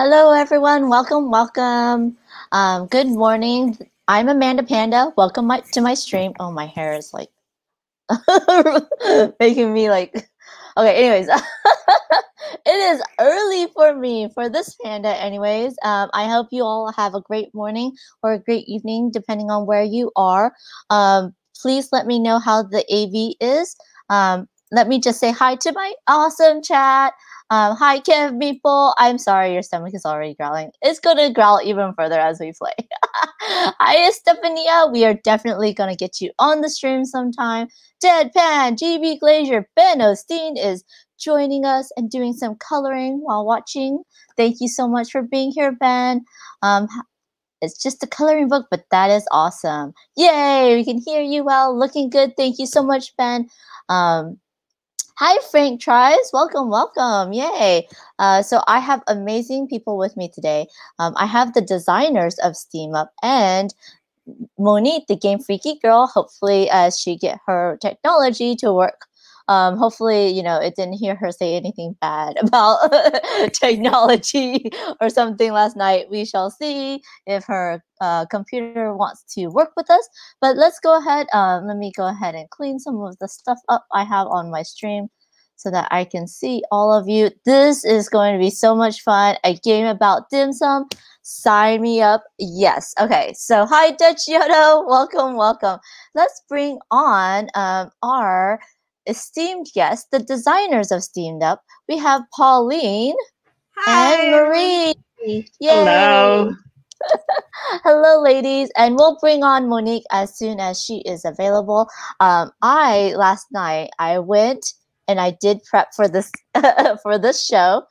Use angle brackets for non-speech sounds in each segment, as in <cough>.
Hello, everyone. Welcome, welcome. Um, good morning. I'm Amanda Panda. Welcome my, to my stream. Oh, my hair is like <laughs> making me like. Okay, anyways, <laughs> it is early for me for this panda. Anyways, um, I hope you all have a great morning or a great evening, depending on where you are. Um, please let me know how the AV is. Um, let me just say hi to my awesome chat. Um, hi, Kev Meeple. I'm sorry, your stomach is already growling. It's going to growl even further as we play. <laughs> hi, Estefania. We are definitely going to get you on the stream sometime. Deadpan, GB Glacier, Ben Osteen is joining us and doing some coloring while watching. Thank you so much for being here, Ben. Um, it's just a coloring book, but that is awesome. Yay, we can hear you well. Looking good. Thank you so much, Ben. Um, Hi, Frank Tries. Welcome, welcome. Yay. Uh, so I have amazing people with me today. Um, I have the designers of Steam Up and Monique, the Game Freaky girl. Hopefully, as she get her technology to work um, hopefully, you know, it didn't hear her say anything bad <laughs> about <laughs> technology or something last night. We shall see if her uh, computer wants to work with us. But let's go ahead. Um, let me go ahead and clean some of the stuff up I have on my stream so that I can see all of you. This is going to be so much fun. A game about dim sum. Sign me up. Yes. Okay. So hi, Dutch Yodo. Welcome, welcome. Let's bring on um, our esteemed guests, the designers of Steamed Up. We have Pauline Hi. and Marie. Yay. Hello. <laughs> Hello, ladies, and we'll bring on Monique as soon as she is available. Um, I last night I went and I did prep for this <laughs> for this show.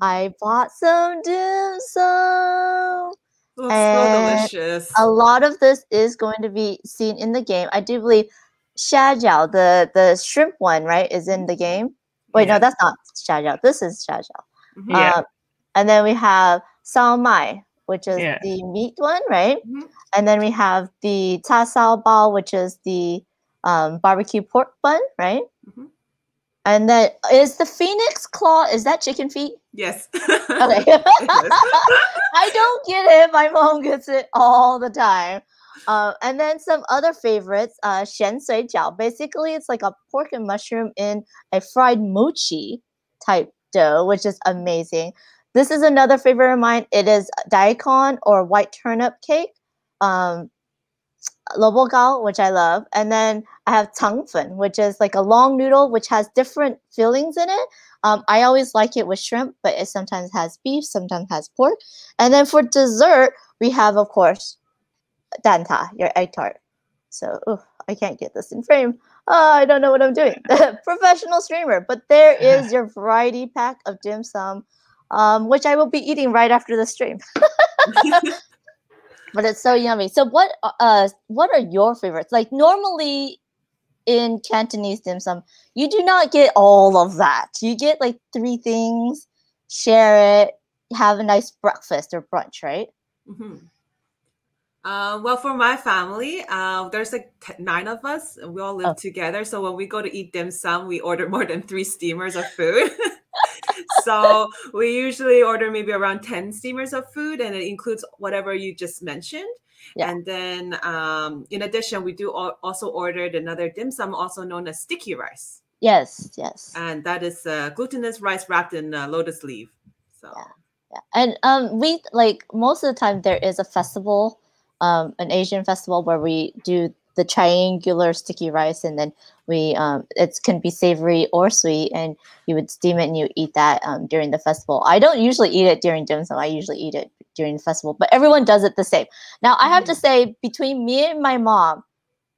I bought some dim sum. Looks so delicious. A lot of this is going to be seen in the game. I do believe Xiaojiao, the the shrimp one, right, is in mm-hmm. the game. Wait, yeah. no, that's not Xiaojiao. This is Xiaojiao. Mm-hmm. Yeah. Um, and then we have Sao Mai, which is yeah. the meat one, right? Mm-hmm. And then we have the Ta Sao Bao, which is the um, barbecue pork bun, right? Mm-hmm. And then is the phoenix claw? Is that chicken feet? Yes. okay. <laughs> <laughs> I don't get it. My mom gets it all the time. Uh, and then some other favorites, uh, Shen Sui Jiao. Basically, it's like a pork and mushroom in a fried mochi type dough, which is amazing. This is another favorite of mine. It is daikon or white turnip cake, um, lobo gao, which I love. And then I have tangfen, which is like a long noodle, which has different fillings in it. Um, I always like it with shrimp, but it sometimes has beef, sometimes has pork. And then for dessert, we have, of course, Danta, your egg tart. So ugh, I can't get this in frame. Oh, I don't know what I'm doing. <laughs> Professional streamer. But there <laughs> is your variety pack of dim sum, um, which I will be eating right after the stream. <laughs> but it's so yummy. So what uh what are your favorites? Like normally in Cantonese dim sum, you do not get all of that. You get like three things, share it, have a nice breakfast or brunch, right? Mm-hmm. Uh, well, for my family, uh, there's like t- nine of us, and we all live oh. together. So when we go to eat dim sum, we order <laughs> more than three steamers of food. <laughs> so we usually order maybe around 10 steamers of food, and it includes whatever you just mentioned. Yeah. And then, um, in addition, we do also ordered another dim sum, also known as sticky rice. Yes, yes. And that is uh, glutinous rice wrapped in uh, lotus leaf. So. Yeah. yeah. And um, we like most of the time there is a festival um, an Asian festival where we do the triangular sticky rice, and then we um, it can be savory or sweet, and you would steam it and you eat that um, during the festival. I don't usually eat it during dim sum. I usually eat it during the festival, but everyone does it the same. Now I have mm. to say, between me and my mom,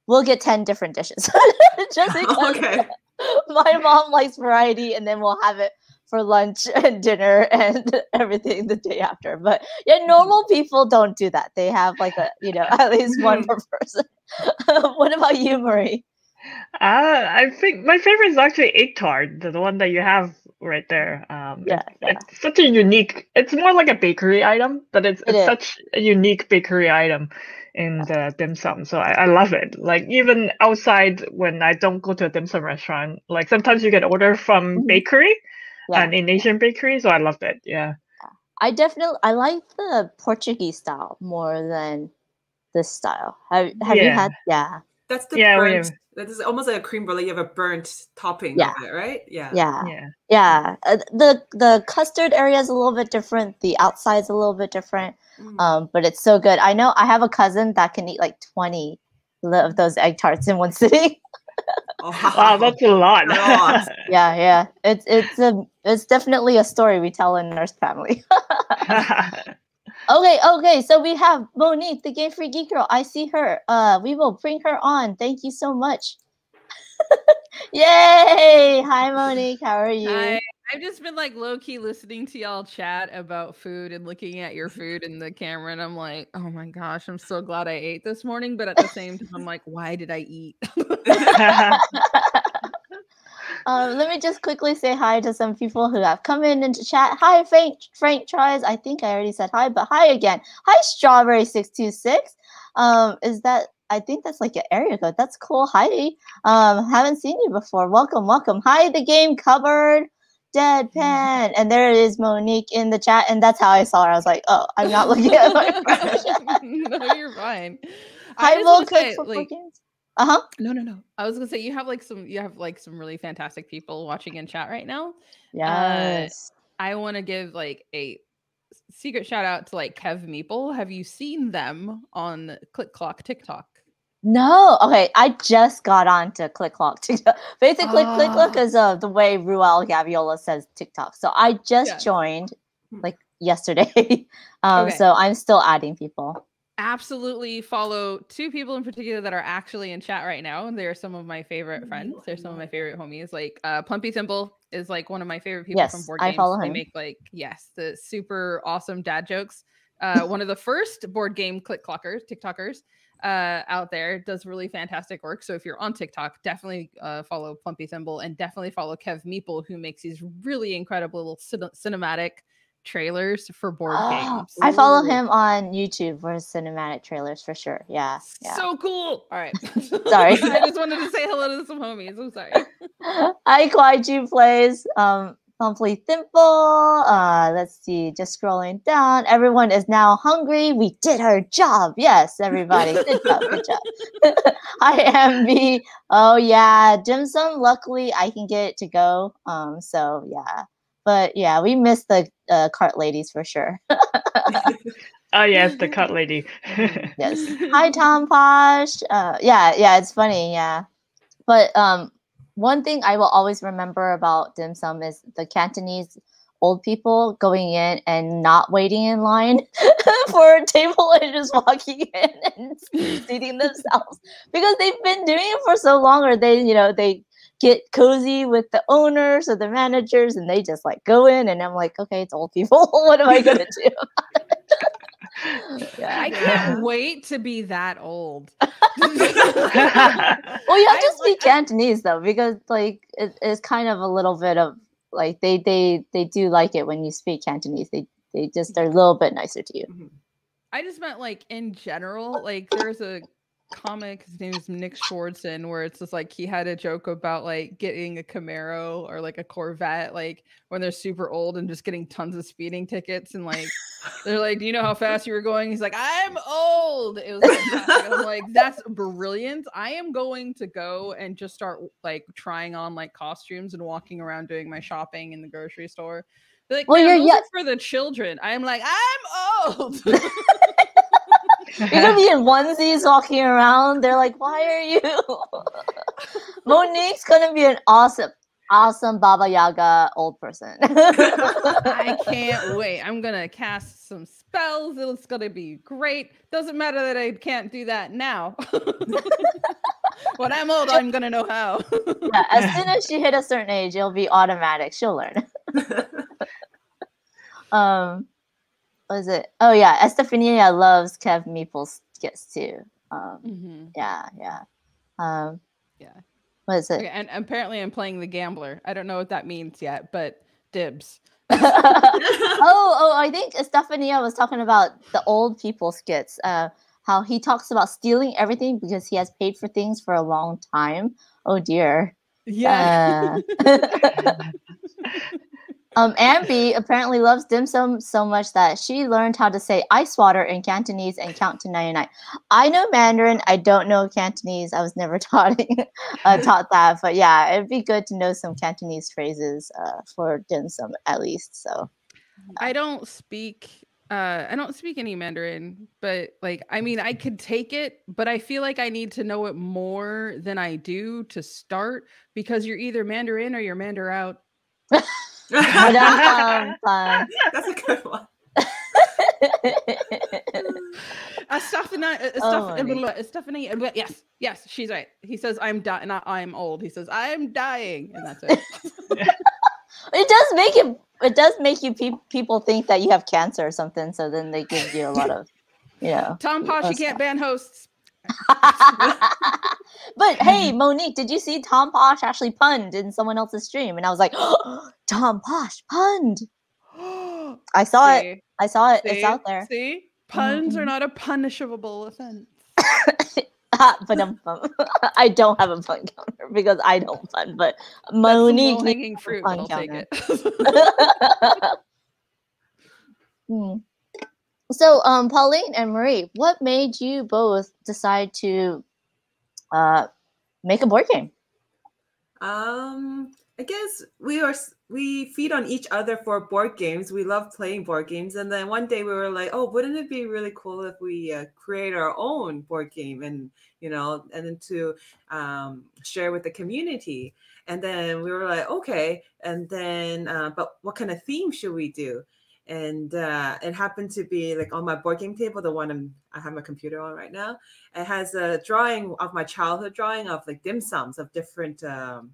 we'll get ten different dishes, <laughs> just <laughs> because okay. <laughs> my mom likes variety, and then we'll have it for lunch <laughs> and dinner and <laughs> everything the day after. But yeah, mm-hmm. normal people don't do that. They have like a, you know, <laughs> at least one per person. what about you, Marie? Uh, I think my favorite is actually egg tart, the, one that you have right there. Um, yeah, it, yeah, it's such a unique. It's more like a bakery item, but it's, it it's such a unique bakery item in the dim sum. So I, I love it. Like even outside when I don't go to a dim sum restaurant, like sometimes you get order from mm-hmm. bakery, yeah. and in Asian bakery. So I loved it. Yeah. I definitely I like the Portuguese style more than this style. Have Have yeah. you had? Yeah. That's the yeah, burnt. That is almost like a cream brulee. You have a burnt topping yeah. It, right? Yeah. Yeah. Yeah. yeah. Uh, the the custard area is a little bit different. The outside is a little bit different. Mm. Um, but it's so good. I know I have a cousin that can eat like twenty of those egg tarts in one <laughs> sitting. Oh, wow, <laughs> that's a lot. <laughs> yeah, yeah. It's it's a it's definitely a story we tell in our family. <laughs> Okay, okay. So we have Monique, the Game Freak Geek Girl. I see her. Uh, we will bring her on. Thank you so much. Yay! Hi, Monique. How are you? Hi. I've just been like low key listening to y'all chat about food and looking at your food in the camera, and I'm like, oh my gosh, I'm so glad I ate this morning. But at the same time, I'm like, why did I eat? Um, <laughs> let me just quickly say hi to some people who have come in into chat. Hi, Frank. Frank tries. I think I already said hi, but hi again. Hi, Strawberry six two six. Um, is that? I think that's like an area code. That's cool. Hi. Um, haven't seen you before. Welcome, welcome. Hi, the game cupboard. Deadpan. Mm. And there is Monique in the chat, and that's how I saw her. I was like, oh, I'm not looking at my <laughs> no, you're fine. <laughs> I Will Cook for like, games. Uh-huh. No, no, no. I was gonna say you have like some you have like some really fantastic people watching in chat right now. Uh, yes. Uh, I want to give like a secret shout out to like Kev Meeple. Have you seen them on Click Clock TikTok? No. Okay, I just got on to Click Clock <laughs> TikTok. Basically, Click Clock ah. is uh, the way Ruel Gaviola says TikTok. So I just yeah. joined hmm. like yesterday. <laughs> um, okay. so I'm still adding people absolutely follow two people in particular that are actually in chat right now. They're some of my favorite friends. They're some of my favorite homies. Like uh Plumpy Thimble is like one of my favorite people yes, from board games. I follow him. They make like yes, the super awesome dad jokes. Uh one of the first board game click clockers, TikTokers uh out there does really fantastic work. So if you're on TikTok, definitely uh follow Plumpy Thimble and definitely follow Kev Meeple who makes these really incredible little cin- cinematic trailers for board oh, <gasps> games. I follow him on YouTube for cinematic trailers for sure. Yeah. yeah. So cool. All right. <laughs> <laughs> sorry. I just wanted to say hello to some homies. I'm sorry. <laughs> Hi, Kwaiju Plays. Um, Monthly Thimble. Uh, let's see, just scrolling down. Everyone is now hungry. We did our job. Yes, everybody. Good <laughs> job. Good job. I am the oh yeah, dim sum. Luckily, I can get it to go. Um, so yeah. But yeah, we missed the uh, cart ladies for sure. <laughs> oh yes, the cart lady. yes. <laughs> Hi Tom Posh. Uh, yeah, yeah, it's funny. Yeah, but um, one thing I will always remember about dim sum is the Cantonese old people going in and not waiting in line <laughs> for a table and just walking <laughs> in and <laughs> seating themselves because they've been doing it for so long or they you know they get cozy with the owners or the managers and they just like go in and I'm like, okay, it's old people. what am I gonna do? Yeah, I can't <laughs> wait to be that old. <laughs> well, you have to speak Cantonese though, because like it, it's kind of a little bit of like they they they do like it when you speak Cantonese. They they just are a little bit nicer to you. Mm-hmm. I just meant like in general, like there's a comic. His name is Nick Swardson, where it's just like he had a joke about like getting a Camaro or like a Corvette, like when they're super old and just getting tons of speeding tickets. And like they're like, Do you know how fast you were going? He's like, I'm old. It was fantastic. I'm like, That's brilliant. I am going to go and just start like trying on like costumes and walking around doing my shopping in the grocery store. They're like, well, you're young for the children. I'm like, I'm old. <laughs> <laughs> You're gonna be in onesies walking around. They're like, "Why are you?" <laughs> Monique's gonna be an awesome, awesome Baba Yaga old person. <laughs> I can't wait. I'm gonna cast some spells. It's gonna be great. Doesn't matter that I can't do that now. when I'm old, I'm gonna know how. yeah, as soon as she hit a certain age, it'll be automatic. She'll learn. um was it? Oh yeah, Estefania loves Kev Meeple's skits too. Um, mm-hmm. Yeah, yeah, um, yeah. What is it? Okay, and apparently, I'm playing the gambler. I don't know what that means yet, but dibs. <laughs> <laughs> oh, oh, I think Estefania was talking about the old people skits. Uh, how he talks about stealing everything because he has paid for things for a long time. Oh dear. Yeah. Uh, <laughs> Um, Ambi apparently loves dim sum so much that she learned how to say ice water in Cantonese and count to 99. I know Mandarin. I don't know Cantonese. I was never <laughs> taught uh, taught that, but yeah, it'd be good to know some Cantonese phrases uh, for dim sum at least. So I don't speak uh, I don't speak any Mandarin, but like, I mean, I could take it, but I feel like I need to know it more than I do to start because you're either Mandarin or you're Mandar out. <laughs> <laughs> That's a good one. <laughs> uh, Stephanie, uh, oh, Stephanie, uh, yes, yes, she's right. He says, I'm dying, not I'm old. He says, I'm dying. And that's it. it does make it it does make you pe- people think that you have cancer or something. So then they give you a lot of, you know. Tom Posh, you can't ban hosts. But hey, Monique, did you see Tom Posh actually punned in someone else's stream? And I was like, oh, <gasps> Tom Posh punned. I saw see, it. I saw it. See, it's out there. See, puns mm-hmm. are not a punishable offense. <laughs> but um, <laughs> I don't have a fun counter because I don't fun. But Monique hanging fruit. I'll counter. take it. <laughs> hmm. So, um, Pauline and Marie, what made you both decide to uh, make a board game? Um, I guess we are we feed on each other for board games. We love playing board games, and then one day we were like, "Oh, wouldn't it be really cool if we uh, create our own board game and you know, and then to um, share with the community?" And then we were like, "Okay," and then uh, but what kind of theme should we do? And uh, it happened to be like on my board game table, the one I'm, I have my computer on right now. It has a drawing of my childhood drawing of like dim sums of different um,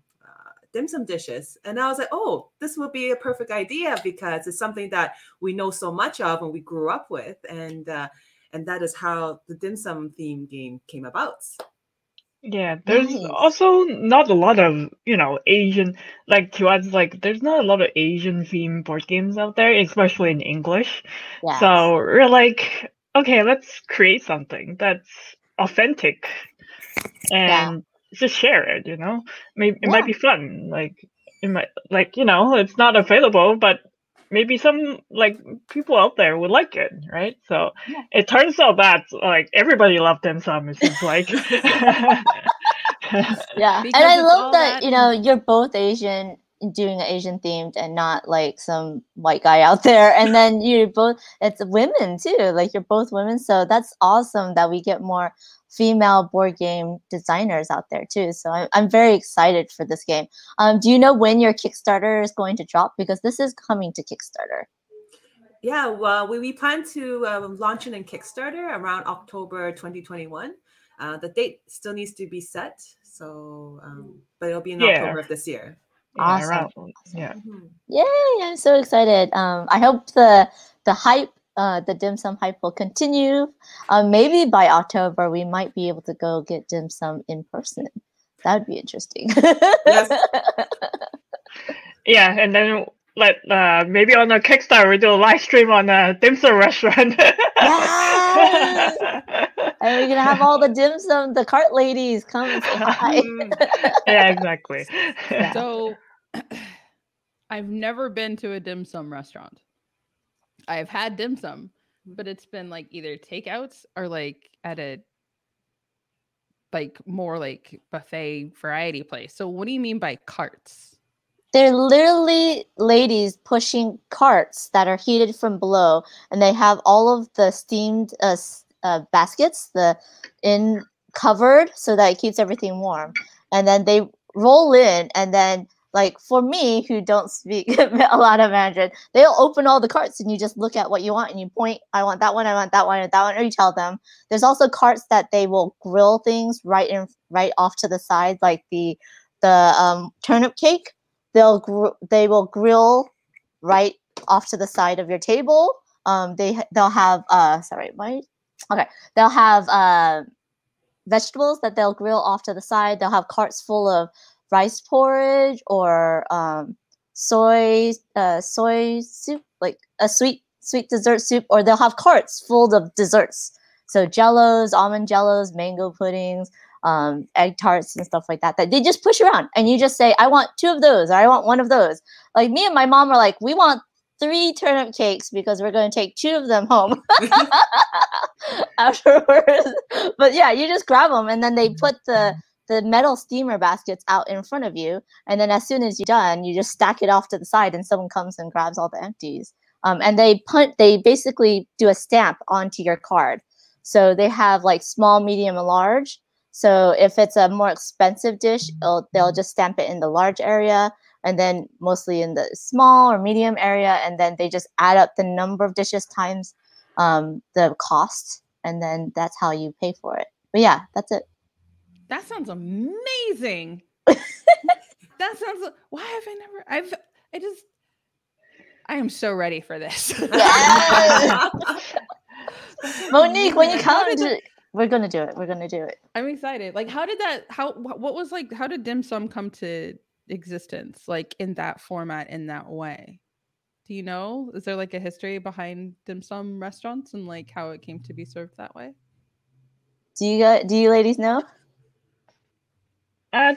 dim sum dishes. And I was like, oh, this would be a perfect idea because it's something that we know so much of and we grew up with. And uh, and that is how the dim sum theme game came about. Yeah, there's nice. also not a lot of, you know, Asian like to us like there's not a lot of Asian themed board games out there, especially in English. Yes. So we're like, okay, let's create something that's authentic and just share it you know maybe it yeah. might be fun like it might like you know it's not available but maybe some like people out there would like it right so yeah. it turns out that like everybody loved them some it seems like <laughs> yeah because and i love that, that you know you're both asian doing Asian themed and not like some white guy out there. And then you both, it's women too. Like you're both women. So that's awesome that we get more female board game designers out there too. So I'm, I'm very excited for this game. Um, do you know when your Kickstarter is going to drop? Because this is coming to Kickstarter. Yeah, well, we, we plan to um, launch it in Kickstarter around October 2021. Uh, the date still needs to be set, so um, but it'll be in yeah. October of this year. Awesome. Yeah, awesome. yeah. Mm-hmm. Yay! I'm so excited. Um, I hope the the hype uh, the dim sum hype will continue. Uh, maybe by October, we might be able to go get dim sum in person. That would be interesting. yes. <laughs> yeah, and then let uh, maybe on a Kickstarter we do a live stream on a dim sum restaurant. yes! and we're gonna have all the dim sum, the cart ladies come and say hi. <laughs> yeah, exactly. <laughs> So, <clears throat> I've never been to a dim sum restaurant. I've had dim sum, mm. but it's been like either takeouts or like at a like more like buffet variety place. So what do you mean by carts? They're literally ladies pushing carts that are heated from below, and they have all of the steamed uh, uh, baskets, the in covered so that it keeps everything warm, and then they roll in, and then like for me who don't speak <laughs> a lot of Mandarin, they'll open all the carts and you just look at what you want and you point, I want that one, I want that one, and that one, or you tell them. There's also carts that they will grill things right in right off to the side, like the the um, turnip cake. They'll gr- they will grill right off to the side of your table. Um, they they'll have uh sorry, why? Okay, they'll have uh vegetables that they'll grill off to the side. They'll have carts full of rice porridge or um, soy uh, soy soup, like a sweet sweet dessert soup, or they'll have carts full of desserts. So jellos, almond jellos, mango puddings, um, egg tarts and stuff like that that they just push around and you just say i want two of those or i want one of those. Like me and my mom are like we want three turnip cakes because we're going to take two of them home. <laughs> <laughs> Afterwards. But yeah you just grab them and then they put the the metal steamer baskets out in front of you and then as soon as you're done you just stack it off to the side and someone comes and grabs all the empties um, and they put they basically do a stamp onto your card so they have like small medium and large so if it's a more expensive dish, they'll just stamp it in the large area and then mostly in the small or medium area. And then they just add up the number of dishes times um, the cost. And then that's how you pay for it. But yeah, that's it. That sounds amazing. <laughs> that sounds, why have I never, I've, I just, I am so ready for this. <laughs> Monique, when you come to, we're gonna do it. We're gonna do it. I'm excited. Like, how did that? How? What was like? How did dim sum come to existence? Like in that format, in that way. Do you know? Is there like a history behind dim sum restaurants and like how it came to be served that way? Do you guys, do you ladies know? Uh,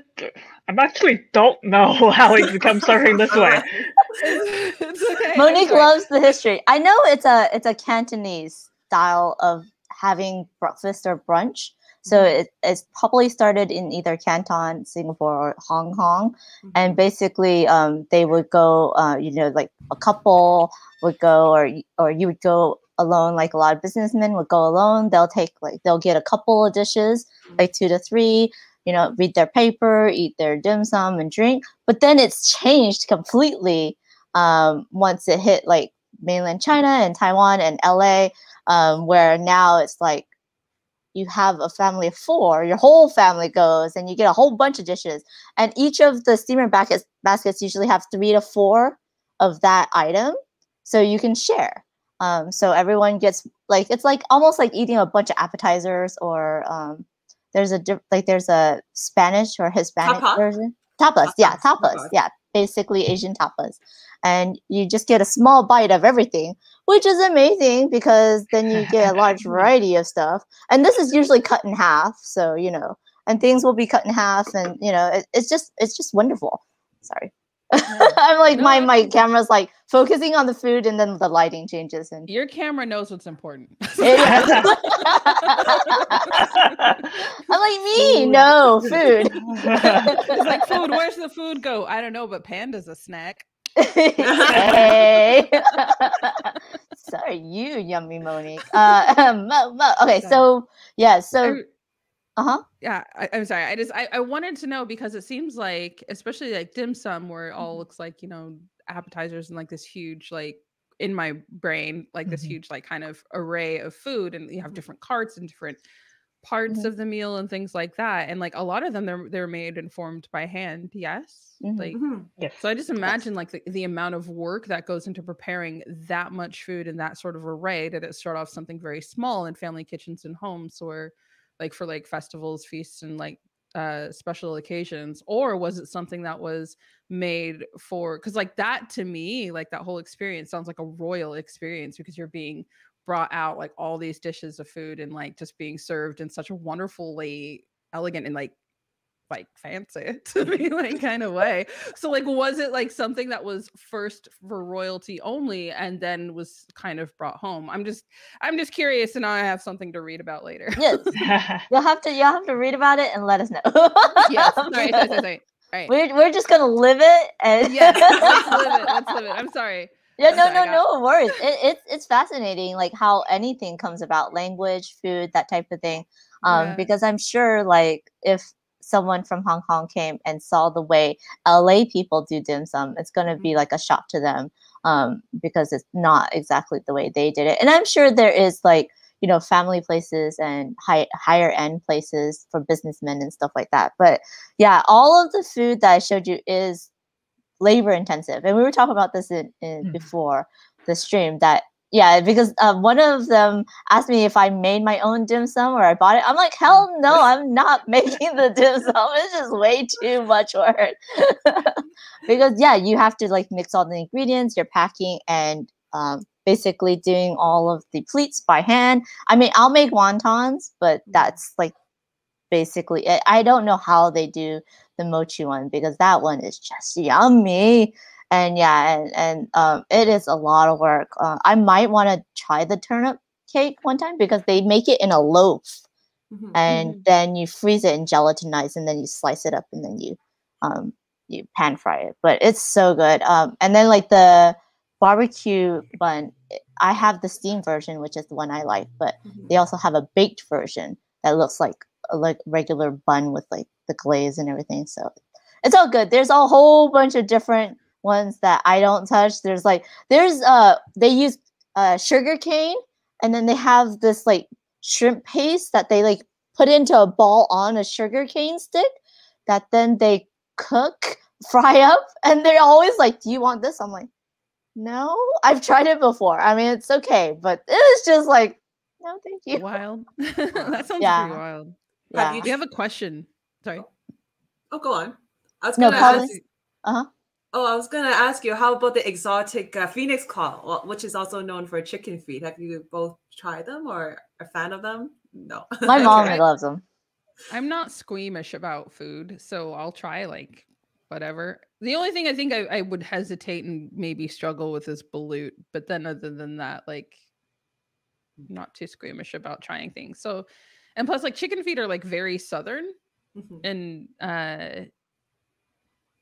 I actually don't know <laughs> how it becomes serving this way. <laughs> it's okay. Monique loves the history. I know it's a it's a Cantonese style of having breakfast or brunch. So mm-hmm. it, it's probably started in either Canton, Singapore, or Hong Kong, mm-hmm. and basically um, they would go, uh, you know, like a couple would go, or or you would go alone. Like a lot of businessmen would go alone. They'll take like they'll get a couple of dishes, mm-hmm. like two to three. You know, read their paper, eat their dim sum, and drink. But then it's changed completely um, once it hit like mainland China and Taiwan and LA um, where now it's like you have a family of four, your whole family goes and you get a whole bunch of dishes. And each of the steamer baskets, baskets usually have three to four of that item. So you can share. Um, so everyone gets like it's like almost like eating a bunch of appetizers or um, there's a like there's a Spanish or Hispanic version. Tapas, yeah, tapas, tapas, yeah, basically Asian tapas and you just get a small bite of everything, which is amazing because then you get a large <laughs> variety of stuff. And this is usually cut in half, so you know, and things will be cut in half, and you know, it, it's just it's just wonderful. Sorry. <laughs> I'm like no, my my camera's like focusing on the food and then the lighting changes and your camera knows what's important. <laughs> <laughs> I'm like me, food. no food. it's like food. Where's the food go? I don't know, but panda's a snack hey. Sorry, you yummy Monique. Uh, Mo, Mo. Okay, so yeah, so uh-huh. Yeah, I, am sorry. I just I, I wanted to know because it seems like, especially like dim sum, where it all mm-hmm. looks like, you know, appetizers and like this huge like in my brain, like this mm-hmm. huge like kind of array of food, and you have different carts and different parts mm-hmm. of the meal and things like that and like a lot of them they're they're made and formed by hand yes mm-hmm. like mm-hmm. yes. so i just imagine yes. like the, the amount of work that goes into preparing that much food in that sort of array did it start off something very small in family kitchens and homes or like for like festivals feasts and like uh special occasions or was it something that was made for because like that to me like that whole experience sounds like a royal experience because you're being brought out like all these dishes of food and like just being served in such a wonderfully elegant and like like fancy to me <laughs> like kind of way so like was it like something that was first for royalty only and then was kind of brought home i'm just i'm just curious and i have something to read about later yes <laughs> you'll have to you'll have to read about it and let us know yes <laughs> sorry, sorry, sorry. Right. We're, we're just gonna live it and yeah let's live it let's live it i'm sorry yeah, no, no, no worries. It, it's it's fascinating, like how anything comes about, language, food, that type of thing. Um, yeah. because I'm sure, like, if someone from Hong Kong came and saw the way LA people do dim sum, it's going to be mm-hmm. like a shock to them um, because it's not exactly the way they did it. And I'm sure there is like you know family places and high, higher end places for businessmen and stuff like that. But yeah, all of the food that I showed you is labor intensive and we were talking about this in, in mm. before the stream that yeah because um, one of them asked me if i made my own dim sum or i bought it i'm like hell mm. no i'm not <laughs> making the dim sum it's just way too much work <laughs> because yeah you have to like mix all the ingredients you're packing and um, basically doing all of the pleats by hand i mean i'll make wontons but mm. that's like basically it. I don't know how they do the mochi one because that one is just yummy. And yeah, and, and um, it is a lot of work. Uh, I might want to try the turnip cake one time because they make it in a loaf. Mm-hmm. And mm-hmm. then you freeze it and gelatinize, and then you slice it up, and then you um, you pan fry it. But it's so good. Um, and then like the barbecue bun, I have the steam version, which is the one I like. But mm-hmm. they also have a baked version that looks like a like regular bun with like the glaze and everything. So it's all good. There's a whole bunch of different ones that I don't touch. There's like there's uh they use uh sugar cane and then they have this like shrimp paste that they like put into a ball on a sugar cane stick that then they cook, <laughs> fry up, and they're always like, Do you want this? I'm like, No, I've tried it before. I mean it's okay, but it was just like, no, thank you. Wild. <laughs> that sounds yeah. pretty wild. Yeah. You, do you have a question? Sorry. Oh, go on. I was gonna no, ask. Uh huh. Oh, I was gonna ask you, how about the exotic uh, phoenix claw, which is also known for chicken feet? Have you both tried them or a fan of them? No. <laughs> My mom loves them. I'm not squeamish about food, so I'll try like whatever. The only thing I think I, I would hesitate and maybe struggle with is balut, but then other than that, like not too squeamish about trying things. So, and plus, like chicken feet are like very southern, mm-hmm. and uh,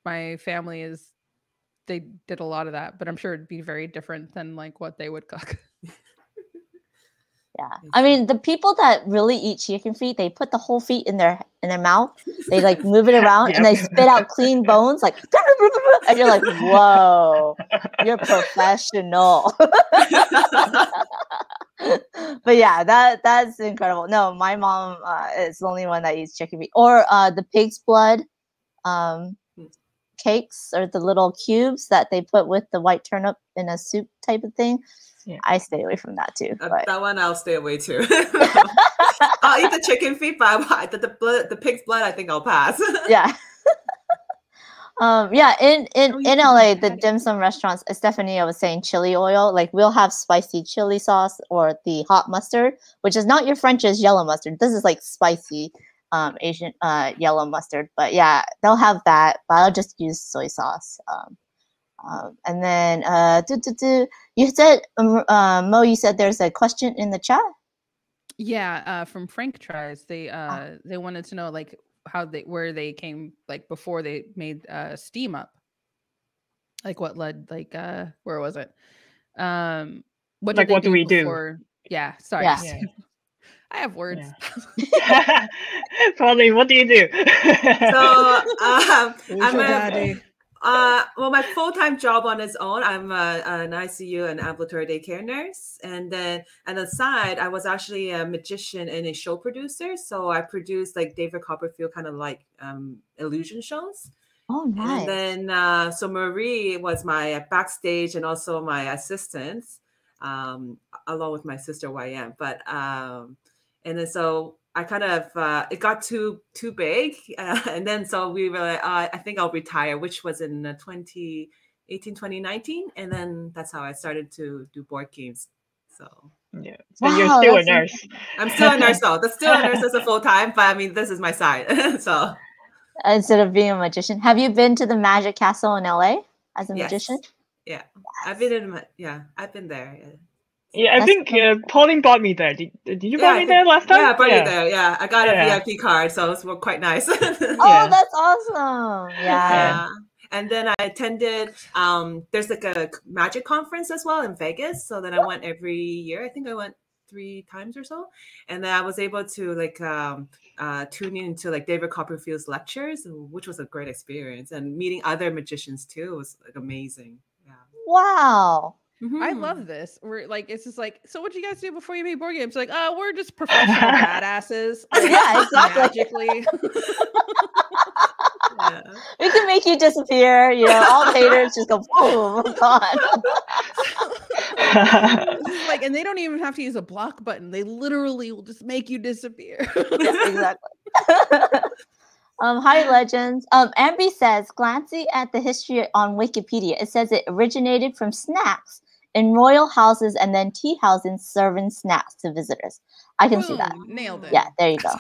my family is they did a lot of that, but I'm sure it'd be very different than like what they would cook. <laughs> yeah. I mean, the people that really eat chicken feet, they put the whole feet in their in their mouth. They like move it <laughs> around yep. and they spit out clean bones like <laughs> and you're like, "Whoa. You're professional." but yeah, that that's incredible. No, my mom uh, is the only one that eats chicken feet or uh, the pig's blood. Um, cakes or the little cubes that they put with the white turnip in a soup type of thing. Yeah. I stay away from that too. Uh, that one I'll stay away too. <laughs> I'll eat the chicken feet, but the the, blood, the pig's blood, I think I'll pass. <laughs> yeah. <laughs> um, yeah, in in oh, in LA, the dim sum restaurants, Stephanie, I was saying chili oil. Like we'll have spicy chili sauce or the hot mustard, which is not your French's yellow mustard. This is like spicy um, Asian uh, yellow mustard. But yeah, they'll have that. But I'll just use soy sauce. Um, um, and then uh, do, do, do. you said um, uh, Mo, you said there's a question in the chat. Yeah, uh, from Frank tries. They uh, oh. they wanted to know like how they where they came like before they made uh, steam up. Like what led like uh where was it? Um what like what do we before? do? Yeah, sorry. Yeah. Yeah. I have words. Yeah. <laughs> <laughs> Probably. What do you do? so um, <laughs> I'm a, uh, well, my full time job on its own, I'm a, an ICU and ambulatory daycare nurse, and then on the side, I was actually a magician and a show producer. So I produced like David Copperfield kind of like um, illusion shows. Oh, nice. And then, uh, so Marie was my backstage and also my assistant, um, along with my sister YM. But um, and then so I kind of uh, it got too too big, uh, <laughs> and then so we were like, uh, I think I'll retire, which was in uh, 2018, 2019, and then that's how I started to do board games. So yeah, so wow, you're still a nurse. <laughs> I'm still a nurse though. That's still a nurse as a <laughs> full time, but I mean, this is my side. so instead of being a magician, have you been to the Magic Castle in LA as a yes. magician? Yeah, yes. I've been in. Yeah, I've been there. Yeah, I think uh, Pauline bought me there. Did, did you buy yeah, me there last time? Yeah, I bought yeah. you there. Yeah, I got yeah. a VIP card, so it was quite nice. <laughs> oh, that's awesome! Yeah. And then I attended. Um, there's like a magic conference as well in Vegas, so then I went every year. I think I went three times or so, and then I was able to like um, uh, tune into like David Copperfield's lectures, which was a great experience, and meeting other magicians too was like amazing. Yeah. Wow. Mm-hmm. I love this. We're like, it's just like, so what do you guys do before you made board games? Like, oh, we're just professional badasses. <laughs> yeah, <laughs> exactly. Magically. <laughs> yeah. We can make you disappear. You know, all haters just go boom, gone. like, and they don't even have to use a block button. They literally will just make you disappear. yeah, exactly. Um, hi, legends. Um, Ambi says, glancing at the history on Wikipedia, it says it originated from snacks in royal houses and then tea houses serving snacks to visitors. I can Boom, see that. Nailed it. Yeah, there you go.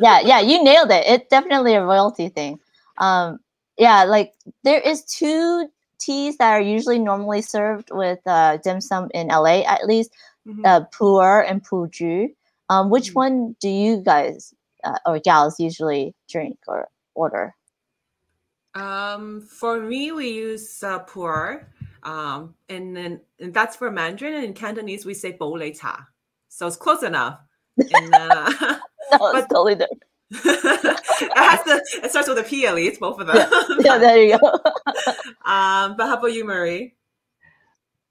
yeah, yeah, you nailed it. It's definitely a royalty thing. Um, yeah, like there is two teas that are usually normally served with uh, dim sum in LA, at least mm-hmm. uh, pu'er and puju. Um, which mm-hmm. one do you guys uh, or gals usually drink or order? Um, for me, we use uh, pu'er, um, and then and that's for Mandarin. And in Cantonese, we say bo lei cha. So it's close enough. And, uh, <laughs> no, but, it's totally different. <laughs> it has to. It starts with a P at least, both of them. Yeah, yeah there you go. <laughs> um, but how about you, Marie?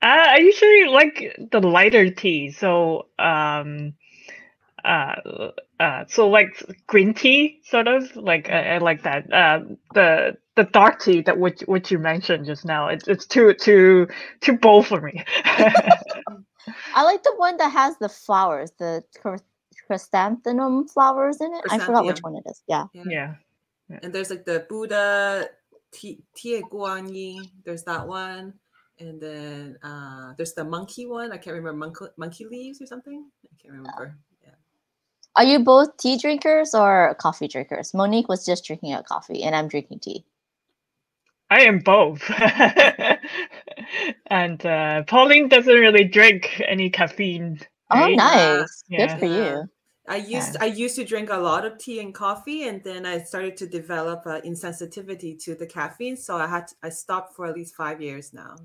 Uh, I usually like the lighter tea. So, um, uh, uh, so like green tea, sort of like I, I like that. Uh, the the dark tea that which which you mentioned just now. It's it's too too too bold for me. <laughs> I like the one that has the flowers, the chrysanthemum flowers in it. I forgot which one it is. Yeah. Yeah. yeah. And there's like the Buddha Tie Guan Yin. There's that one. And then uh, there's the monkey one. I can't remember monkey, monkey leaves or something. I can't remember. Yeah. Are you both tea drinkers or coffee drinkers? Monique was just drinking a coffee, and I'm drinking tea. I am both. <laughs> and uh, Pauline doesn't really drink any caffeine. Oh, nice. Yeah. Good for you. I used yeah. I used to drink a lot of tea and coffee, and then I started to develop uh, insensitivity to the caffeine. So I had to, I stopped for at least five years now.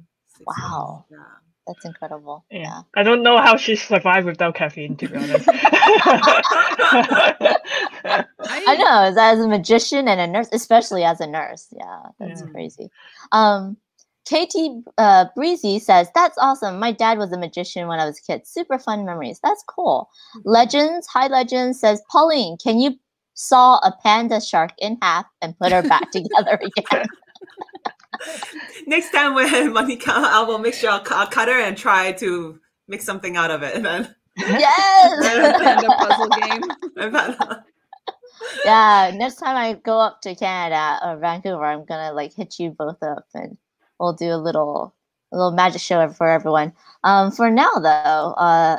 Wow. Yeah. That's incredible. Yeah. yeah. I don't know how she survived without caffeine, to be honest. <laughs> <laughs> I know, as a magician and a nurse, especially as a nurse. Yeah, that's yeah. crazy. Um, Katie uh, Breezy says, That's awesome. My dad was a magician when I was a kid. Super fun memories. That's cool. Legends, High Legends says, Pauline, can you saw a panda shark in half and put her back <laughs> together again? <laughs> Next time when <laughs> Monica, I will make sure I'll, I'll cut her and try to make something out of it. Then. Yes! panda puzzle game. Yeah, next time I go up to Canada or Vancouver, I'm gonna like hit you both up and we'll do a little a little magic show for everyone. Um, for now though, uh,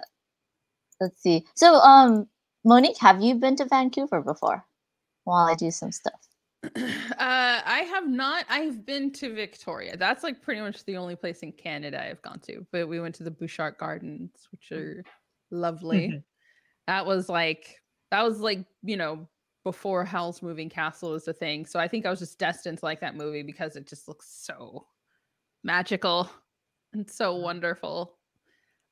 let's see. So, um, Monique, have you been to Vancouver before? While I do some stuff. <clears throat> Uh, I have not. I've been to Victoria. That's like pretty much the only place in Canada I've gone to. But we went to the Butchart Gardens, which mm. are lovely. Mm-hmm. that was like that was like you know before Howl's Moving Castle was a thing. So I think I was just destined to like that movie because it just looks so magical and so wonderful.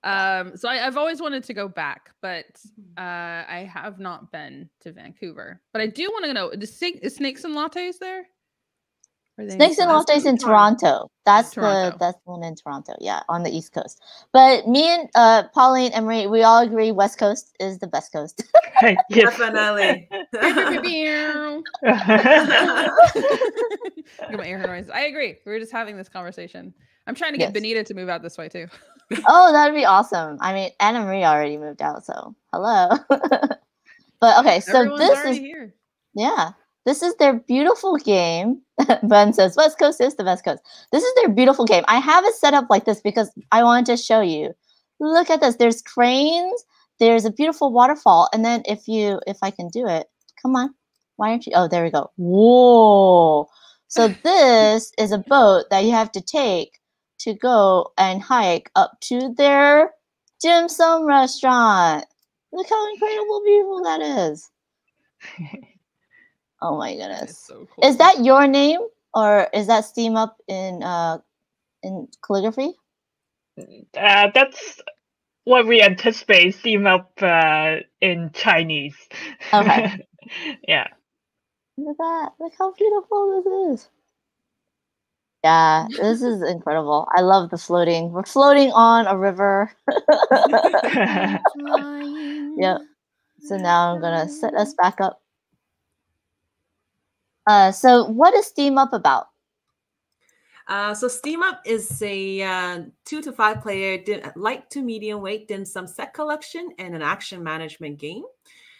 Um, so I, have always wanted to go back, but mm-hmm. uh, I have not been to Vancouver. But I do want to know: is, is Snakes and Lattes there? Snakes and Lattes in Toronto. That's Toronto. the that's the one in Toronto. Yeah, on the East Coast. But me and uh, Pauline and Marie, we all agree West Coast is the best coast. <laughs> Definitely. <laughs> <laughs> my air noise. I agree. We were just having this conversation. I'm trying to get yes. Benita to move out this way too. oh, that'd be awesome. I mean, Anna Marie already moved out, so hello. but okay, so Everyone's this is here. yeah. This is their beautiful game. <laughs> ben says, West Coast is the best coast. This is their beautiful game. I have it set up like this because I wanted to show you. Look at this. There's cranes. There's a beautiful waterfall. And then if you, if I can do it, come on. Why aren't you? Oh, there we go. Whoa. So <laughs> this is a boat that you have to take to go and hike up to their dim sum restaurant. Look how incredible beautiful that is. <laughs> Oh my goodness. So cool. Is that your name or is that steam up in uh in calligraphy? Uh, that's what we anticipate steam up uh, in Chinese. Okay. <laughs> yeah. Look at that. Look how beautiful this is. Yeah, this is <laughs> incredible. I love the floating. We're floating on a river. <laughs> yep. So now I'm gonna set us back up uh, so, what is Steam Up about? Uh, so Steam Up is a uh, two to five player light to medium weight dim sum set collection and an action management game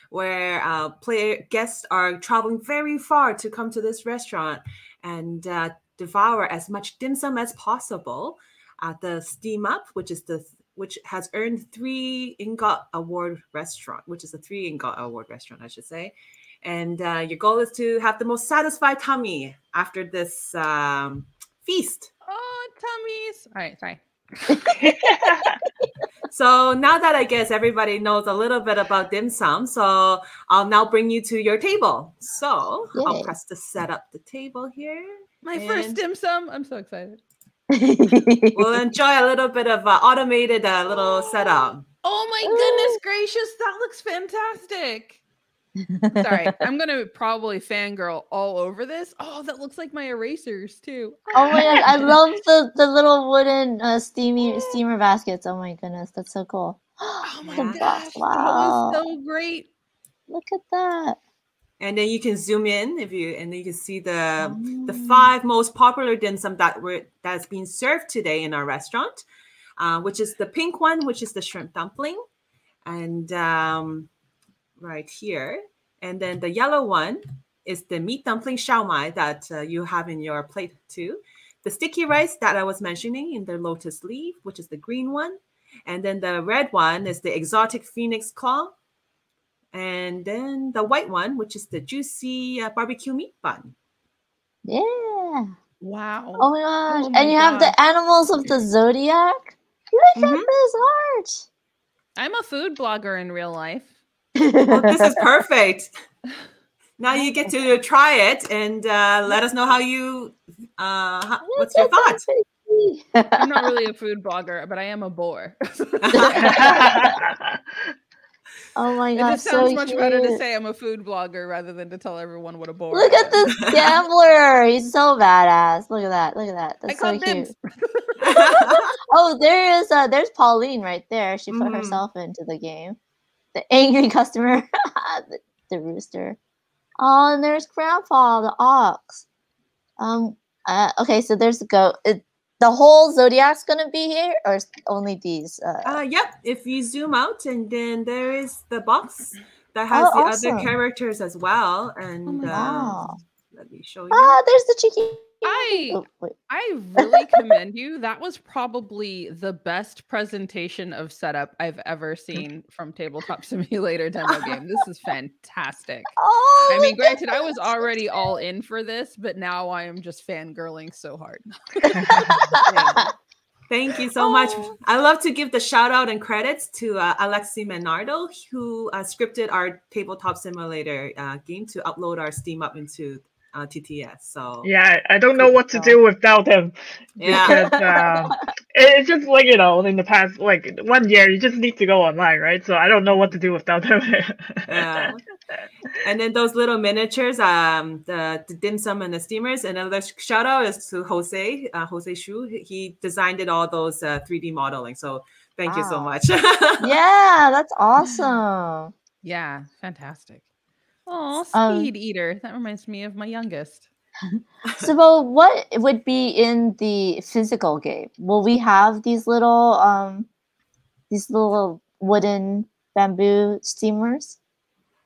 where uh, player guests are traveling very far to come to this restaurant and uh, devour as much dim sum as possible at the Steam Up, which is the which has earned three Ingot Award restaurant, which is a three Ingot Award restaurant, I should say. And uh, your goal is to have the most satisfied tummy after this um, feast. Oh, tummies! All right, sorry. <laughs> <laughs> so now that I guess everybody knows a little bit about dim sum, so I'll now bring you to your table. So Yay. I'll press to set up the table here. My and... first dim sum. I'm so excited. <laughs> we'll enjoy a little bit of uh, automated uh, little setup. Oh my goodness gracious, that looks fantastic. Sorry, <laughs> I'm gonna probably fangirl all over this. Oh, that looks like my erasers too. Oh my god, I <laughs> love the the little wooden uh, steamy steamer baskets. Oh my goodness, that's so cool. <gasps> Oh my gosh, wow, that was so great. Look at that. And then you can zoom in if you and then you can see the the oh. five most popular dim sum that were that's being served today in our restaurant, uh, which is the pink one, which is the shrimp dumpling, and um, right here. And then the yellow one is the meat dumpling xiaomai that uh, you have in your plate too. The sticky rice that I was mentioning in the lotus leaf, which is the green one. And then the red one is the exotic phoenix claw. And then the white one, which is the juicy uh, barbecue meat bun. Yeah. Wow. Oh my gosh. Oh my and you have the animals of the zodiac. Look mm-hmm. at this art. I'm a food blogger in real life well, this is <laughs> perfect. Now you get to try it and uh, let us know how you. Uh, how, what's your thoughts? I'm not really a <laughs> food blogger, but I am a bore. <laughs> oh my god! It sounds so much cute. better to say I'm a food blogger rather than to tell everyone what a bore. Look at this gambler! He's so badass. Look at that! Look at that! That's I so cute. oh, there is. Uh, there's Pauline right there. She put mm. herself into the game the angry <laughs> customer, the, the, rooster. Oh, and there's Grandpa, the ox. Um. Uh, okay, so there's the goat. It, the whole zodiac's gonna be here, or only these? Uh, uh, yep. If you zoom out, and then there is the box that has oh, the awesome. other characters as well. And oh uh, let me show you. Ah, there's the cheeky <laughs> I oh, I really commend you. That was probably the best presentation of setup I've ever seen <laughs> from Tabletop Simulator demo game. This is fantastic. Oh, I mean, granted, I was already all in for this, but now I am just fangirling so hard. <laughs> Thank you so oh. much. I love to give the shout out and credits to uh, Alexi Menardo, who uh, scripted our Tabletop Simulator uh, game to upload our Steam up into uh, TTS. So yeah, I don't know what to do without him. Yeah, because, <laughs> uh, it's just like you know, in the past like one year, you just need to go online, right? So I don't know what to do without him. yeah. And then those little miniatures, um, the, the dim sum and the steamers. And another shout out is to Jose, uh, Jose Shu. He designed it all those uh, 3D modeling. So thank wow. you so much. <laughs> yeah, that's awesome. Yeah, fantastic. Oh, speed um, eater. That reminds me of my youngest. <laughs> so, well, what would be in the physical game? Will we have these little, um, these little wooden bamboo steamers?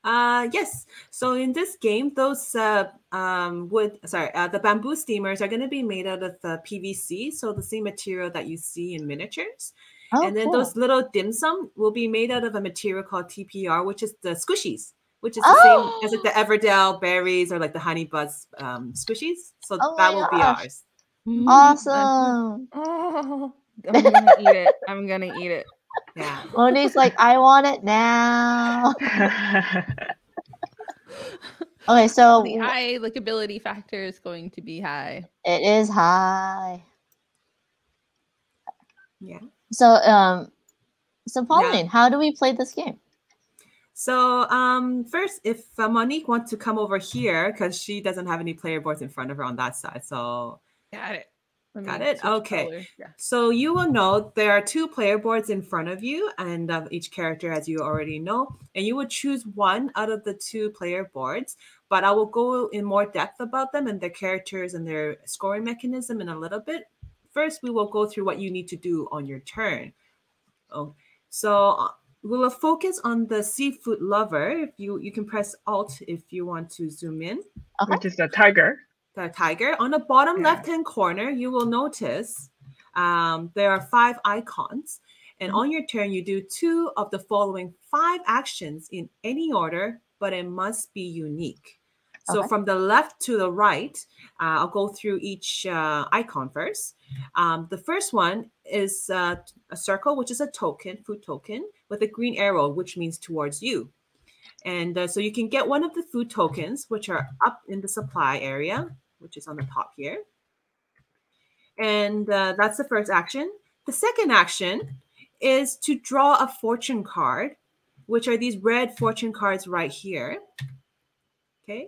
Uh, yes. So in this game, those uh, um, wood, sorry, uh, the bamboo steamers are going to be made out of the PVC, so the same material that you see in miniatures. Oh, and then cool. those little dim sum will be made out of a material called TPR, which is the squishies which is the oh. same as like the Everdell berries or like the honey buzz um, squishies. So oh that will gosh. be ours. Awesome. Oh, <laughs> I'm gonna eat it. I'm gonna eat it. Yeah. Monique's like, I want it now. <laughs> okay, so the high lickability factor is going to be high. It is high. Yeah. So um so Pauline, yeah. how do we play this game? So um, first, if uh, Monique wants to come over here because she doesn't have any player boards in front of her on that side. So got it. Got it. Okay. Yeah. So you will know there are two player boards in front of you, and of each character, as you already know, and you would choose one out of the two player boards. But I will go in more depth about them and their characters and their scoring mechanism in a little bit. First, we will go through what you need to do on your turn. Oh, so uh, we'll focus on the seafood lover. If you you can press Alt if you want to zoom in. Okay. Which is the tiger. The tiger. On the bottom yeah. left hand corner, you will notice um, there are five icons. And on your turn, you do two of the following five actions in any order, but it must be unique. So okay. from the left to the right, uh, I'll go through each uh, icon first. Um, the first one is uh, a circle, which is a token, food token, with a green arrow, which means towards you. And uh, so you can get one of the food tokens, which are up in the supply area, which is on the top here. And uh, that's the first action. The second action is to draw a fortune card, which are these red fortune cards right here. Okay,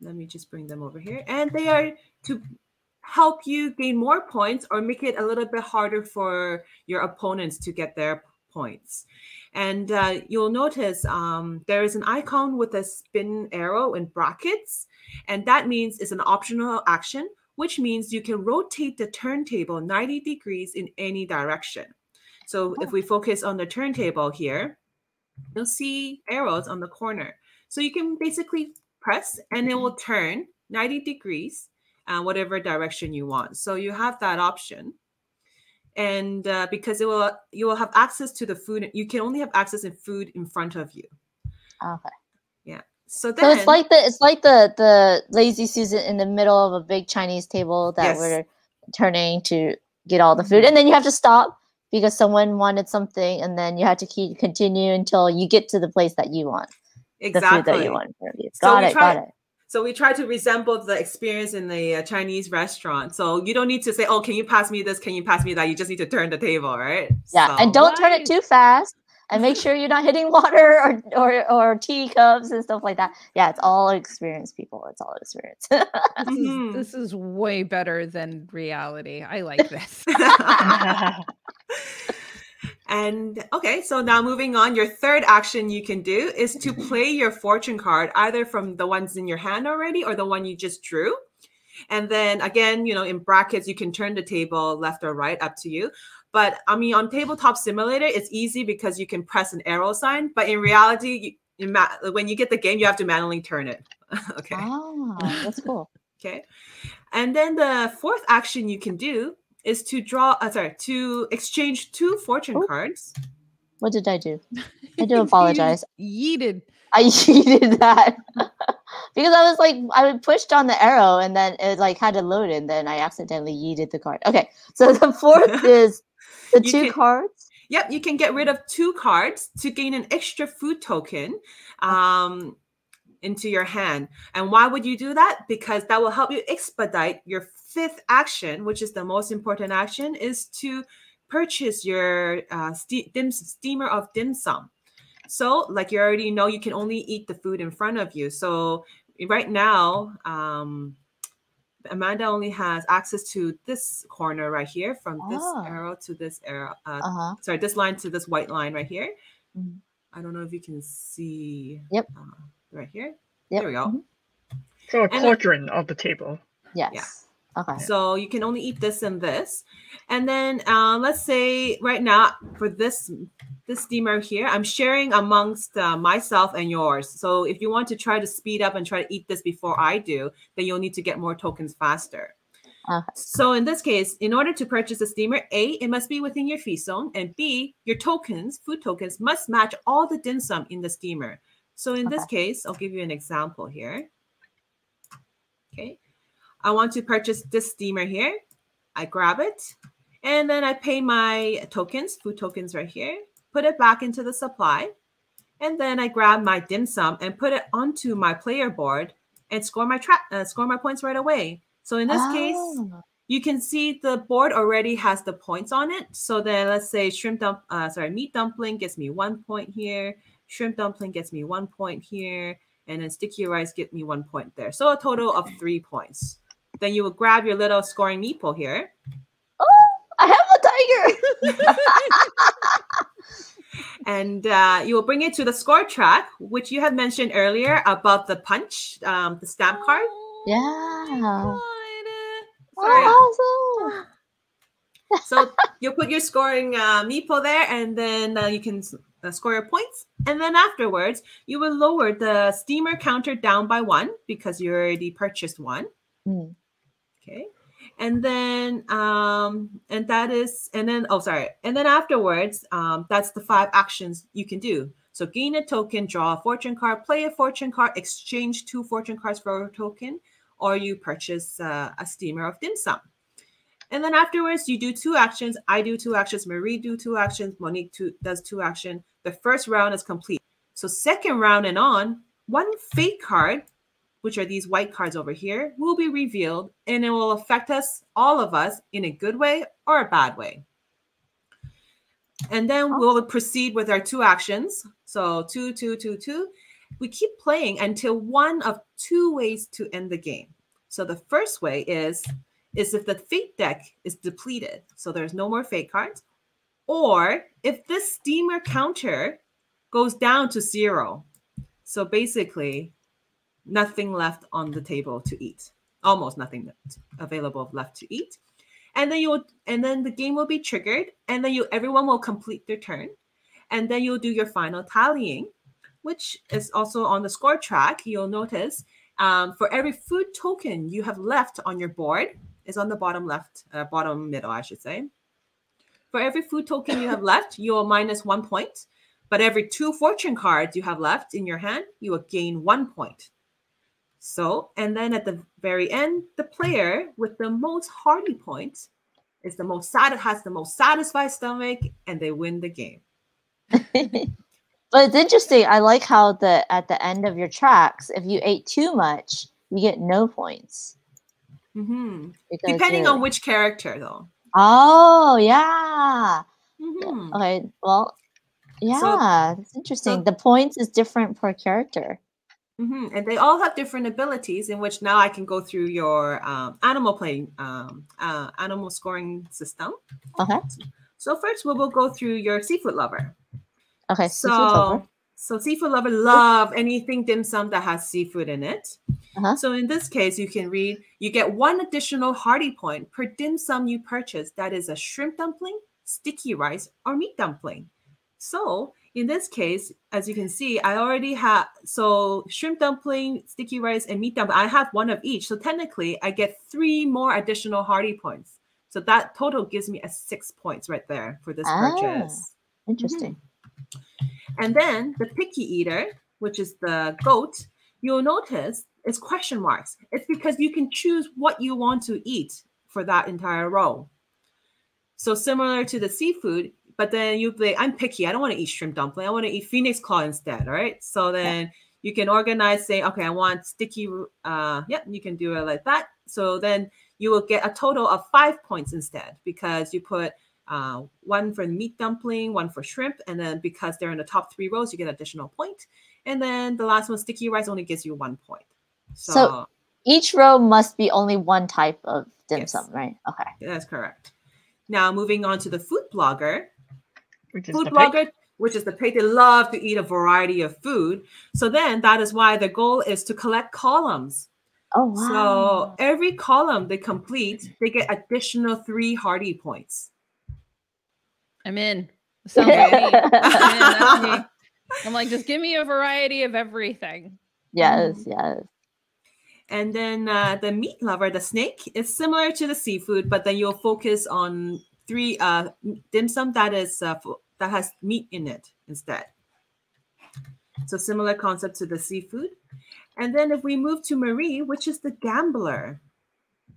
let me just bring them over here. And they are to help you gain more points or make it a little bit harder for your opponents to get their points. And uh, you'll notice um, there is an icon with a spin arrow in brackets, and that means it's an optional action, which means you can rotate the turntable 90 degrees in any direction. So if we focus on the turntable here, you'll see arrows on the corner. So you can basically press and it will turn 90 degrees, uh, whatever direction you want. So you have that option and uh, because it will you will have access to the food you can only have access in food in front of you okay yeah so then so it's like the it's like the the lazy susan in the middle of a big chinese table that yes. we're turning to get all the food mm-hmm. and then you have to stop because someone wanted something and then you have to keep continue until you get to the place that you want exactly the food that you want got so it try, got it so we try to resemble the experience in the uh, Chinese restaurant. So you don't need to say, "Oh, can you pass me this? Can you pass me that?" You just need to turn the table, right? Yeah, so. and don't turn it too fast. <laughs> And make sure you're not hitting water <laughs> or, or or teacups and stuff like that. Yeah, it's all experience, people. It's all experience. this, <laughs> mm-hmm. is, this is way better than reality. I like this. And okay, so now moving on, your third action you can do is to mm-hmm. play your fortune card either from the ones in your hand already or the one you just drew. And then again, you know, in brackets, you can turn the table left or right, up to you. But I mean, on Tabletop Simulator, it's easy because you can press an arrow sign. But in reality, you, you when you get the game, you have to manually turn it. <laughs> okay. Oh, that's cool. <laughs> okay. And then the fourth action you can do is to draw, uh, sorry, to exchange two fortune oh. cards. What did I do? <laughs> I do apologize. yeeted. I <laughs> yeeted that <laughs> because I was like, I pushed on the arrow and then it like had to load and then I accidentally yeeted the card. Okay, so the fourth is the you two can, cards. Yep, you can get rid of two cards to gain an extra food token. Um, into your hand. And why would you do that? Because that will help you expedite your fifth action, which is the most important action, is to purchase your uh, dim, steamer of dim sum. So, like you already know, you can only eat the food in front of you. So, right now, um, Amanda only has access to this corner right here, from this oh. arrow to this arrow. Uh, uh-huh. Sorry, this line to this white line right here. Mm-hmm. I don't know if you can see. Yep. Uh, right here. Yep. There we go. Mm-hmm. So a quadrant of the table. Yes. Yeah. Okay. So you can only eat this and this. And then uh, let's say right now for this this steamer here, I'm sharing amongst uh, myself and yours. So if you want to try to speed up and try to eat this before I do, then you'll need to get more tokens faster. Okay. So in this case, in order to purchase a steamer, A, it must be within your feast zone, and B, your tokens, food tokens, must match all the dim sum in the steamer. So in okay. this case, I'll give you an example here. Okay. I want to purchase this steamer here. I grab it and then I pay my tokens, food tokens right here, put it back into the supply. And then I grab my dim sum and put it onto my player board and score my trap, uh, score my points right away. So in this oh. case, you can see the board already has the points on it. So then let's say shrimp dump, uh, sorry, meat dumpling gives me one point here. Shrimp dumpling gets me one point here. And then sticky rice get me one point there. So a total of three points. Then you will grab your little scoring meeple here. Oh, I have a tiger. <laughs> and uh, you will bring it to the score track, which you had mentioned earlier about the punch, um, the stamp card. Yeah. Oh, awesome. so you'll put your scoring uh, meeple there, and then uh, you can uh, score your points. And then afterwards, you will lower the steamer counter down by one because you already purchased one. Mm. Okay. and then um and that is and then oh sorry and then afterwards um that's the five actions you can do so gain a token draw a fortune card play a fortune card exchange two fortune cards for a token or you purchase uh, a steamer of dim sum and then afterwards you do two actions i do two actions marie do two actions monique two, does two action the first round is complete so second round and on one fate card which are these white cards over here, will be revealed and it will affect us, all of us, in a good way or a bad way. And then we'll proceed with our two actions. So two, two, two, two. We keep playing until one of two ways to end the game. So the first way is, is if the fate deck is depleted, so there's no more fate cards, or if this steamer counter goes down to zero. So basically, nothing left on the table to eat. Almost nothing available left to eat. And then you'll and then the game will be triggered and then you everyone will complete their turn. And then you'll do your final tallying which is also on the score track. You'll notice um, for every food token you have left on your board is on the bottom left uh, bottom middle i should say for every food token you have left you'll minus one point but every two fortune cards you have left in your hand you will gain one point so, and then at the very end, the player with the most hardy points is the most sad has the most satisfied stomach and they win the game. <laughs> but it's interesting. I like how the at the end of your tracks, if you ate too much, you get no points. Mm-hmm. Depending on which character, though. Oh yeah. Mm-hmm. Okay. Well, yeah, so, that's interesting. So, the points is different per character. Mm-hmm. And they all have different abilities in which now I can go through your um, animal playing, um, uh, animal scoring system. Okay. So first we will go through your seafood lover. Okay. So seafood lover. So seafood lover love anything dim sum that has seafood in it. Uh-huh. So in this case, you can read you get one additional hardy point per dim sum you purchase. That is a shrimp dumpling, sticky rice, or meat dumpling. So in this case, as you can see, I already have so shrimp dumpling, sticky rice, and meat dumpling. I have one of each. So technically, I get three more additional hardy points. So that total gives me a six points right there for this ah, purchase. Interesting. Mm-hmm. And then the picky eater, which is the goat, you'll notice it's question marks. It's because you can choose what you want to eat for that entire row. So similar to the seafood, but then you play, I'm picky. I don't want to eat shrimp dumpling. I want to eat phoenix claw instead. All right. So then yeah. you can organize, say, okay, I want sticky. Uh, yeah, you can do it like that. So then you will get a total of five points instead because you put uh, one for meat dumpling, one for shrimp, and then because they're in the top three rows, you get additional point. And then the last one, sticky rice, only gives you one point. So, so each row must be only one type of dim yes. sum, right? Okay. That's correct. Now moving on to the food blogger which is food blogger, pig. which is the pig. They love to eat a variety of food. So then that is why the goal is to collect columns. Oh wow. So every column they complete, they get additional three hardy points. I'm in. Sounds like me. I'm, in. me. <laughs> I'm like, just give me a variety of everything. Yes, mm. yes. And then uh, the meat lover, the snake, is similar to the seafood, but then you'll focus on three uh, dim sum that is uh, that has meat in it instead. So similar concept to the seafood. And then if we move to Marie, which is the gambler,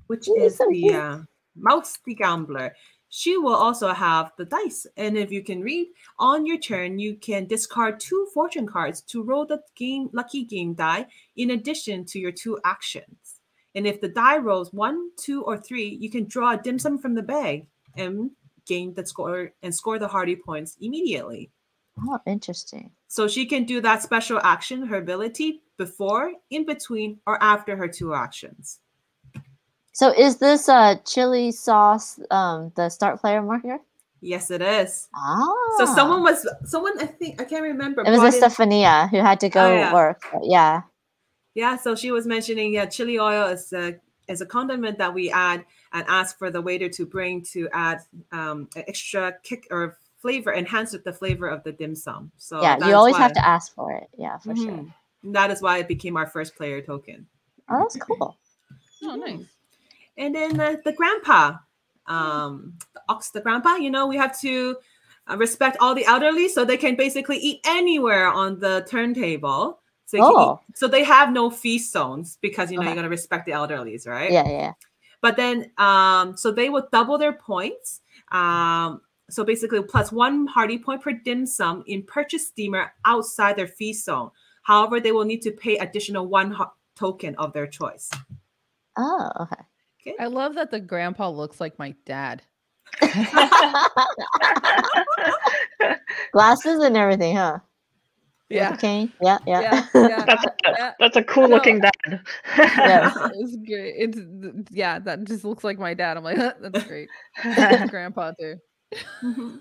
which is the uh, mouse the gambler, she will also have the dice. And if you can read on your turn, you can discard two fortune cards to roll the game lucky game die in addition to your two actions. And if the die rolls one, two, or three, you can draw a dim sum from the bag and gain the score and score the hardy points immediately. Oh, interesting. So she can do that special action, her ability, before, in between, or after her two actions. So is this a chili sauce um the start player marker? Yes, it is. Ah. So someone was someone I think I can't remember. It was a Stephania who had to go oh, yeah. work. Yeah. Yeah, so she was mentioning yeah, chili oil is a is a condiment that we add and ask for the waiter to bring to add um, extra kick or flavor, enhance the flavor of the dim sum. So yeah, you always why, have to ask for it. Yeah, for mm-hmm. sure. That is why it became our first player token. Oh, that's cool. Oh, nice. And then the, the grandpa, um, the ox, the grandpa. You know, we have to uh, respect all the elderly, so they can basically eat anywhere on the turntable. So, oh. so they have no feast zones because you know okay. you're gonna respect the elderlies, right? Yeah, yeah. But then, um, so they will double their points. Um, so basically, plus one hardy point per dim sum in purchase steamer outside their feast zone. However, they will need to pay additional one token of their choice. Oh, okay. Okay. I love that the grandpa looks like my dad. <laughs> Glasses and everything, huh? Yeah. Okay. Yeah, yeah. yeah, yeah. <laughs> that's, a, yeah. that's a cool looking dad. yeah, <laughs> it's great. It's yeah, that just looks like my dad. I'm like, that's great. Grandpa too. Mm-hmm.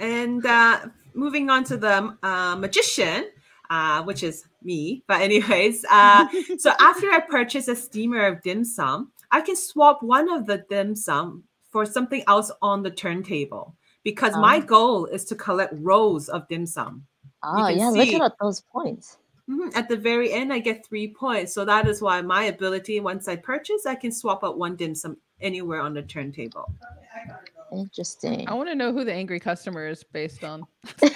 and uh, moving on to the uh, magician, uh, which is me. But anyways, uh, <laughs> so after I purchase a steamer of dim sum, I can swap one of the dim sum for something else on the turntable because my oh. goal is to collect rows of dim sum. Oh, yeah, see, look at those points. Mm-hmm, at the very end, I get three points. So that is why my ability, once I purchase, I can swap out one dim sum anywhere on the turntable. Interesting. I want to know who the angry customer is based on. <laughs> <laughs>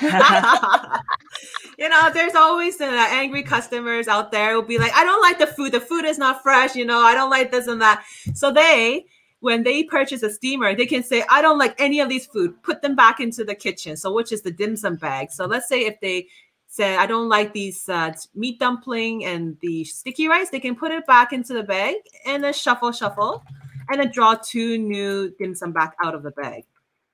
you know, there's always uh, angry customers out there who'll be like, I don't like the food. The food is not fresh. You know, I don't like this and that. So they, when they purchase a steamer, they can say, I don't like any of these food. Put them back into the kitchen. So, which is the dim sum bag. So let's say if they say, I don't like these uh, meat dumpling and the sticky rice, they can put it back into the bag and then shuffle, shuffle and then draw two new dim sum back out of the bag.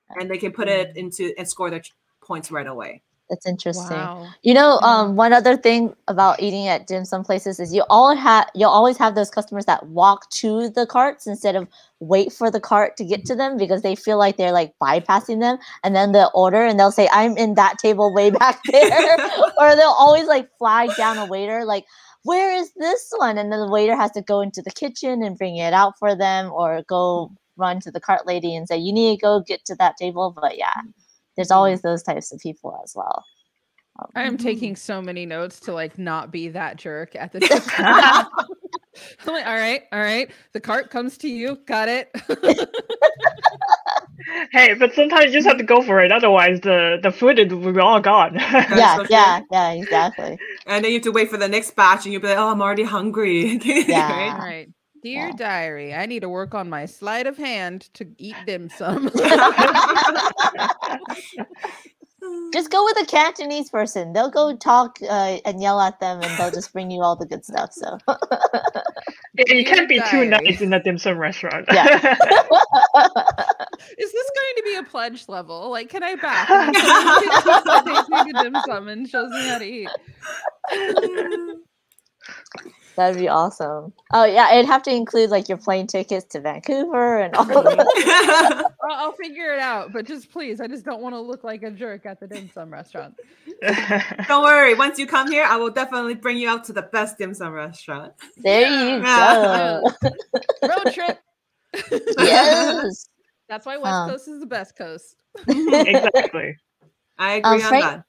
And they can put it into and score their points right away. That's interesting. Wow. You know, um, one other thing about eating at dim sum places is you all have you'll always have those customers that walk to the carts instead of wait for the cart to get to them because they feel like they're like bypassing them, and then they'll order and they'll say, "I'm in that table way back <laughs> there," <laughs> or they'll always like flag down a waiter like, where is this one? And then the waiter has to go into the kitchen and bring it out for them or go run to the cart lady and say, you need to go get to that table. But yeah, there's mm-hmm. always those types of people as well. Um, I am taking so many notes to like not be that jerk at the <laughs> <laughs> I'm like, all right, all right. The cart comes to you. Got it. <laughs> hey, but sometimes you just have to go for it. Otherwise, the the food will be all gone. yeah, yeah, yeah, exactly. And then you have to wait for the next batch, and you'll be like, "Oh, I'm already hungry." yeah. right? All right. Dear yeah. diary, I need to work on my sleight of hand to eat dim sum. just go with a Cantonese person. They'll go talk uh, and yell at them, and they'll just bring you all the good stuff. So yeah, you can't be too nice in a dim sum restaurant. Yeah. Is this going to be a pledge level? Like, can I back? <laughs> takes me to dim sum and shows me how to eat. <laughs> That'd be awesome. Oh yeah, it'd have to include like your plane tickets to Vancouver and all that. <laughs> <laughs> I'll, I'll figure it out, but just please, I just don't want to look like a jerk at the dim sum restaurant. <laughs> don't worry. Once you come here, I will definitely bring you out to the best dim sum restaurant. There you go. Road trip. yes. That's why West um, Coast is the best coast. exactly. I agree um, on Frank, that.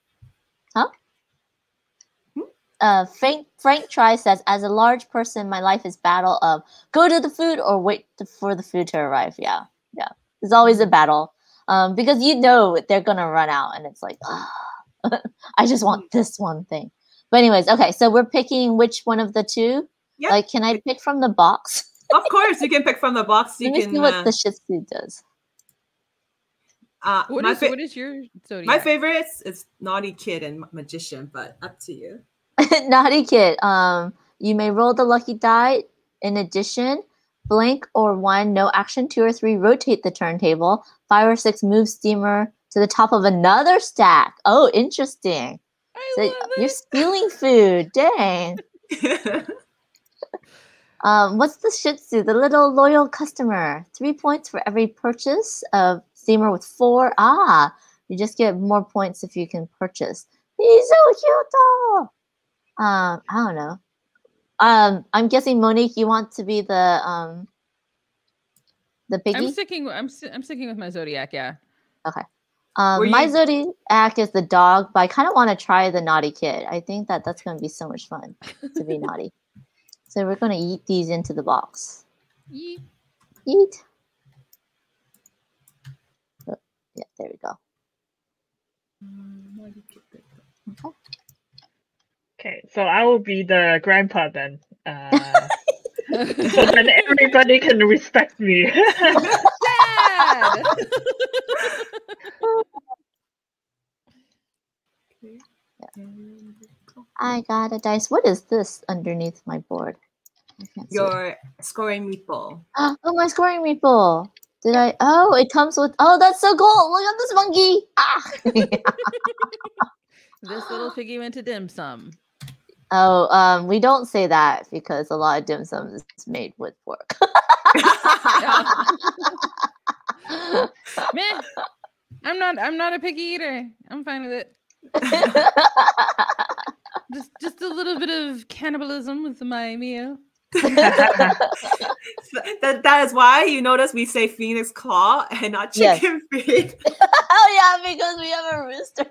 Huh? uh, Frank Frank Try says, as a large person, my life is battle of go to the food or wait to, for the food to arrive. Yeah, yeah, it's always a battle um, because you know they're gonna run out, and it's like, <laughs> I just want this one thing. But anyways, okay, so we're picking which one of the two. Yeah. Like, can I pick from the box? of course, you can pick from the box. <laughs> You Let me can see what uh, the Shih Tzu does. Uh, what, is, fa- what is your zodiac? My favorite is, is Naughty Kid and Magician, but up to you. Naughty kid. Um, you may roll the lucky die. In addition, blank or one, no action. Two or three, rotate the turntable. Five or six, move steamer to the top of another stack. Oh, interesting. I so love you're stealing food. Dang. <laughs> um, what's the Shih Tzu? The little loyal customer. Three points for every purchase of steamer with four. Ah, you just get more points if you can purchase. He's so cute. Um, I don't know. Um, I'm guessing Monique, you want to be the um the piggy. I'm sticking. I'm I'm sticking with my zodiac. Yeah. Okay. Um, my zodiac is the dog, but I kind of want to try the naughty kid. I think that that's going to be so much fun to be <laughs> naughty. So we're going to eat these into the box. Eat. Eat. Oh, yeah, there we go. Okay. Okay, so I will be the grandpa then. Uh, so then everybody can respect me. Dad! <laughs> I got a dice. What is this underneath my board? Your scoring meatball. <gasps> Oh, my scoring meatball. Did I? Oh, it comes with. Oh, that's so cool! Look at this monkey. Ah. <laughs> this little piggy went to dim sum. Oh, um, we don't say that because a lot of dim sum is made with pork. <laughs> Man, I'm not. I'm not a picky eater. I'm fine with it. <laughs> just, just a little bit of cannibalism with my meal. <laughs> that, that is why you notice we say phoenix claw and not chicken yes. <laughs> feet. <laughs> oh yeah, because we have a rooster.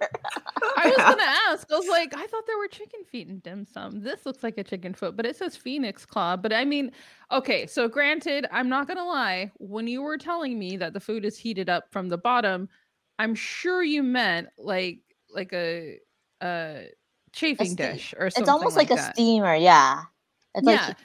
I was gonna ask. I was like, I thought there were chicken feet in dim sum. This looks like a chicken foot, but it says phoenix claw. But I mean, okay. So granted, I'm not gonna lie. When you were telling me that the food is heated up from the bottom, I'm sure you meant like like a a chafing a dish or something. It's almost like, like a steamer. Yeah. It's yeah. like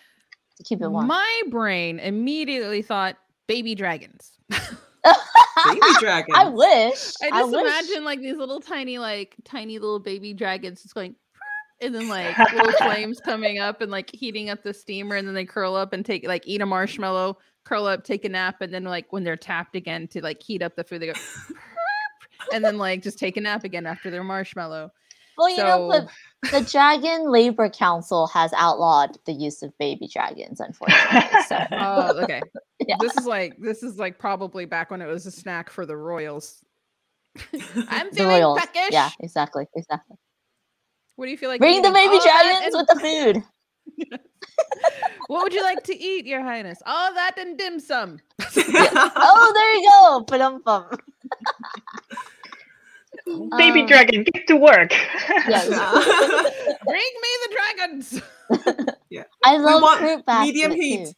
to keep it warm. My brain immediately thought baby dragons. <laughs> baby dragon. <laughs> I wish. I just I imagine like these little tiny, like tiny little baby dragons just going <laughs> and then like little flames coming up and like heating up the steamer and then they curl up and take like eat a marshmallow, curl up, take a nap, and then like when they're tapped again to like heat up the food, they go and then like just take a nap again after their marshmallow. Well, you so, know, the, the Dragon Labor Council has outlawed the use of baby dragons, unfortunately. So. oh, okay. <laughs> Yeah. This is like this is like probably back when it was a snack for the royals. <laughs> I'm feeling royals. peckish. Yeah, exactly, exactly. What do you feel like? Bring the baby dragons with the food. <laughs> what would you like to eat, Your Highness? All that and dim sum. oh, there you go. Them Baby um, dragon, get to work. <laughs> Yes. <laughs> Bring me the dragons. <laughs> yeah. I love fruit basket medium heat.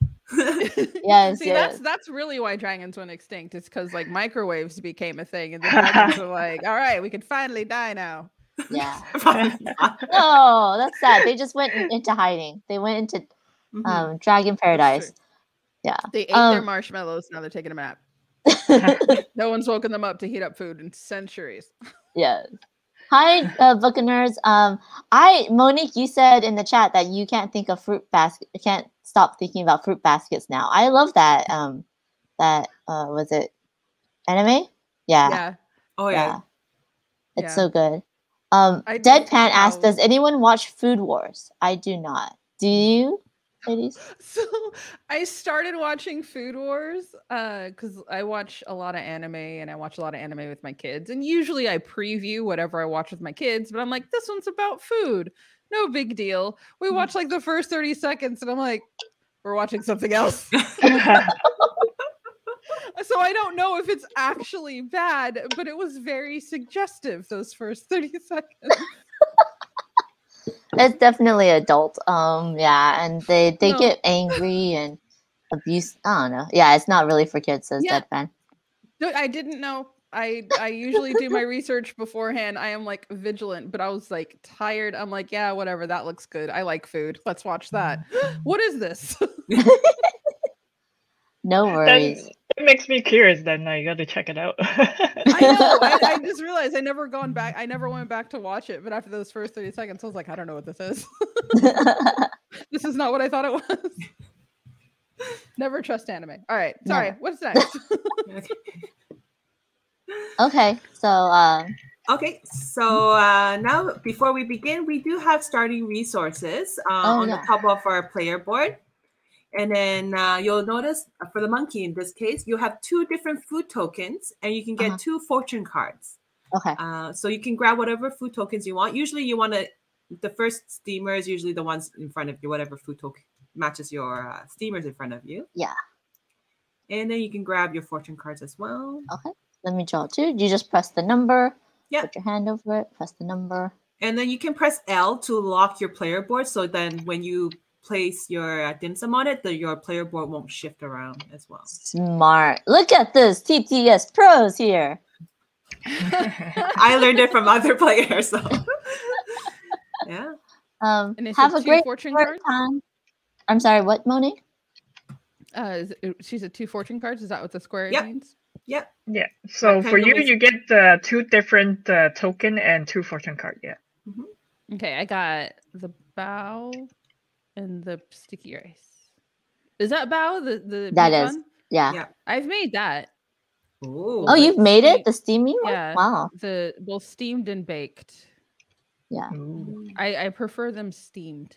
yes, See, yes. that's that's really why dragons went extinct. It's because like microwaves became a thing, and the dragons were like, "All right, we can finally die now." Yeah. no, that's sad. They just went into hiding. They went into mm-hmm. um, Dragon Paradise. Yeah. They ate um, their marshmallows. Now they're taking a nap. <laughs> no one's woken them up to heat up food in centuries. <laughs> Yes. Hi, uh, Buccaneers. Um, I Monique, you said in the chat that you can't think of fruit basket. Can't stop thinking about fruit baskets now. I love that. Um, that uh, was it. Anime. Yeah. Yeah. Oh yeah. yeah. It's yeah. so good. Um, Deadpan asked, "Does anyone watch Food Wars?" I do not. Do you? Ladies? <laughs> So I started watching Food Wars because uh, I watch a lot of anime and I watch a lot of anime with my kids. And usually I preview whatever I watch with my kids, but I'm like, this one's about food. No big deal. We mm. watch like the first 30 seconds and I'm like, we're watching something else. <laughs> <laughs> so I don't know if it's actually bad, but it was very suggestive those first 30 seconds it's definitely adult. Um, yeah, and they they no. get angry and abuse. I don't know. Yeah, it's not really for kids. Says yeah. Deadpan. I didn't know. I I usually do my research beforehand. I am like vigilant, but I was like tired. I'm like, yeah, whatever. That looks good. I like food. Let's watch that. <gasps> what is this? <laughs> no worries. Then it makes me curious. Then now you got to check it out. I know. I, I, <laughs> just realized I never gone back. I never went back to watch it. But after those first thirty seconds, I was like, I don't know what this is. <laughs> this is not what I thought it was. never trust anime. All right. Sorry. No. What's next? <laughs> okay. So. Uh... Okay, so uh, now before we begin, we do have starting resources uh, oh, on yeah. the top of our player board. And then uh, you'll notice uh, for the monkey in this case, you have two different food tokens and you can get uh-huh. two fortune cards. Okay. Uh, so you can grab whatever food tokens you want. Usually you want to, the first steamer is usually the ones in front of you, whatever food token matches your uh, steamers in front of you. Yeah. And then you can grab your fortune cards as well. Okay. Let me draw two. You just press the number. Yeah. Put your hand over it. Press the number. And then you can press L to lock your player board. So then when you place your uh, dim sum on it, the your player board won't shift around as well. Smart. Look at this TTS pros here. <laughs> I learned it from other players, so <laughs> yeah. Um, have a great fortune card? time. I'm sorry, what, Monique? Uh, it, she's a two fortune cards. Is that what the square yep. means? Yep. Yeah. So for you, you get the two different uh, token and two fortune card. Yeah. Mm-hmm. Okay, I got the bow and the sticky rice. Is that bao the the that is one? Yeah. yeah. I've made that. Ooh, oh, you've made it the steamy one. Yeah. Wow. The both steamed and baked. Yeah. I I prefer them steamed.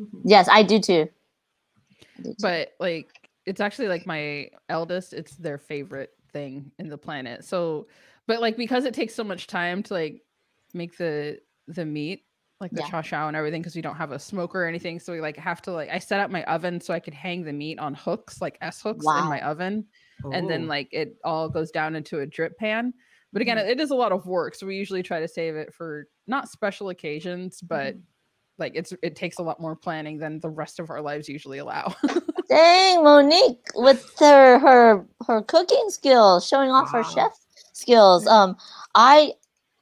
Mm-hmm. Yes, I do too. I do too. But like, it's actually like my eldest. It's their favorite thing in the planet. So, but like because it takes so much time to like make the the meat like the yeah. char siu and everything because we don't have a smoker or anything. So we like have to like I set up my oven so I could hang the meat on hooks, like S hooks wow. in my oven. Ooh. And then like it all goes down into a drip pan. But again, mm. it is a lot of work. So we usually try to save it for not special occasions, but mm. like it's it takes a lot more planning than the rest of our lives usually allow. <laughs> Dang, Monique with her her her cooking skills, showing off wow. her chef skills. Um I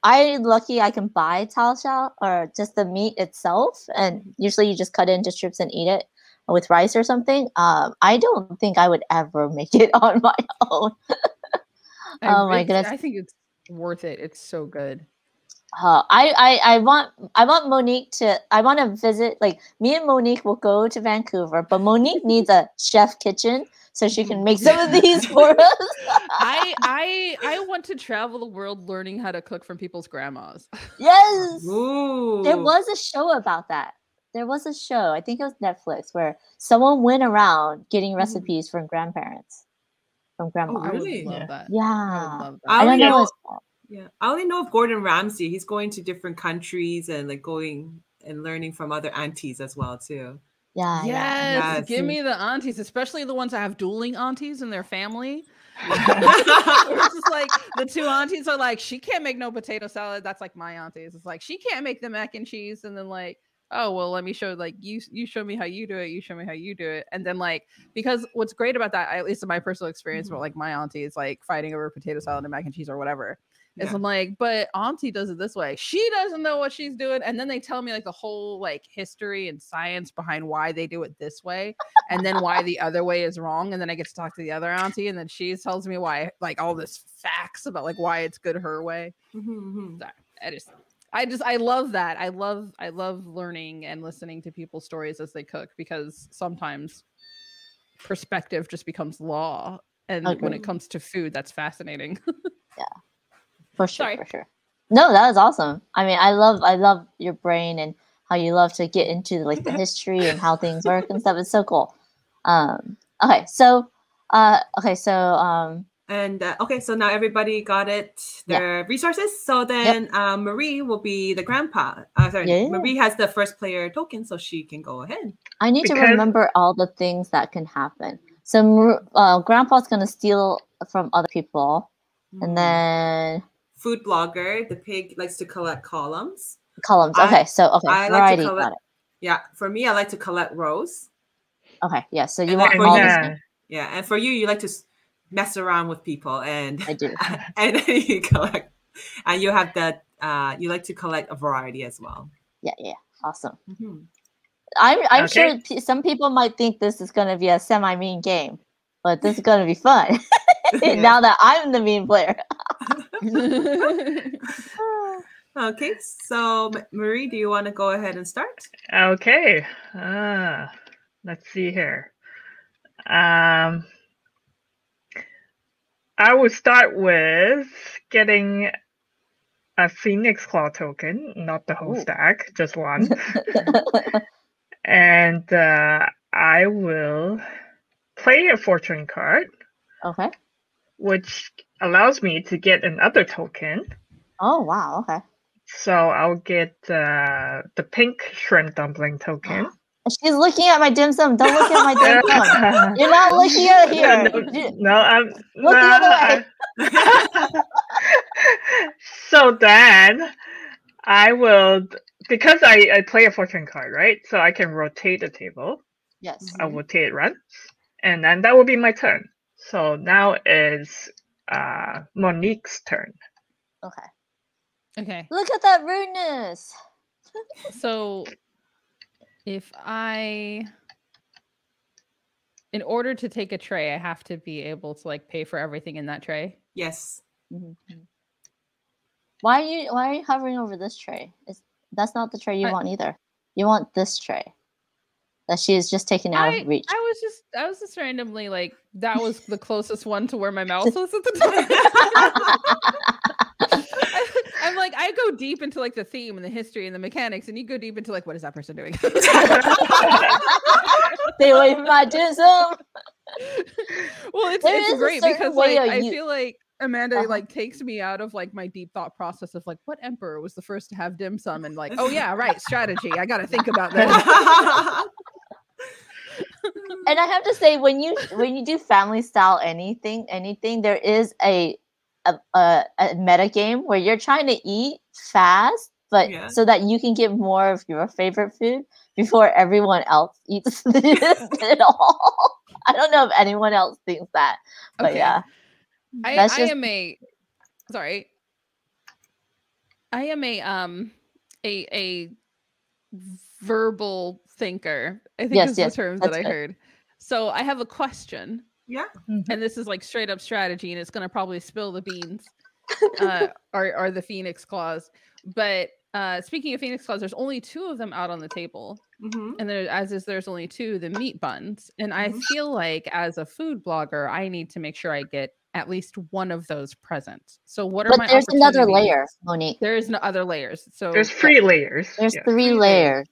I lucky I can buy char siu or just the meat itself, and usually you just cut it into strips and eat it with rice or something. Um, I don't think I would ever <laughs> make it on my own. oh my goodness! I think it's worth it. It's so good. Uh, I, I I want I want Monique to I want to visit like me and Monique will go to Vancouver, but Monique <laughs> needs a chef kitchen so she can make some of <laughs> these for us. I <laughs> I I want to travel the world learning how to cook from people's grandmas. Yes. Ooh. There was a show about that. There was a show, I think it was Netflix, where someone went around getting mm. recipes from grandparents. From grandma. Oh, really? I love that. Yeah. I, love that. I don't know. know yeah. I only know of Gordon Ramsay. He's going to different countries and like going and learning from other aunties as well too. Yeah. Yes. yes. Give me the aunties, especially the ones that have dueling aunties in their family. <laughs> it's just like the two aunties are like, she can't make no potato salad. That's like my aunties. It's like she can't make the mac and cheese, and then like, oh well, let me show like you you show me how you do it. You show me how you do it, and then like because what's great about that, at least in my personal experience, mm-hmm. but like my auntie is like fighting over potato salad and mac and cheese or whatever. It's yeah. I'm like, but Auntie does it this way. She doesn't know what she's doing. And then they tell me like the whole like history and science behind why they do it this way and then why the other way is wrong. And then I get to talk to the other auntie and then she tells me why like all this facts about like why it's good her way. Mm-hmm. mm-hmm. So I just I just I love that. I love I love learning and listening to people's stories as they cook because sometimes perspective just becomes law. And okay. when it comes to food, that's fascinating. <laughs> yeah for sure, Sorry. for sure. No, that was awesome. I mean, I love, I love your brain and how you love to get into like the <laughs> history and how things work and stuff. It's so cool. Um, okay, so, uh, okay, so, um, and uh, okay, so now everybody got it, their yeah. resources. So then yep. uh, Marie will be the grandpa. Uh, sorry, yeah. Marie has the first player token, so she can go ahead. I need because... to remember all the things that can happen. So uh, grandpa's going to steal from other people. Mm. And then food blogger. The pig likes to collect columns. Columns. Okay. So okay. I variety. Like collect, got it. Yeah. For me, I like to collect rows. Okay. Yeah. So you and want all yeah. yeah. And for you, you like to mess around with people and I do. <laughs> and then you collect and you have that uh you like to collect a variety as well. Yeah, yeah. Awesome. Mm-hmm. I'm I'm okay. sure some people might think this is going to be a semi mean game, but this is going to be fun. <laughs> <laughs> now that I'm the mean player. <laughs> okay, so Marie, do you want to go ahead and start? Okay. Uh, let's see here. Um, I will start with getting a Phoenix Claw token, not the whole Ooh. stack, just one. <laughs> and uh, I will play a fortune card. Okay which allows me to get another token. Oh wow! Okay. So I'll get uh, the pink shrimp dumpling token. <gasps> She's looking at my dim sum. Don't look at my dim sum. <laughs> You're not looking at here. No, no I'm look no, the other way. <laughs> so then I will because I, I play a fortune card, right? So I can rotate the table. Yes. I will rotate run, and then that will be my turn. So now is uh, Monique's turn. Okay. Okay. Look at that rudeness. <laughs> so if I in order to take a tray, I have to be able to like pay for everything in that tray. Yes. Mm-hmm. Why are you why are you hovering over this tray? It's, that's not the tray you I, want either. You want this tray that she is just taken out I, of reach. I was just I was just randomly like that was the closest one to where my <laughs> mouth was at the <laughs> time. <laughs> I'm like, I go deep into like the theme and the history and the mechanics, and you go deep into like, what is that person doing? Away from my jism. Well, it's there it's great because like I you... feel like Amanda uh-huh. like takes me out of like my deep thought process of like what emperor was the first to have dim sum and like, oh yeah, right, strategy. I gotta think about that. And I have to say, when you when you do family style anything, anything, there is a a, a, a meta game where you're trying to eat fast, but yeah. so that you can get more of your favorite food before everyone else eats <laughs> it all. I don't know if anyone else thinks that, but okay. yeah. I, That's just... I am a sorry. I am a um a a verbal thinker. I think yes, is yes, the term that I good. heard. So I have a question. Yeah. Mm-hmm. And this is like straight up strategy, and it's gonna probably spill the beans. uh <laughs> or, or the Phoenix Claws. But uh speaking of Phoenix Claws, there's only two of them out on the table. Mm-hmm. And there as is there's only two, the meat buns. And mm-hmm. I feel like as a food blogger, I need to make sure I get at least one of those present. So what are but my there's another layer, Monique. There's no other layers. So there's three layers. There's yeah. three layers.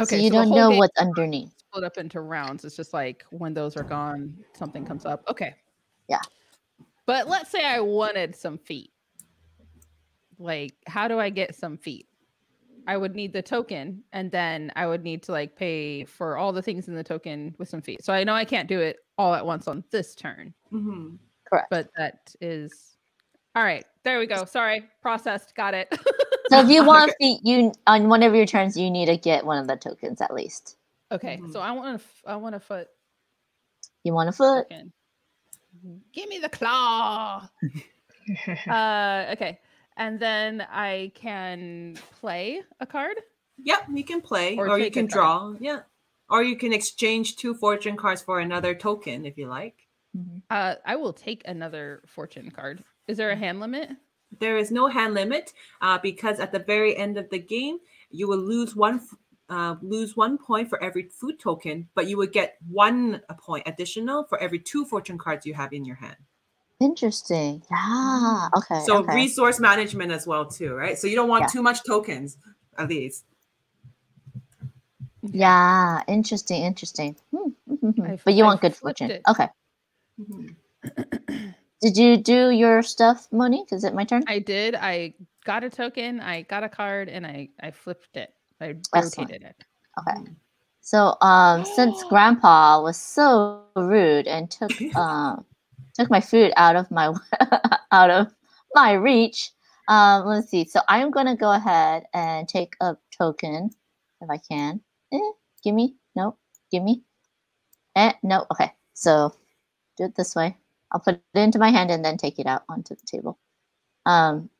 Okay, so you so don't know what's underneath. Split up into rounds. It's just like when those are gone, something comes up. Okay. Yeah. But let's say I wanted some feet. Like, how do I get some feet? I would need the token, and then I would need to like pay for all the things in the token with some feet. So I know I can't do it all at once on this turn. Mm-hmm. Correct. But that is all right. There we go. Sorry, processed. Got it. <laughs> so if you <laughs> want feet, you on one of your turns, you need to get one of the tokens at least. Okay, mm-hmm. so I want a, I want a foot. You want a foot? Token. Give me the claw. <laughs> uh, okay, and then I can play a card. Yep, you can play, or, or you can draw. Yeah, or you can exchange two fortune cards for another token if you like. Mm-hmm. Uh, I will take another fortune card. Is there a hand limit? There is no hand limit uh, because at the very end of the game, you will lose one uh, lose one point for every food token, but you would get one point additional for every two fortune cards you have in your hand. Interesting. Yeah. Okay. So okay. resource management as well too, right? So you don't want yeah. too much tokens, at least. Yeah. Interesting. Interesting. Hmm. but you I want good fortune. It. Okay. Mm-hmm. <clears throat> Did you do your stuff, Monique? Is it my turn? I did. I got a token, I got a card, and I I flipped it. I Excellent. rotated it. Okay. So um since grandpa was so rude and took <laughs> um took my food out of my <laughs> out of my reach, um let's see. So I'm gonna go ahead and take a token if I can. Eh, give me, nope, give me. Eh, no, okay. So do it this way. I'll put it into my hand and then take it out onto the table. Um,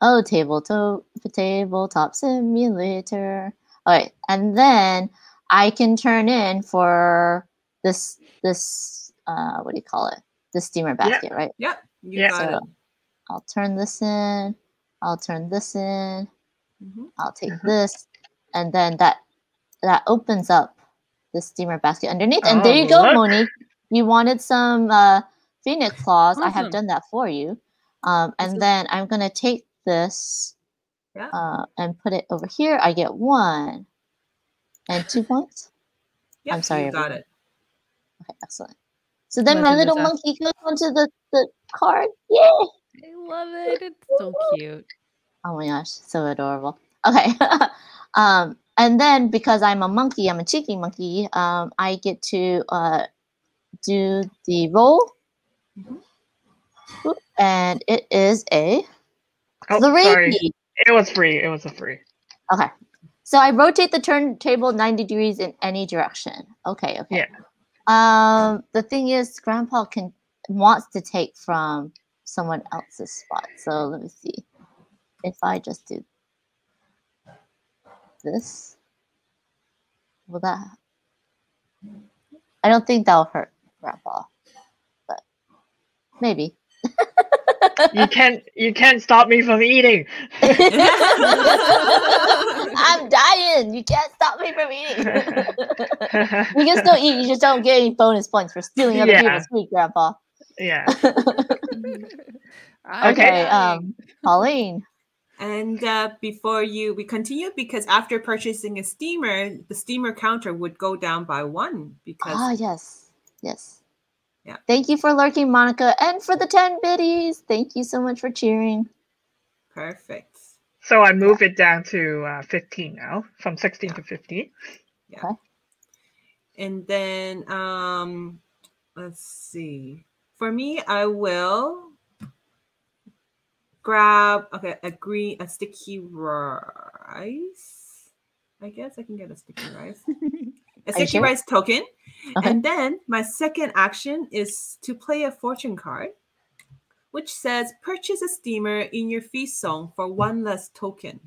oh, tabletop, tabletop simulator. All right, and then I can turn in for this this uh, what do you call it? The steamer basket, yep. right? Yep. Yeah. So I'll turn this in. I'll turn this in. Mm-hmm. I'll take mm-hmm. this, and then that that opens up the steamer basket underneath. And oh, there you go, look. Monique. You wanted some uh, Phoenix claws. Awesome. I have done that for you. Um, and then I'm going to take this yeah. uh, and put it over here. I get one and two <laughs> points. Yeah, I'm sorry. You got it. Okay, excellent. So then my little monkey goes onto the, the card. Yay! I love it. It's so cute. Oh my gosh, so adorable. Okay. <laughs> um, and then because I'm a monkey, I'm a cheeky monkey, um, I get to uh, do the roll. And it is a oh, three. Sorry. It was free. It was a free. Okay. So I rotate the turntable 90 degrees in any direction. Okay, okay. Yeah. Um the thing is grandpa can wants to take from someone else's spot. So let me see. If I just do this, will that I don't think that'll hurt grandpa. But maybe. you can't you can't stop me from eating. <laughs> I'm dying. You can't stop me from eating. <laughs> you can still eat. You just don't get any bonus points for stealing other yeah. people's food, Grandpa. Yeah. <laughs> okay. Um, Pauline. And uh, before you, we continue because after purchasing a steamer, the steamer counter would go down by one because. Ah, yes, yes. Yeah. Thank you for lurking, Monica, and for the 10 biddies. Thank you so much for cheering. Perfect. So I move it down to uh, 15 now, from 16 yeah. to 15. Yeah. Okay. And then, um, let's see. For me, I will grab okay a green a sticky rice. I guess I can get a sticky rice. <laughs> a sticky sure? rice token. Okay. And then my second action is to play a fortune card, which says purchase a steamer in your feast zone for one less token.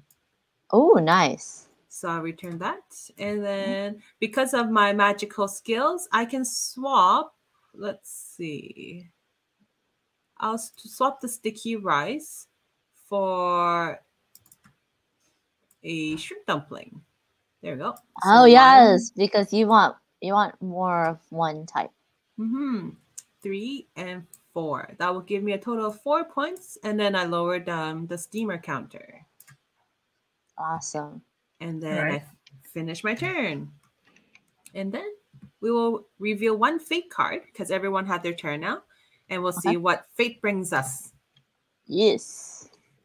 Oh, nice. So I'll return that. And mm-hmm. then because of my magical skills, I can swap. Let's see. I'll swap the sticky rice for a shrimp dumpling. There we go. So oh yes, one. because you want you want more of one type. Mm-hmm. Three and four. That will give me a total of four points, and then I lowered um, the steamer counter. Awesome. And then right. I finish my turn. And then we will reveal one fate card because everyone had their turn now, and we'll okay. see what fate brings us. Yes.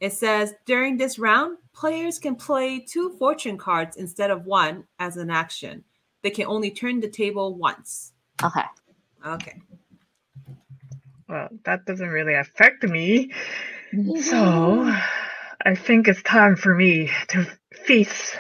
It says during this round, players can play two fortune cards instead of one as an action. They can only turn the table once. Okay. Okay. Well, that doesn't really affect me. Mm-hmm. So I think it's time for me to feast.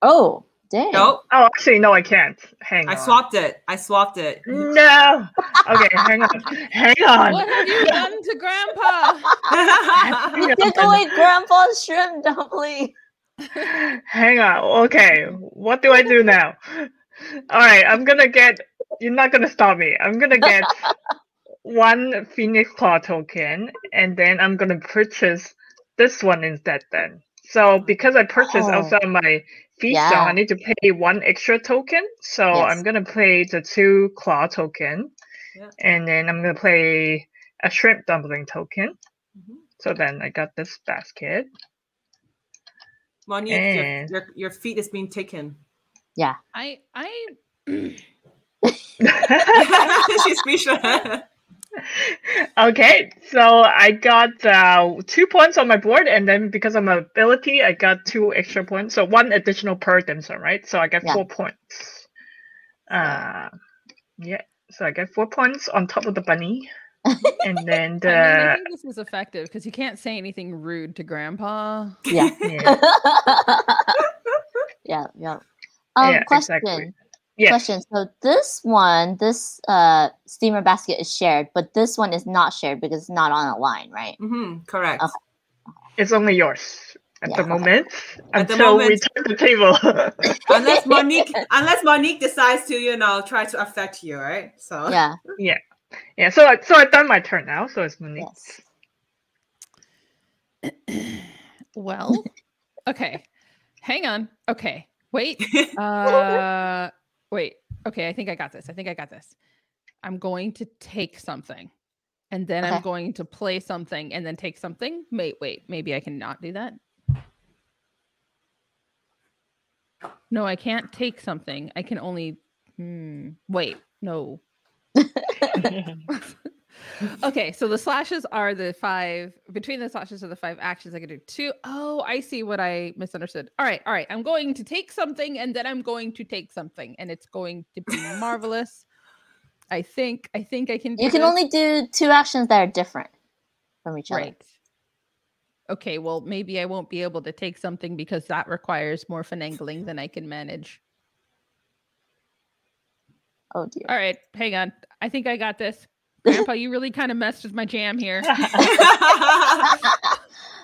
Oh, Dang. Nope. Oh, actually, no, I can't. Hang I on. I swapped it. I swapped it. No. Okay, hang on. Hang on. What have you done to Grandpa? <laughs> you took away Grandpa's shrimp dumpling. Hang on. Okay, what do I do now? All right, I'm gonna get. You're not gonna stop me. I'm gonna get <laughs> one Phoenix Claw token, and then I'm gonna purchase this one instead. Then, so because I purchased oh. outside my feast yeah. zone, I need to pay one extra token. So yes. I'm gonna play the two claw token, yeah. and then I'm gonna play a shrimp dumpling token. Mm-hmm. So then I got this basket. Monique, and... your, your, your feet is being taken. Yeah. I I. <laughs> <laughs> She's speechless <laughs> okay, so I got uh, two points on my board, and then because of my ability, I got two extra points. So one additional per dim sum, right? So I get yeah. four points. Uh, yeah, so I get four points on top of the bunny. and <laughs> then the... I, mean, I think this is effective because you can't say anything rude to Grandpa. Yeah. <laughs> Yeah. <laughs> yeah. yeah. Um, yeah, question. Exactly. Yes. Question. So this one, this uh, steamer basket is shared, but this one is not shared because it's not on a line, right? Mm-hmm, correct. Okay. It's only yours at yeah, the moment at until the moment, we turn the table. <laughs> unless Monique, <laughs> unless Monique decides to, you know, try to affect you, right? So yeah, yeah, yeah. So so I've done my turn now. So it's Monique. Yes. <clears throat> well, okay. Hang on. Okay. Wait. <laughs> Uh Wait. Okay, I think I got this. I think I got this. I'm going to take something and then okay. I'm going to play something and then take something. Wait, wait, maybe I can not do that. No, I can't take something. I can only hmm, wait. No. <laughs> <laughs> okay, so the slashes are the five between the slashes are the five actions I can do. Two. Oh, I see what I misunderstood. All right, all right. I'm going to take something and then I'm going to take something, and it's going to be <laughs> marvelous. I think. I think I can. you can this. only do two actions that are different from each other. Right. okay, well, maybe I won't be able to take something because that requires more finagling than I can manage. Oh dear. All right, hang on. I think I got this. Grandpa, you really kind of messed with my jam here. <laughs>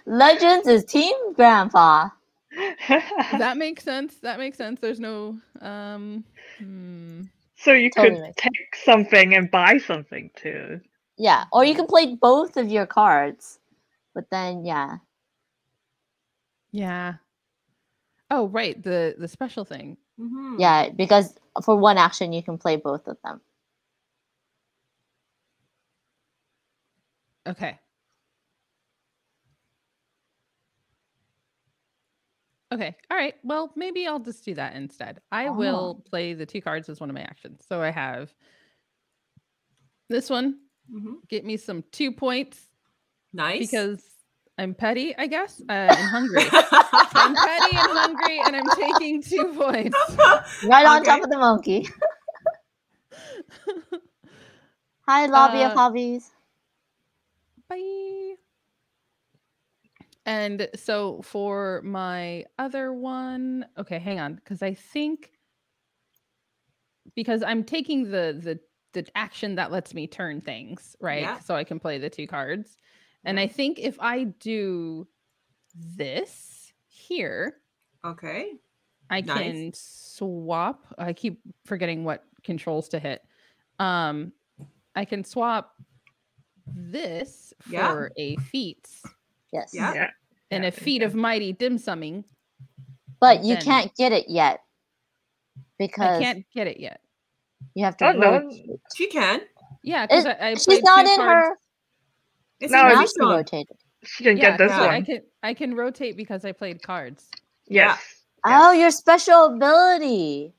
Legends is Team Grandpa. <laughs> that <laughs> makes sense. That makes sense. There's no um hmm. So you totally could take something and buy something too. Yeah, or you can play both of your cards. But then yeah. Yeah. Oh, right, the the special thing. Mm-hmm. Yeah, because for one action you can play both of them. Okay. Okay. All right. Well, maybe I'll just do that instead. I oh. will play the two cards as one of my actions. So I have this one. Mm-hmm. Get me some two points. Nice. Because I'm petty, I guess, uh, and hungry. I'm petty and hungry, and I'm taking two points. <laughs> Right on okay. top of the monkey. <laughs> Hi, lobby uh, of hobbies. Bye. And so for my other one, okay, hang on, because I think because I'm taking the the the action that lets me turn things, right? Yeah. So I can play the two cards. And I think if I do this here, okay, I nice. can swap. I keep forgetting what controls to hit. Um, I can swap this for yeah. a feat Yes. Yeah. And a feat of mighty dim summing. But you can't get it yet. Because I can't get it yet. You have to. Oh, no. She can. Yeah, because I, I she's not in cards. her. It's no, not rotated. She can yeah, get this one. I can I can rotate because I played cards. Yes. Yeah. Oh, your special ability.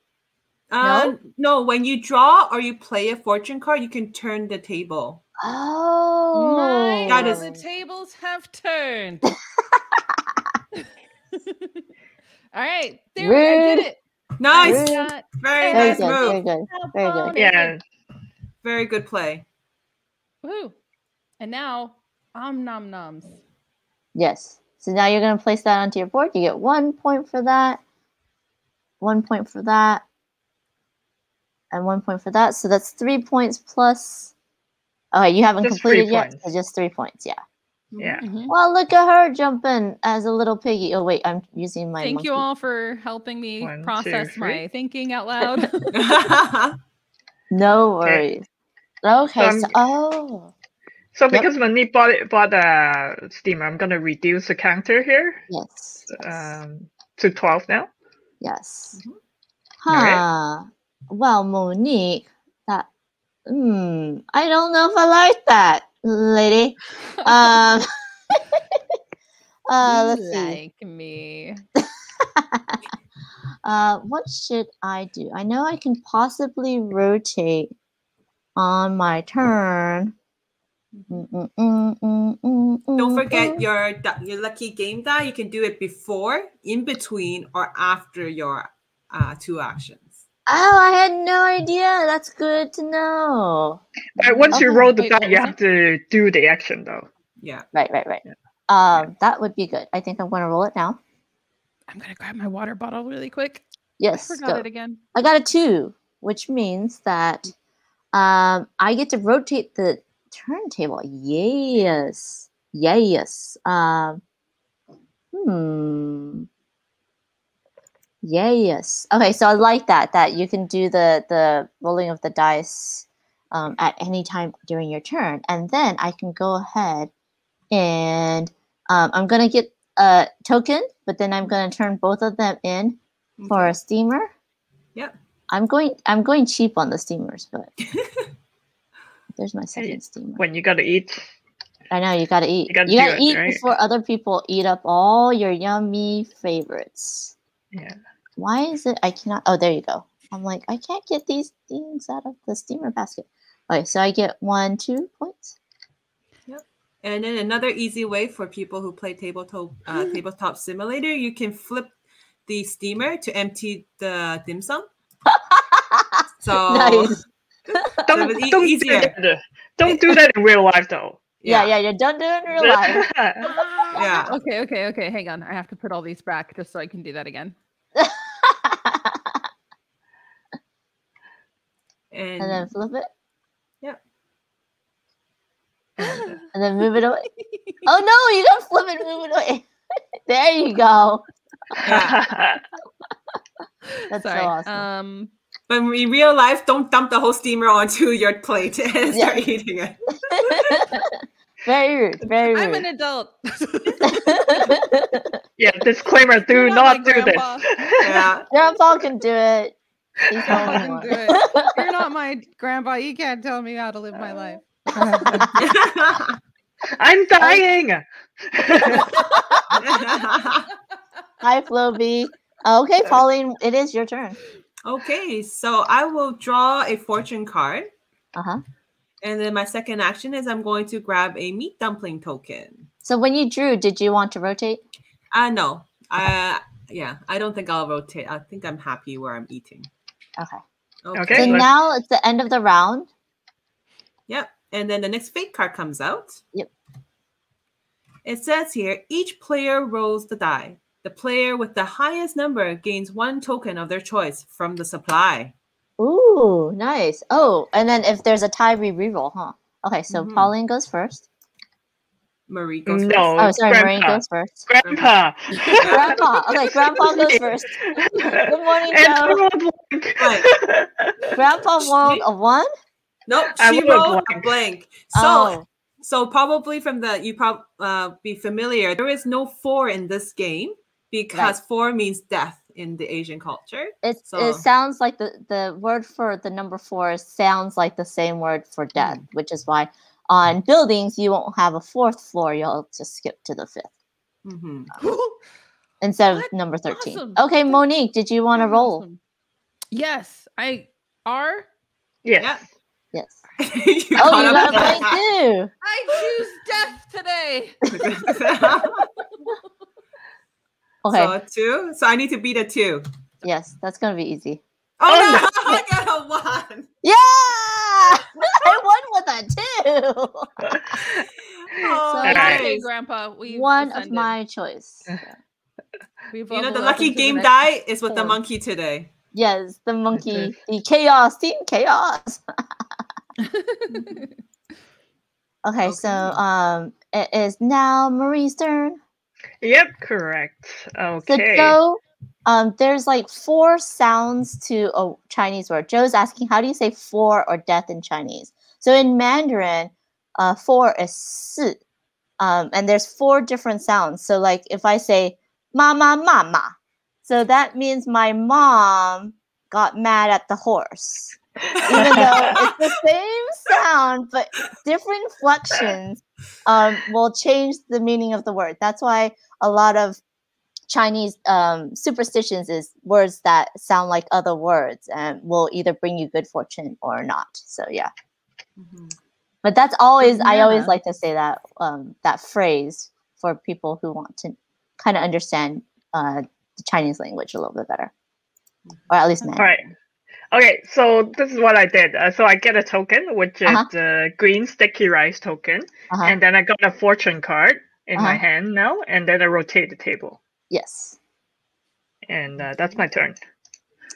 Uh, no? no, when you draw or you play a fortune card, you can turn the table. Oh, my that is the tables have turned. <laughs> All right, there Rude. I did it. Nice, very, very nice good, move. Very good, very good. Yeah, very good play. Woo! And now, om nom noms. Yes. So now you're going to place that onto your board. You get one point for that, one point for that, and one point for that. So that's three points plus Okay, you haven't just completed yet, so just three points. Yeah. Yeah. Mm-hmm. Well, look at her jumping as a little piggy. Oh wait, I'm using my. Thank monkey. you all for helping me One, process two, my thinking out <laughs> loud. <laughs> no worries. Okay. okay so, so, oh. So because yep. Monique bought it, bought a steamer, I'm gonna reduce the counter here. Yes. Um, to twelve now. Yes. Mm-hmm. Huh. Right. Well, Monique, that Hmm, I don't know if I like that, lady. <laughs> Um, <laughs> uh, let's like see. me. <laughs> uh, what should I do? I know I can possibly rotate on my turn. Mm, mm, mm, don't forget your your lucky game die. You can do it before, in between, or after your uh, two actions. Oh, I had no idea. That's good to know. But once okay. you roll the die, you have to do the action though. Yeah. Right, right, right. Yeah. Um, yeah. that would be good. I think I'm going to roll it now. I'm going to grab my water bottle really quick. Yes. I forgot go. it again. I got a two, which means that um, I get to rotate the turntable. Yes. Yes. Um, hmm. Yes. Okay, so I like that that you can do the the rolling of the dice um, at any time during your turn, and then I can go ahead and um, I'm gonna get a token, but then I'm gonna turn both of them in okay. for a steamer. Yep. I'm going. I'm going cheap on the steamers, but <laughs> there's my second steamer. When you gotta eat. I know you gotta eat. You gotta, you gotta eat right? before other people eat up all your yummy favorites. Yeah. Why is it I cannot? Oh, there you go. I'm like, I can't get these things out of the steamer basket. Okay, so I get one, two points. Yep. And then another easy way for people who play tabletop uh, tabletop simulator, you can flip the steamer to empty the dim sum. <laughs> so nice. <laughs> don't, don't, easier. Do don't do that in real life though. Yeah, yeah, you don't do it in real life. <laughs> yeah. Okay, okay, okay. Hang on. I have to put all these back just so I can do that again. And, and then flip it. Yep. And <laughs> then move it away. oh no, you don't flip it, move it away. <laughs> there you go. <laughs> That's Sorry. so awesome. Um But in real life, don't dump the whole steamer onto your plate and Yeah. start eating it. very rude. Very rude. I'm an adult. yeah, disclaimer: do not, not do grandpa. this. Yeah. Grandpa can do it. He's the I only can one. do it. You're not my grandpa. You can't tell me how to live my life. <laughs> I'm <laughs> dying. <laughs> Hi, Floby. Okay, Pauline, it is your turn. okay, so I will draw a fortune card. Uh huh. And then my second action is I'm going to grab a meat dumpling token. So when you drew, did you want to rotate? Uh no. Uh yeah, I don't think I'll rotate. I think I'm happy where I'm eating. Okay. Okay, So now it's the end of the round. Yep. And then the next fate card comes out. Yep. It says here each player rolls the die. The player with the highest number gains one token of their choice from the supply. Ooh, nice. Oh, and then if there's a tie, we reroll, huh? Okay, so Mhm. Pauline goes first. Marie goes No. Oh, sorry, Maureen Grandpa. goes first. Grandpa. Grandpa. Okay, Grandpa goes <laughs> first. Good morning, And Joe. I rolled blank. Grandpa rolled a one. first. Nope, she rolled rolled a blank. blank. So oh, So probably from the you probably uh, be familiar. There is no four in this game because four means death in the Asian culture. it's so- it sounds like the the word for the number four sounds like the same word for death, Mm. which is why on buildings you won't have a fourth floor. You'll just skip to the fifth hmm <laughs> instead of What? number thirteen. Awesome. Okay, Monique, did you want to roll? Awesome. Yes, I are. Yes. Yeah. Yes. <laughs> you Oh, caught you up got a point too. <laughs> I choose death today. Okay. So two. So I need to beat a two. yes, that's gonna be easy. Oh, Oh, no! I got a one. Yeah, I won with that too. Oh, <laughs> So- It's Alright. okay, Grandpa. We One of my choice. <laughs> We've You know the lucky into the game next- die is with the monkey today. Yes, the monkey, the chaos team, chaos. <laughs> Okay, so um, it is now Marie's turn. Yep, correct. So Okay. Joe, um, there's like four sounds to a Chinese word. Joe's asking, how do you say four or death in Chinese? So in Mandarin, uh, four is si, um, and there's four different sounds. So like if I say mama mama, so that means my mom got mad at the horse. Even though it's the same sound, but different inflections um, will change the meaning of the word. That's why a lot of Chinese um, superstitions is words that sound like other words and will either bring you good fortune or not. So yeah, Mhm. but that's always I always like to say that um, that phrase for people who want to kind of understand uh, the Chinese language a little bit better, or at least All Mandarin. right. Okay, so this is what I did. Uh, so I get a token, which is Uh-huh. the green sticky rice token, Uh-huh. and then I got a fortune card in my Uh-huh. hand now, and then I rotate the table, Yes, and uh, that's my turn.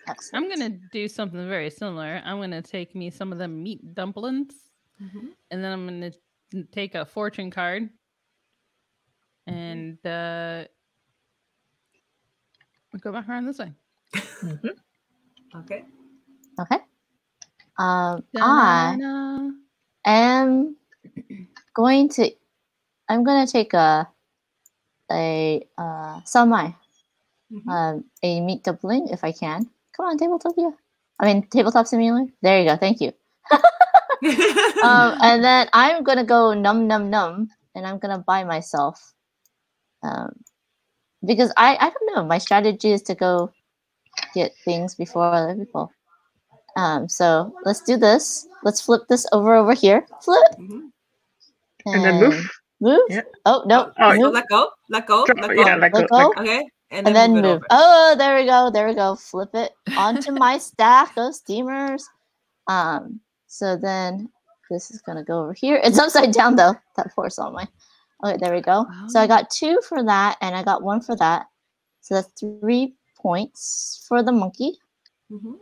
Excellent. I'm gonna do something very similar. I'm gonna take me some of the meat dumplings, Mhm. and then I'm gonna take a fortune card, and uh, we'll go back around this way. Okay. Okay. Um, I am going to. I'm going to take a a uh, shumai, Mhm. um, a meat dumpling if I can. Come on, tabletopia. I mean, tabletop simulator. There you go. Thank you. <laughs> Um, and then I'm gonna go num num num, and I'm gonna buy myself. Um, because I I don't know. My strategy is to go get things before other people. Um, so let's do this. Let's flip this over over here. Flip Mhm. And then move. Move. Yeah. Oh no. Oh, So move. let go. Let go. Let go. yeah, let go. Let let go. go. Okay. And and then, then move. move. over. Oh, there we go. There we go. Flip it onto my <laughs> stack of steamers. Um, so then this is gonna go over here. It's upside down though. That force on my. Okay, there we go. Oh. So I got two for that, and I got one for that. So that's three points for the monkey. Mm-hmm.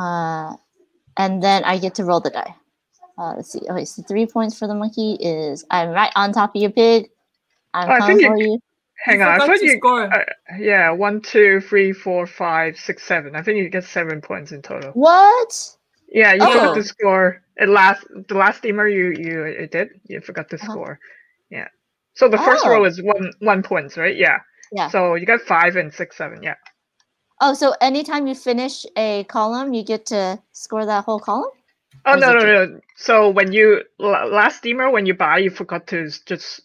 Uh, and then I get to roll the die. Uh, let's see. Okay, so three points for the monkey is I'm right on top of your pig. I'm oh, coming for you. Hang on, I thought you score. Uh, yeah, one, two, three, four, five, six, seven. I think you get seven points in total. What? Yeah, you oh. forgot to score. It last the last steamer you you it did. You forgot to uh-huh. score. Yeah. So the first oh. row is one one points, right? Yeah. Yeah. So you got five and six, seven. Yeah. Oh, so anytime you finish a column, you get to score that whole column? Oh no no no! So when you last steamer when you buy, you forgot to just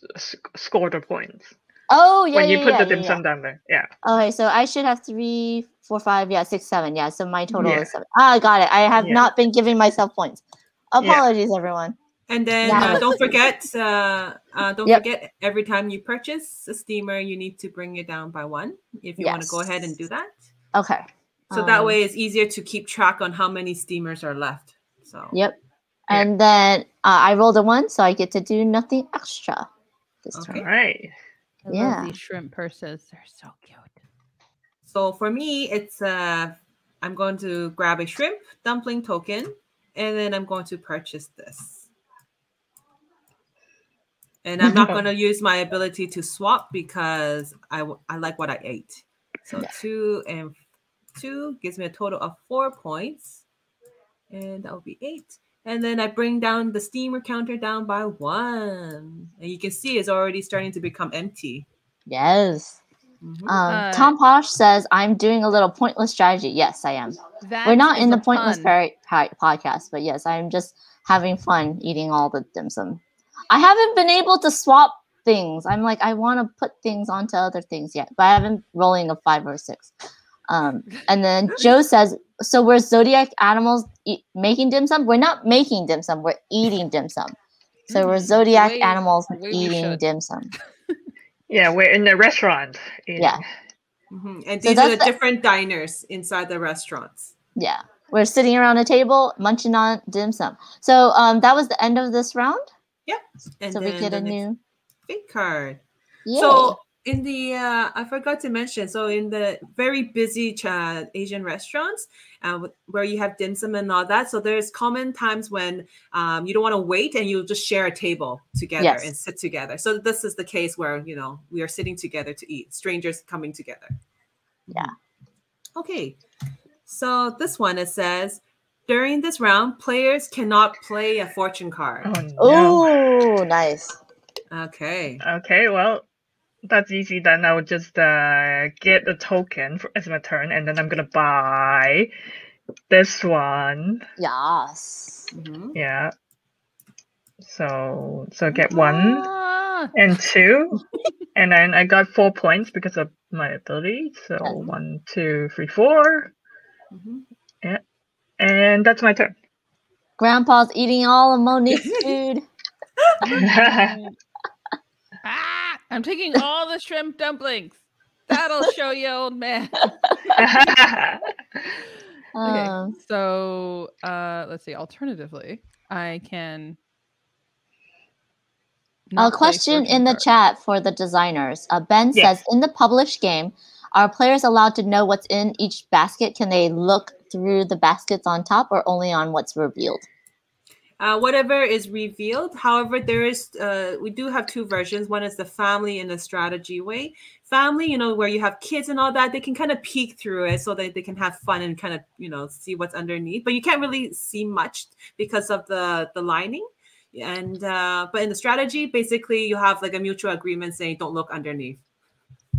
score the points. Oh yeah. When you yeah, put yeah, the dim sum down there, yeah. Okay, so I should have three, four, five, yeah, six, seven, yeah. So my total is seven. Ah, I got it. I have not been giving myself points. Apologies, everyone. And then uh, don't forget, uh, uh, don't yep. forget every time you purchase a steamer, you need to bring it down by one. If you yes. want to go ahead and do that. Okay. So um, that way, it's easier to keep track on how many steamers are left. So. Yep. And then uh, I rolled a one, so I get to do nothing extra this okay. turn. Right. I yeah. these shrimp purses. They're so cute. So for me, it's uh I'm going to grab a shrimp dumpling token and then I'm going to purchase this. And I'm not going <laughs> to use my ability to swap because I, I like what I ate. So yeah. two and two gives me a total of four points. And that will be eight. And then I bring down the steamer counter down by one. And you can see it's already starting to become empty. Yes. Mm-hmm. Um, uh, Tom Posh says, I'm doing a little pointless strategy. Yes, I am. We're not in the pointless par- podcast, but yes, I'm just having fun eating all the dim sum. I haven't been able to swap things. I'm like, I want to put things onto other things yet, but I haven't rolling a five or a six. Um, <laughs> and then Joe says, "So we're zodiac animals eat, making dim sum? We're not making dim sum. We're eating dim sum. So we're mm, zodiac way, animals eating dim sum. <laughs> yeah, we're in the restaurant. Eating. Yeah, mm-hmm. and these so are the, the different diners inside the restaurants. Yeah, we're sitting around a table munching on dim sum. So um, that was the end of this round. Yeah, and so we get a new big card. Yay. So in the uh, I forgot to mention. So in the very busy uh, Asian restaurants, uh, where you have dim sum and all that, so there's common times when um, you don't want to wait and you just share a table together yes. and sit together. So this is the case where you know we are sitting together to eat, strangers coming together. Yeah. Okay. So this one it says during this round, players cannot play a fortune card. Oh, no. Ooh, nice. Okay. Okay. Well, that's easy. Then I would just uh, get a token for, as my turn, and then I'm gonna buy this one. Yes. Mm-hmm. Yeah. So so get one ah. and two, <laughs> and then I got four points because of my ability. So one, two, three, four. Mm-hmm. Yeah, and that's my turn. Grandpa's eating all of Monique's <laughs> food. <laughs> I'm taking all the shrimp dumplings. That'll show you, old man. <laughs> <laughs> okay, um, so uh, let's see. Alternatively, I can. A question in the chat for the designers. Uh, ben yes. says, in the published game, are players allowed to know what's in each basket? Can they look through the baskets on top or only on what's revealed? Uh, whatever is revealed. However, there is uh, we do have two versions. One is the family and the strategy way. Family, you know, where you have kids and all that, they can kind of peek through it so that they can have fun and kind of you know see what's underneath. But you can't really see much because of the the lining. And uh, but in the strategy, basically, you have like a mutual agreement saying don't look underneath.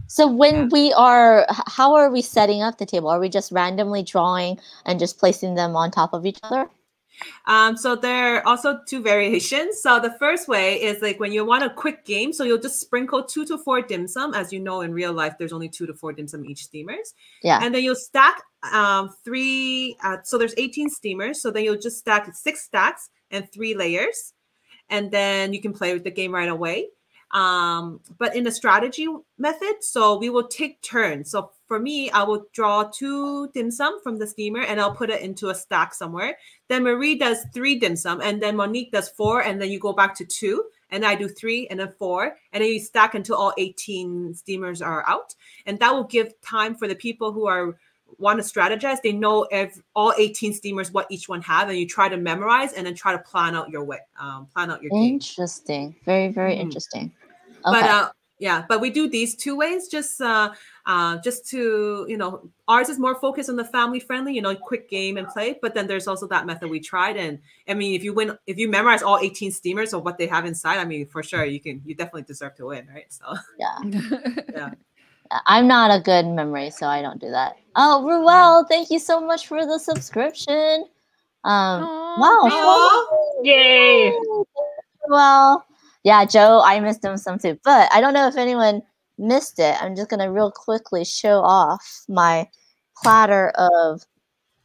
So when yeah. we are, how are we setting up the table? Are we just randomly drawing and just placing them on top of each other? Um, so there are also two variations. So the first way is like when you want a quick game, so you'll just sprinkle two to four dim sum. As you know, in real life, there's only two to four dim sum each steamers. Yeah. And then you'll stack um, three. Uh, so there's 18 steamers. So then you'll just stack six stacks and three layers, and then you can play with the game right away. Um, but in a strategy method. So we will take turns. So for me, I will draw two dim sum from the steamer and I'll put it into a stack somewhere. Then Marie does three dim sum, and then Monique does four, and then you go back to two, and I do three, and then four, and then you stack until all 18 steamers are out. And that will give time for the people who are want to strategize, they know if all 18 steamers what each one have, and you try to memorize and then try to plan out your way, um, plan out your game. Interesting. Very, very mm. interesting. Okay. But uh, yeah, but we do these two ways just uh, uh, just to you know ours is more focused on the family friendly, you know, quick game and play. But then there's also that method we tried, and I mean, if you win, if you memorize all 18 steamers or what they have inside, I mean, for sure you can, you definitely deserve to win, right? So <laughs> yeah, yeah. I'm not a good memory, so I don't do that. Oh, Ruel, thank you so much for the subscription. Um, Aww, wow, yay! Well, yeah, Joe, I missed him some too, but I don't know if anyone missed it. I'm just gonna real quickly show off my platter of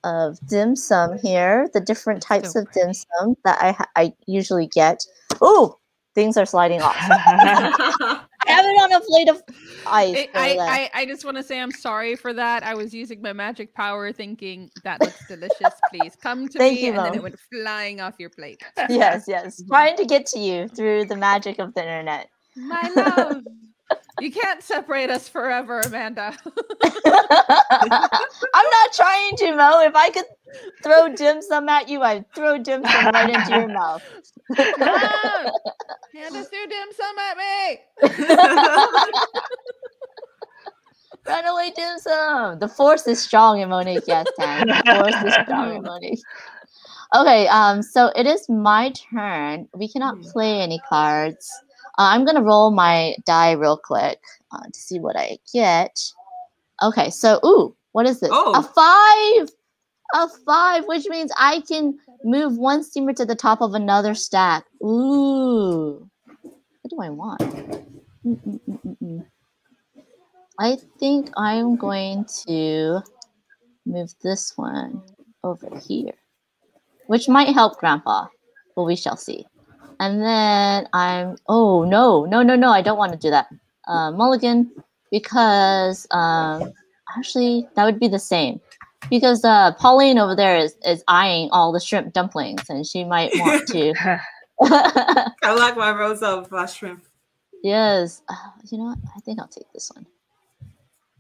of dim sum here, the different types so of dim sum that I I usually get. Oh, things are sliding off. <laughs> <laughs> I have it on a plate of ice. I, I, I, just want to say I'm sorry for that. I was using my magic power thinking that looks delicious. Please come to Thank me. You, and then it went flying off your plate. yes, yes. <laughs> Trying to get to you through the magic of the internet. My love. You can't separate us forever, Amanda. <laughs> I'm not trying to, Mo. If I could throw dim sum at you, I'd throw dim sum right into your <laughs> mouth. Mom, Amanda threw dim sum at me. Run away, dim sum. The force is strong in Monique. Yes, Tan. The force is strong <laughs> in Monique. Okay, um, so it is my turn. We cannot hmm. play any cards. Uh, I'm gonna roll my die real quick uh, to see what I get. Okay, so ooh, what is this? Oh. A five, a five, which means I can move one steamer to the top of another stack. Ooh, what do I want? Mm-mm-mm-mm. I think I'm going to move this one over here, which might help Grandpa, but we shall see. And then I'm, oh, no, no, no, no, I don't want to do that. Uh, mulligan, because um, actually that would be the same. Because uh, Pauline over there is, is eyeing all the shrimp dumplings and she might want <laughs> to. <laughs> I like my rows of uh, shrimp. Yes. Uh, you know what? I think I'll take this one.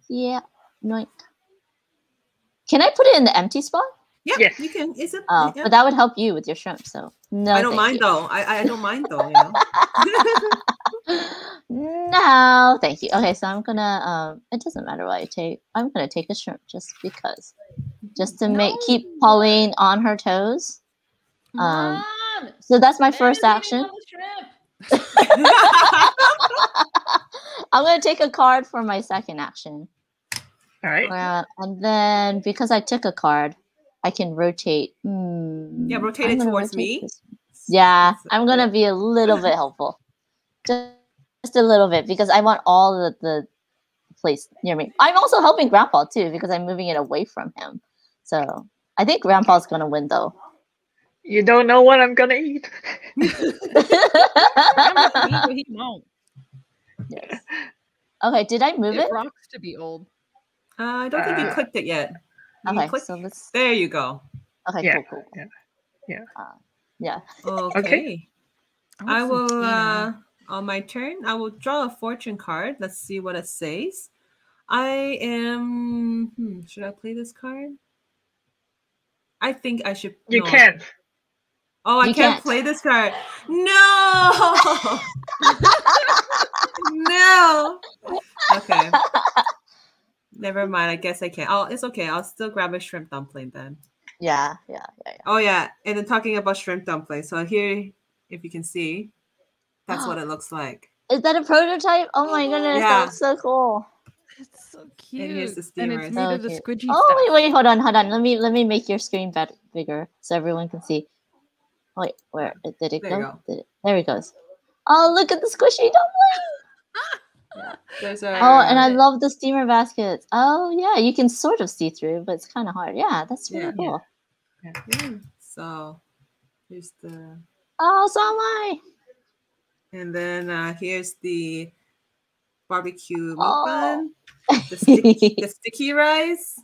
Yeah. Noink. Can I put it in the empty spot? Yeah, yes. you can. Is it? Oh, yeah. but that would help you with your shrimp. So no, I don't mind you. though. I, I don't mind though. You know? <laughs> no, thank you. Okay, so I'm gonna. Um, it doesn't matter what I take. I'm gonna take a shrimp just because, just to no. make keep Pauline on her toes. Um, Mom, so that's my first action. <laughs> I'm gonna take a card for my second action. All right. Uh, and then because I took a card, I can rotate. Mm, yeah, rotate it towards rotate me. This. Yeah, I'm gonna be a little bit helpful, just, just a little bit because I want all the the place near me. I'm also helping Grandpa too because I'm moving it away from him. So I think Grandpa's gonna win though. You don't know what I'm gonna eat. <laughs> he won't. Yes. Okay, did I move it? It rocks to be old. Uh, I don't think you uh, clicked it yet. Okay, click? so let's. There you go. Okay, yeah, cool, cool. Yeah. Yeah. Uh, yeah. Okay. okay. I will. Uh, on my turn, I will draw a fortune card. Let's see what it says. I am. Hmm, should I play this card? I think I should. You no. can't. Oh, I can't, can't play this card. No. <laughs> no. <laughs> Okay. Never mind. I guess I can't. Oh, it's okay. I'll still grab a shrimp dumpling then. Yeah, yeah, yeah, yeah. Oh yeah, and then talking about shrimp dumpling. So here, if you can see, that's what <gasps> it looks like. Is that a prototype? Oh my <gasps> goodness, yeah. that's so cool. It's so cute. And here's the steamer. And it's made so of the squidgy Oh stuff. wait, wait, hold on, hold on. Let me let me make your screen better, bigger so everyone can see. Wait, where did it there go? go? Did it, there it goes. Oh, look at the squishy dumpling. <laughs> Those are, oh, and I love the steamer baskets. Oh, yeah, you can sort of see through, but it's kind of hard. Yeah, that's really yeah, cool. Yeah. yeah. So here's the. Oh, so am I. And then uh, here's the barbecue meat oh. bun, the <laughs> sticky, the sticky rice.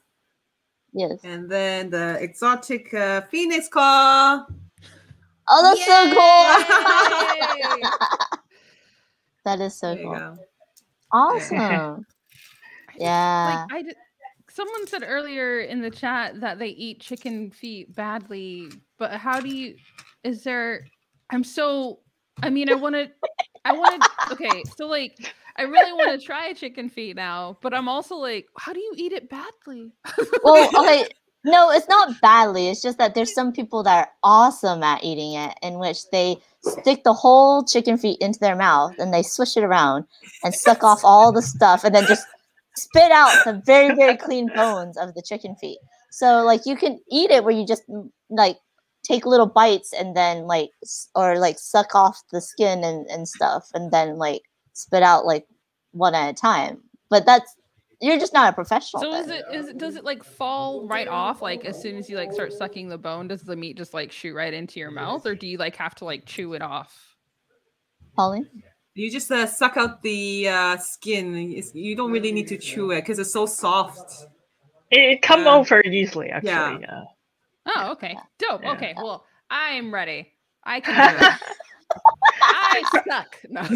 Yes. And then the exotic uh, phoenix claw. Oh, that's Yay! so cool. <laughs> that is so there cool. Awesome. <laughs> yeah. Like I did, someone said earlier in the chat that they eat chicken feet badly, but how do you is there I'm so I mean I want to I want to okay, so like I really want to <laughs> try chicken feet now, but I'm also like, how do you eat it badly? <laughs> well, okay, no, it's not badly. It's just that there's some people that are awesome at eating it, in which they stick the whole chicken feet into their mouth and they swish it around and suck off all the stuff and then just spit out the very, very clean bones of the chicken feet. So, like, you can eat it where you just mm, like take little bites and then like, or like suck off the skin and, and stuff and then like spit out like one at a time. But that's you're just not a professional. So is it is it does it like fall right off like as soon as you like start sucking the bone? Does the meat just like shoot right into your mouth, or do you like have to like chew it off? Pauline, you just uh, suck out the uh, skin. It's, you don't really need to chew it because it's so soft. It, it comes uh, over easily, actually. Yeah. yeah. Oh, okay, dope. Yeah. Okay, well, I'm ready. I can <laughs> do it. I suck. No. <laughs>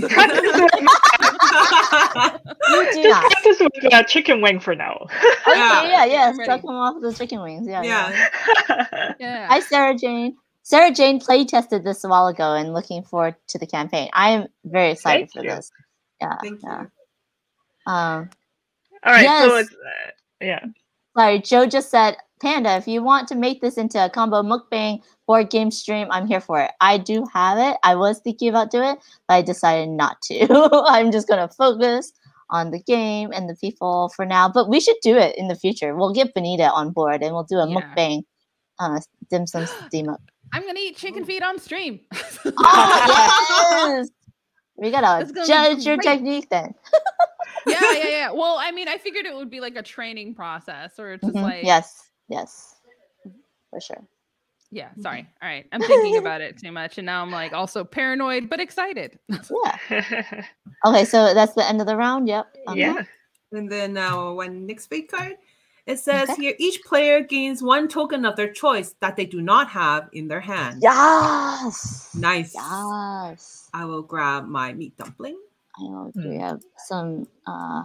you do Just practice with uh, chicken wing for now. okay, yeah, yeah, yeah. Suck them off the chicken wings. Yeah, yeah. yeah. <laughs> yeah. Hi, Sarah Jane. Sarah Jane play tested this a while ago and looking forward to the campaign. I am very excited Thank for you. this. Yeah, Thank yeah. You. Um, All right, yes. so it's, uh, yeah. Sorry, Joe just said, Panda, if you want to make this into a combo mukbang board game stream, I'm here for it. I do have it. I was thinking about doing it, but I decided not to. <laughs> I'm just gonna focus on the game and the people for now. But we should do it in the future. We'll get Benita on board and we'll do a yeah. mukbang uh, dim sum <gasps> steam up. I'm gonna eat chicken feet on stream. <laughs> oh, yes! We gotta judge your technique then. yeah, yeah, <laughs> yeah. Well, I mean, I figured it would be like a training process, or it's just mm-hmm. like yes, yes, for sure. Yeah, sorry. Mm-hmm. All right. I'm thinking <laughs> about it too much. And now I'm like also paranoid, but excited. <laughs> yeah. <laughs> okay, so that's the end of the round. Yep. Okay. Yeah. And then now uh, one next big card. It says okay. here each player gains one token of their choice that they do not have in their hand. Yes. Nice. Yes. I will grab my meat dumpling. I know we mm. have some uh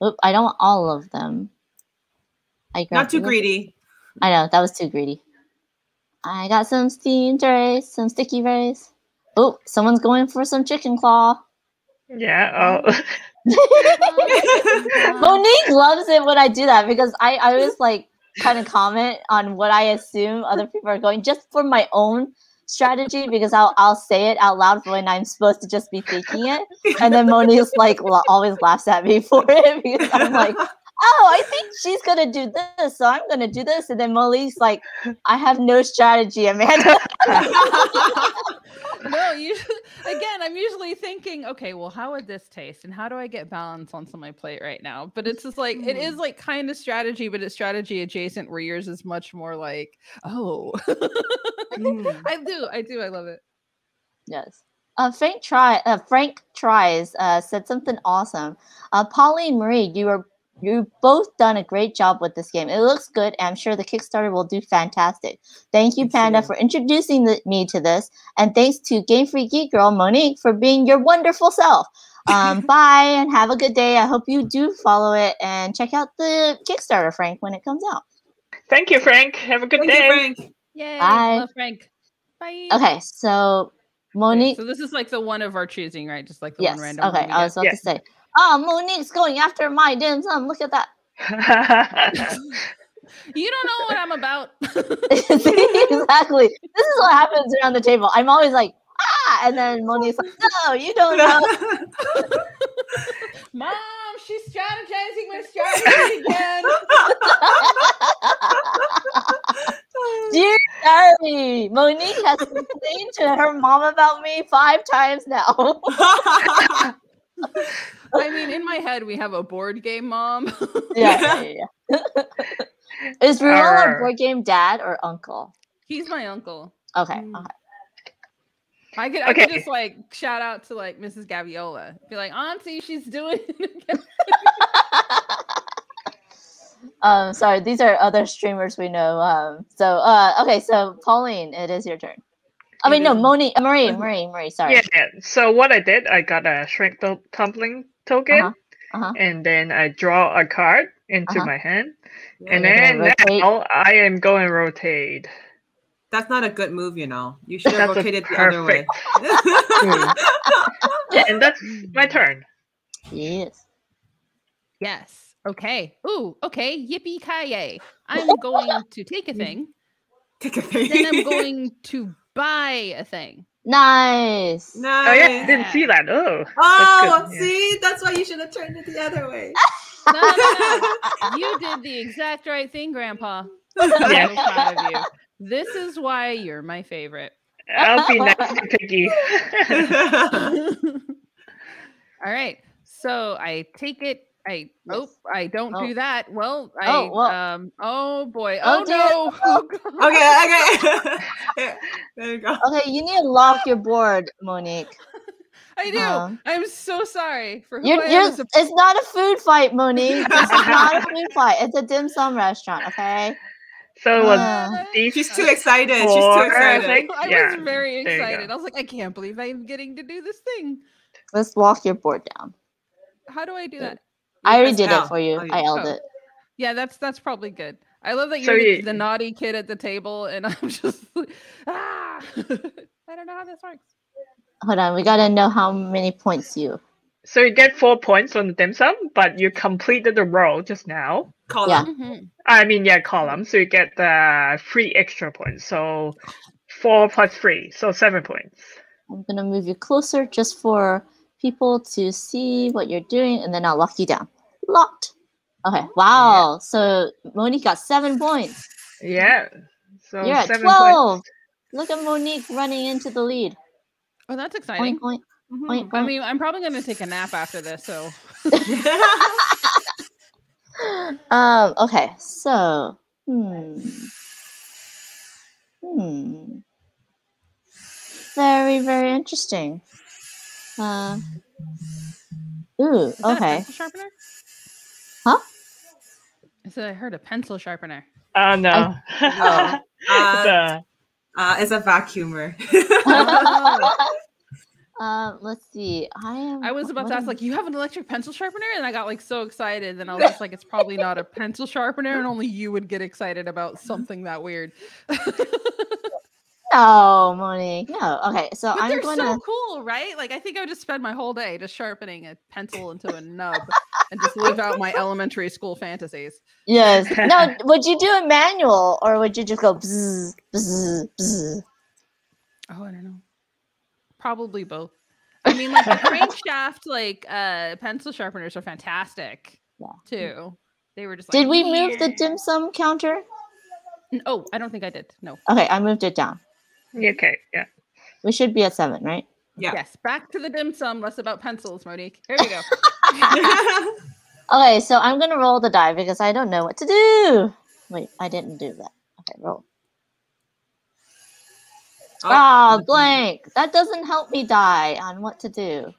oop, I don't want all of them. I not too greedy. I know that was too greedy. I got some steamed rice, some sticky rice. Oh, someone's going for some chicken claw. Yeah. Um, oh. <laughs> Monique loves it when I do that because I, I always like kind of comment on what I assume other people are going just for my own strategy because I'll I'll say it out loud when I'm supposed to just be thinking it, and then Monique's like always laughs at me <laughs> for it because I'm like, oh, I think she's gonna do this, so I'm gonna do this. And then Molly's like, I have no strategy, Amanda. <laughs> no, you again, I'm usually thinking, okay, well, how would this taste? And how do I get balance onto my plate right now? But it's just like it is like kind of strategy, but it's strategy adjacent where yours is much more like, oh. mm. <laughs> I do, I do, I love it. Yes. Uh, Frank try uh, Frank tries uh, said something awesome. Uh, Pauline Marie, you were You've both done a great job with this game. It looks good, and I'm sure the Kickstarter will do fantastic. Thank you, Panda, for introducing the, me to this, and thanks to Game Freak Geek Girl Monique for being your wonderful self. Um, <laughs> bye, and have a good day. I hope you do follow it and check out the Kickstarter, Frank, when it comes out. Thank you, Frank. Have a good Thank day. You, Frank. Yay, Bye. Love Frank. Bye. Okay, so Monique. Okay, so this is like the one of our choosing, right? Just like the yes. one random. Okay, I was about to say. Oh, Monique's going after my dim sum. Look at that. <laughs> you don't know what I'm about. <laughs> <laughs> exactly. This is what happens around the table. I'm always like, ah, and then Monique's like, no, you don't know. Mom, she's strategizing my strategy again. Dear Charlie, Monique has complained to her mom about me five times now. I mean, in my head, we have a board game mom. <laughs> yeah, <laughs> yeah, yeah. Is Ruel our board game dad or uncle? He's my uncle. Okay. Mm. okay. I could, I okay. could just like shout out to like Mrs. Gaviola. Be like, Auntie, she's doing. <laughs> um, sorry, these are other streamers we know. Um, so uh, okay, so Pauline, it is your turn. I mean, no, Moni, Marie, Marie, Marie. Sorry. Yeah, yeah. So what I did, I got a shrimp dumpling token, uh-huh. Uh-huh. and then I draw a card into uh-huh. my hand, yeah, and then now I am going to rotate. That's not a good move, you know. You should have rotated the other way. <laughs> and that's my turn. Yes. Yes. Okay. Ooh, okay. Yippee ki I'm going to take a thing. Take a thing. Then I'm <laughs> going to buy a thing. Nice. Nice. Oh yeah, didn't see that. Oh. Oh, that's see, yeah. that's why you should have turned it the other way. <laughs> no, no, no. You did the exact right thing, Grandpa. <laughs> Yeah. I'm proud of you. This is why you're my favorite. I'll be nice and picky. All right. So I take it. I oh I don't oh. do that. Well, I oh, well. um oh boy. Oh, <laughs> oh no. okay, okay. <laughs> there you go. Okay, you need to lock your board, Monique. <laughs> I do. Um, I'm so sorry for who you're, I you're, It's not a food fight, Monique. It's not a food fight. It's a dim sum restaurant. Okay. So uh, she's too excited. She's too excited. I, yeah, was very excited. I was like, I can't believe I'm getting to do this thing. Let's walk your board down. How do I do that? I already did L. it for you. Oh, I L'd oh. it. Yeah, that's that's probably good. I love that you're so the, the, naughty kid at the table, and <laughs> I'm just ah. <laughs> I don't know how this works. Hold on, we gotta know how many points you. So you get four points on the dim sum, but you completed the row just now. Column. Yeah. Mm-hmm. I mean, yeah, column. So you get the three extra points. So four plus three, so seven points. I'm gonna move you closer just for people to see what you're doing, and then I'll lock you down. Locked. Okay. Wow. Yeah. So Monique got seven points. Yeah. So you're at twelve. Points. Look at Monique running into the lead. Oh, that's exciting. Point, point. Mm-hmm. Point, point. I mean, I'm probably going to take a nap after this. So. <laughs> um. Okay. So. Hmm. Hmm. Very, very interesting. Uh. Ooh. okay. sharpener? Huh? I said I heard a pencil sharpener. Uh no. I, <laughs> oh. uh, uh, it's a vacuumer. oh. <laughs> <laughs> Uh, let's see. I am. I was about to ask, like, you have an electric pencil sharpener, and I got like so excited. Then I was just like, it's probably not a pencil sharpener, and only you would get excited about something that weird. no, Monique. No. Okay, so but I'm they're going so cool, right? Like, I think I would just spend my whole day just sharpening a pencil into a nub and just live out my elementary school fantasies. Yes. <laughs> No. would you do a manual, or would you just go bzz, bzz, bzz? Oh, I don't know. Probably both. I mean, like the crankshaft, <laughs> like uh, pencil sharpeners are fantastic. Yeah. Too. They were just. Like, did we yeah. move the dim sum counter? Oh, I don't think I did. No. Okay, I moved it down. Okay. Yeah. We should be at seven, right? Yeah. Yes. Back to the dim sum. Less about pencils, Monique. Here we go. <laughs> okay, so I'm gonna roll the die because I don't know what to do. Wait, I didn't do that. Okay, roll. Oh, oh blank. That doesn't help me die on what to do.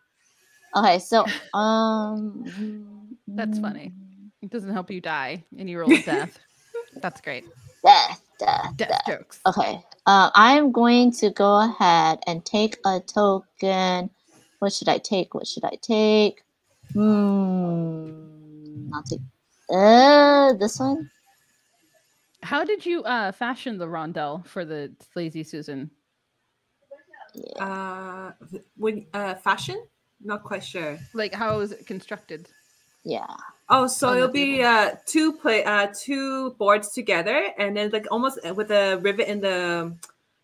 Okay, so <laughs> um That's funny. It doesn't help you die and you roll death. <laughs> That's great. Death, death, death, death. jokes. Okay. Uh, I'm going to go ahead and take a token. What should I take? What should I take? Hmm. I'll take uh this one. How did you uh fashion the rondelle for the lazy Susan? Uh, when uh, fashion? Not quite sure. Like how is it constructed? Yeah. Oh, so it'll be uh two play uh two boards together, and then like almost with a rivet in the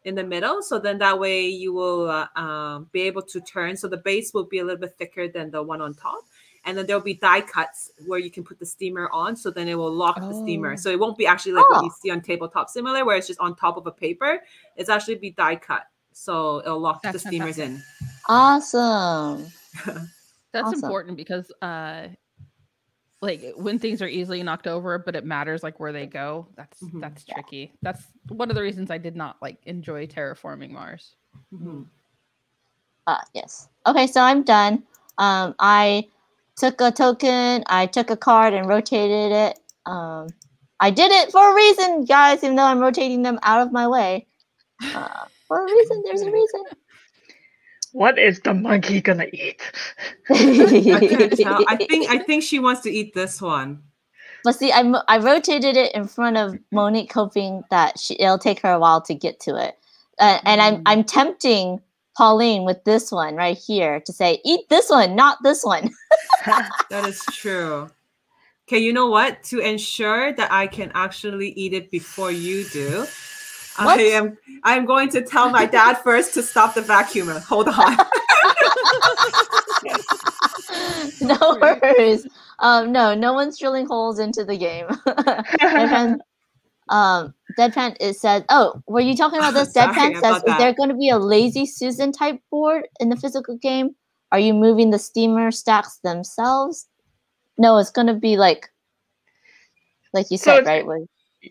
in the middle. So then that way you will uh, um, be able to turn. So the base will be a little bit thicker than the one on top. And then there'll be die cuts where you can put the steamer on. So then it will lock oh. the steamer. So it won't be actually like oh. what you see on Tabletop Simulator, where it's just on top of a paper. It's actually be die cut so it'll lock That's the steamers in. Awesome. <laughs> That's awesome. important because uh like when things are easily knocked over, but it matters like where they go. That's mm-hmm. that's tricky. That's one of the reasons I did not like enjoy terraforming Mars. Mm-hmm. Ah, yes. Okay, so I'm done. Um, I took a token, I took a card and rotated it. Um, I did it for a reason, guys, even though I'm rotating them out of my way. Uh, for a reason, there's a reason. What is the monkey gonna eat? <laughs> I, I think I think she wants to eat this one. But see, I, I rotated it in front of Monique, hoping that she, it'll take her a while to get to it. Uh, and I'm mm. I'm tempting Pauline with this one right here to say, "Eat this one, not this one." <laughs> that is true. Okay, you know what? To ensure that I can actually eat it before you do, what? I am I'm going to tell my dad first to stop the vacuum. Hold on. <laughs> <laughs> no worries. Um, no, no one's drilling holes into the game. <laughs> deadpan, um, deadpan it says, "Oh, were you talking about this?" Deadpan says, "Is there going to be a lazy Susan type board in the physical game? Are you moving the steamer stacks themselves? No, it's going to be like, like you said, right? Where,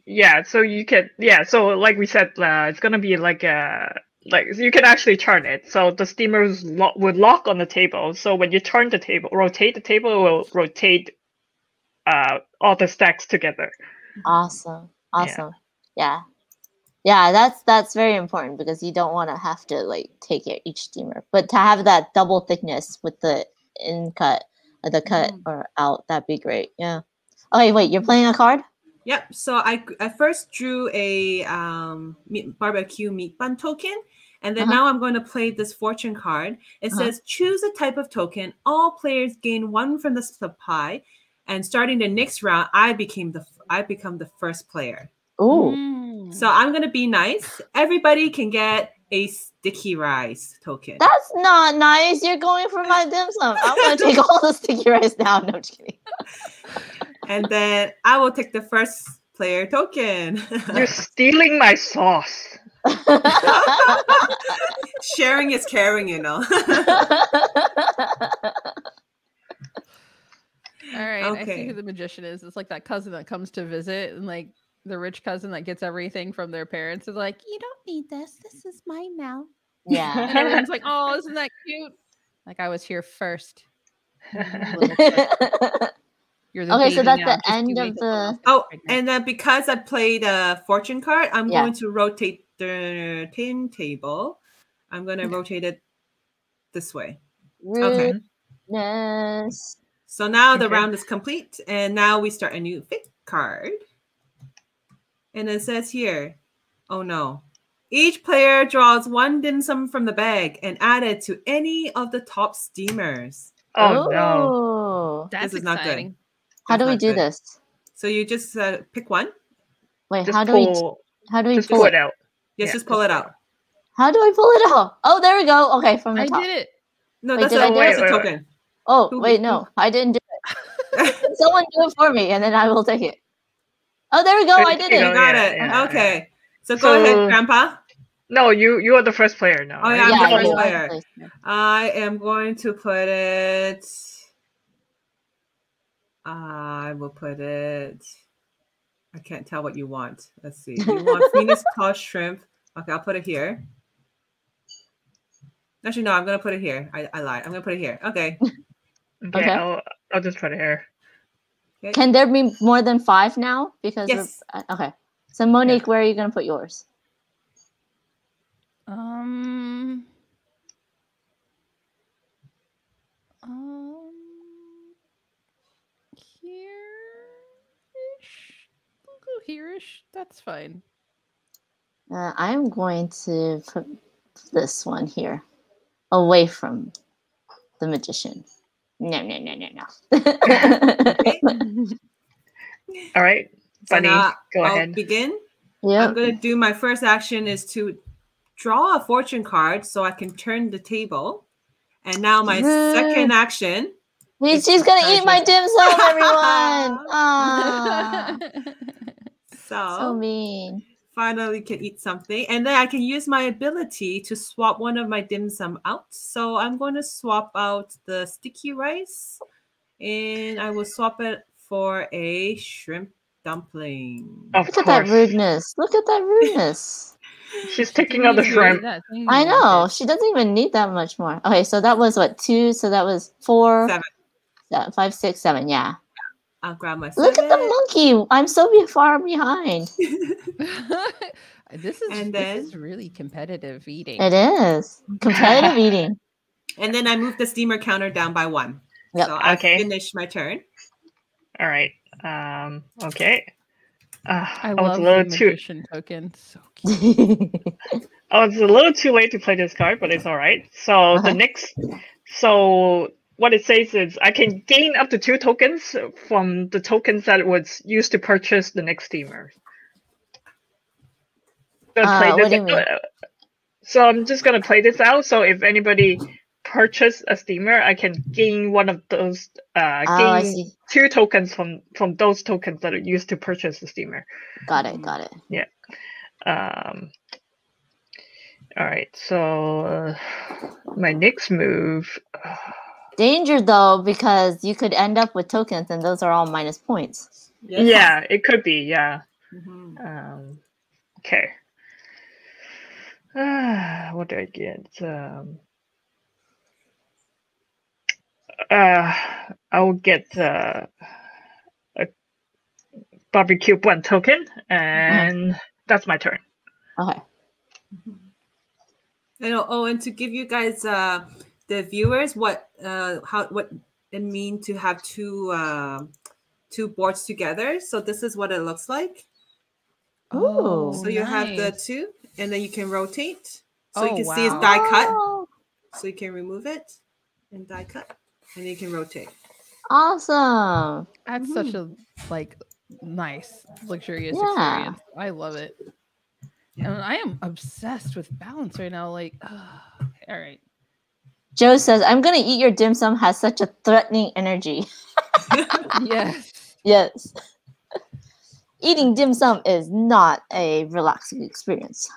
yeah, so you can yeah, so like we said, uh, it's gonna be like a like you can actually turn it. So the steamers lo- would lock on the table. So when you turn the table, rotate the table, it will rotate uh all the stacks together. Awesome, awesome, yeah. yeah. yeah that's that's very important because you don't want to have to like take it each steamer, but to have that double thickness with the in cut, uh, the cut mm. or out, that'd be great. Yeah. Okay, wait, you're playing a card. Yep. So I I first drew a um, meat, barbecue meat bun token, and then uh-huh. now I'm going to play this fortune card. It uh-huh. says choose a type of token. All players gain one from the supply, and starting the next round, I became the I become the first player. Oh. Mm. So I'm gonna be nice. Everybody can get a sticky rice token. That's not nice. You're going for my dim sum. I'm gonna take all the sticky rice now. No, I'm just kidding. <laughs> and then I will take the first player token. You're stealing my sauce. <laughs> Sharing is caring, you know. <laughs> All right, okay. I see who the magician is. It's like that cousin that comes to visit and like the rich cousin that gets everything from their parents is like, "You don't need this. This is mine now." Yeah, <laughs> and everyone's like, "Oh, isn't that cute?" Like I was here first. You're the okay, so that's the end of the. Oh, and then because I played a fortune card, I'm yeah. going to rotate the tin table. I'm going to rotate it this way. Okay. Yes. So now the round is complete, and now we start a new fit card. And it says here, oh no. Each player draws one dim sum from the bag and add it to any of the top steamers. Oh, oh no. That's this is exciting. not good. How do we do good. this? So you just uh, pick one. Wait, just how do pull, we? How do we just pull, pull it out? Yes, yeah, just pull it out. How do I pull it out? Oh, there we go. Okay, from the I top. did it. No, wait, that's, a, wait, that's a token. Oh, who, wait, no, I didn't do it. <laughs> <laughs> Someone do it for me, and then I will take it. Oh, there we go. I did it. You got it. Yeah, okay. So, so go ahead, Grandpa. No, you you are the first player now. Oh yeah. I'm the first player. I am going to put it. I will put it. I can't tell what you want. Let's see. You want <laughs> Phoenix Claw Shrimp. Okay, I'll put it here. Actually, no, I'm gonna put it here. I, I lied. I'm gonna put it here. Okay. <laughs> okay, okay. I'll, I'll just put it here. Okay. Can there be more than five now? Because yes. Of, uh, okay. So Monique, yeah. where are you gonna put yours? Um. Um. Here-ish. That's fine. Uh, I'm going to put this one here away from the magician. No, no, no, no, no. <laughs> <laughs> All right, Bunny, so go I'll ahead. Begin. Yeah. I'm going to do my first action is to draw a fortune card so I can turn the table. And now my second action. She's gonna eat my dim sum, everyone. <laughs> So, so mean. Finally, can eat something, and then I can use my ability to swap one of my dim sum out. So I'm going to swap out the sticky rice, and I will swap it for a shrimp dumpling. Of Look course. at that rudeness! Look at that rudeness! <laughs> She's taking out the shrimp. I know. She doesn't even need that much more. Okay, so that was what two? So that was four, seven, seven five, six, seven. Yeah. I'll grab my. Look at the monkey. I'm so far behind. <laughs> <laughs> this is and then, this is really competitive eating. It is <laughs> competitive eating. And then I move the steamer counter down by one. Yep. So I okay. finish my turn. All right. Um, okay. Uh, I, I was a little too token. So cute. I was a little too late to play this card, but it's all right. So uh-huh. the next, so what it says is I can gain up to two tokens from the tokens that was used to purchase the next steamer. Uh, what do you mean? So I'm just gonna play this out. So if anybody purchase a steamer, I can gain one of those. Uh, oh, gain two tokens from from those tokens that are used to purchase the steamer. Got it. Got it. Yeah. Um. All right. So uh, my next move. Danger though, because you could end up with tokens, and those are all minus points. Yeah, yeah it could be. Yeah. Mm-hmm. Um. Okay. Uh, what do I get? Um, uh, I will get uh, a barbecue one token, and mm-hmm. that's my turn. Okay. And oh, and to give you guys uh, the viewers what uh, how what it mean to have two uh, two boards together. So this is what it looks like. Oh, so you nice. have the two, and then you can rotate. So oh, you can wow. see it's die cut. Oh. So you can remove it and die cut and you can rotate. Awesome. That's mm-hmm. such a like nice, luxurious yeah. experience. I love it. Yeah. And I am obsessed with balance right now. Like, uh, <sighs> all right. Joe says, I'm gonna eat your dim sum has such a threatening energy. <laughs> yes. Yes. Eating dim sum is not a relaxing experience.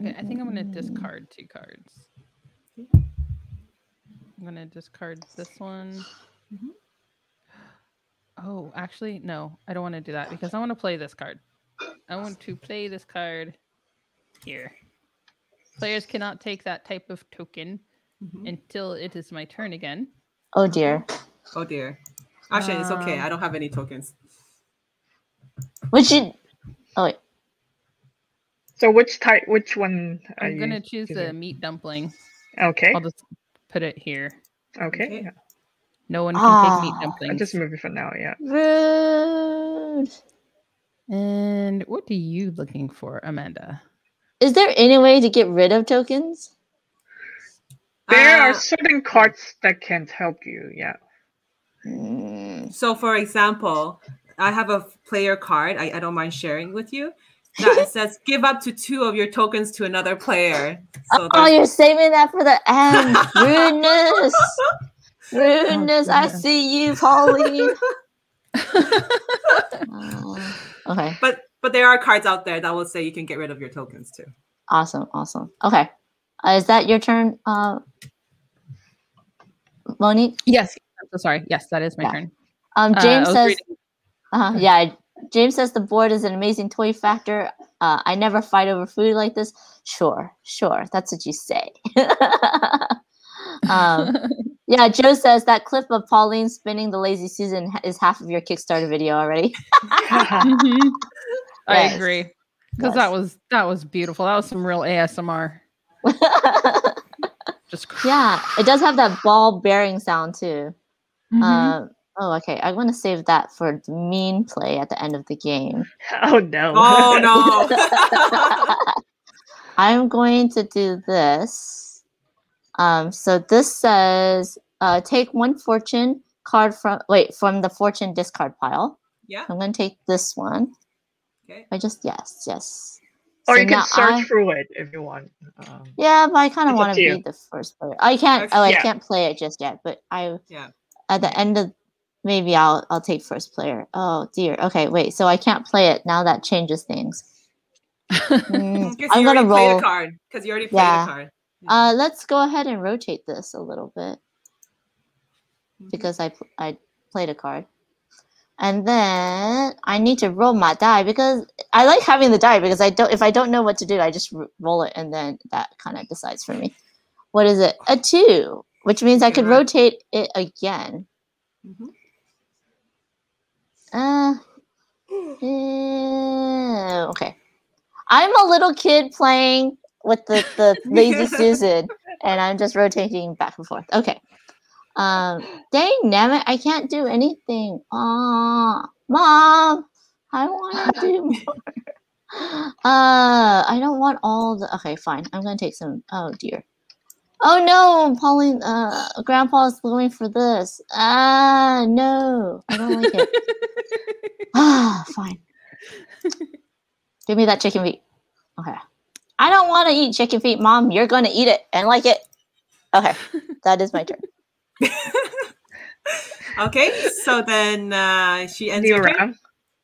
Okay, I think I'm gonna discard two cards. I'm gonna discard this one. Mm-hmm. Oh, actually, no, I don't want to do that because I want to play this card. I want to play this card here. Players cannot take that type of token mm-hmm. until it is my turn again. Oh dear. Oh dear. Actually, um, it's okay. I don't have any tokens. Which you? Oh wait. So which type? Which one? I'm gonna choose the meat dumpling. Okay. I'll just put it here. Okay. okay. No one can take meat ah. dumplings. I'll just move it for now. Yeah. Rude. And what are you looking for, Amanda? Is there any way to get rid of tokens? There uh, are certain cards that can help you. Yeah. Hmm. So, for example, I have a player card. I, I don't mind sharing with you that <laughs> says give up to two of your tokens to another player. So oh, you're saving that for the end. <laughs> Rudeness. <laughs> Rudeness. Oh, I see you, Pauline. uh, okay. But but there are cards out there that will say you can get rid of your tokens too. Awesome, awesome. Okay. Uh, is that your turn, uh, Monique? Yes. I'm so sorry. Yes, that is my yeah. turn. Um, uh, James uh, says, uh, yeah, James says the board is an amazing toy factor. Uh, I never fight over food like this. Sure, sure. That's what you say. <laughs> um, <laughs> yeah, Joe says that clip of Pauline spinning the lazy Susan is half of your Kickstarter video already. <laughs> mm-hmm. I agree because yes. that was that was beautiful. That was some real ASMR. <laughs> Just yeah, it does have that ball bearing sound too. Mm-hmm. Um, Oh, okay. I want to save that for the mean play at the end of the game. <laughs> Oh no. Oh no. I'm going to do this. Um, so this says uh, take one fortune card from wait from the fortune discard pile. Yeah. I'm going to take this one. Okay. I just yes, yes. Or so you can search I, through it if you want. Um, yeah, but I kind of want to be the first player. I can't. Oh, I yeah. can't play it just yet. But I. Yeah. At the end of Maybe I'll I'll take first player. Oh dear. Okay, wait. So I can't play it now. That changes things. <laughs> Mm, <laughs> I'm gonna roll a card because you already played yeah. a card. Uh, let's go ahead and rotate this a little bit mm-hmm. because I I played a card. And then I need to roll my die because I like having the die because I don't if I don't know what to do, I just roll it and then that kind of decides for me. What is it? A two, which means I could rotate it again. Mm-hmm. Uh, <gasps> uh, okay. I'm a little kid playing with the, the <laughs> lazy Susan, and I'm just rotating back and forth. Okay. Um, dang it, I can't do anything. Aw, mom, I want to <laughs> do more. Uh, I don't want all the. Okay, fine. I'm gonna take some. Oh dear. Oh no, Pauline. Uh, Grandpa is going for this. Ah, no, I don't like it. <laughs> ah, fine. Give me that chicken feet. Okay. I don't want to eat chicken feet, Mom. You're going to eat it and like it. Okay, <laughs> that is my turn. <laughs> okay, so then uh, she ends new round.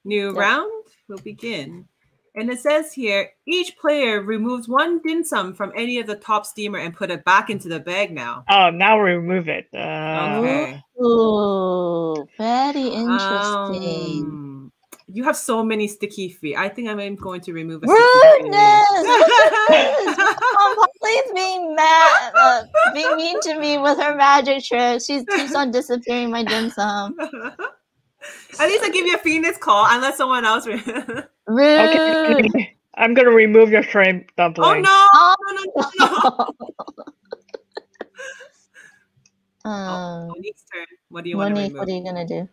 New yep. round will begin. And it says here each player removes one dim sum from any of the top steamer and put it back into the bag now. Oh, now remove it. Uh... Okay. Oh, very interesting. Um, you have so many sticky feet. I think I'm going to remove a rudeness. <laughs> <laughs> Please being mad, uh, being mean to me with her magic trick. She keeps on disappearing my dim sum. <laughs> At least I give you a phoenix claw, unless someone else. Rude. Okay. I'm gonna remove your shrimp dumpling. Oh no! No! No! No! no. um, Monique's turn. What do you want to remove? What are you gonna do?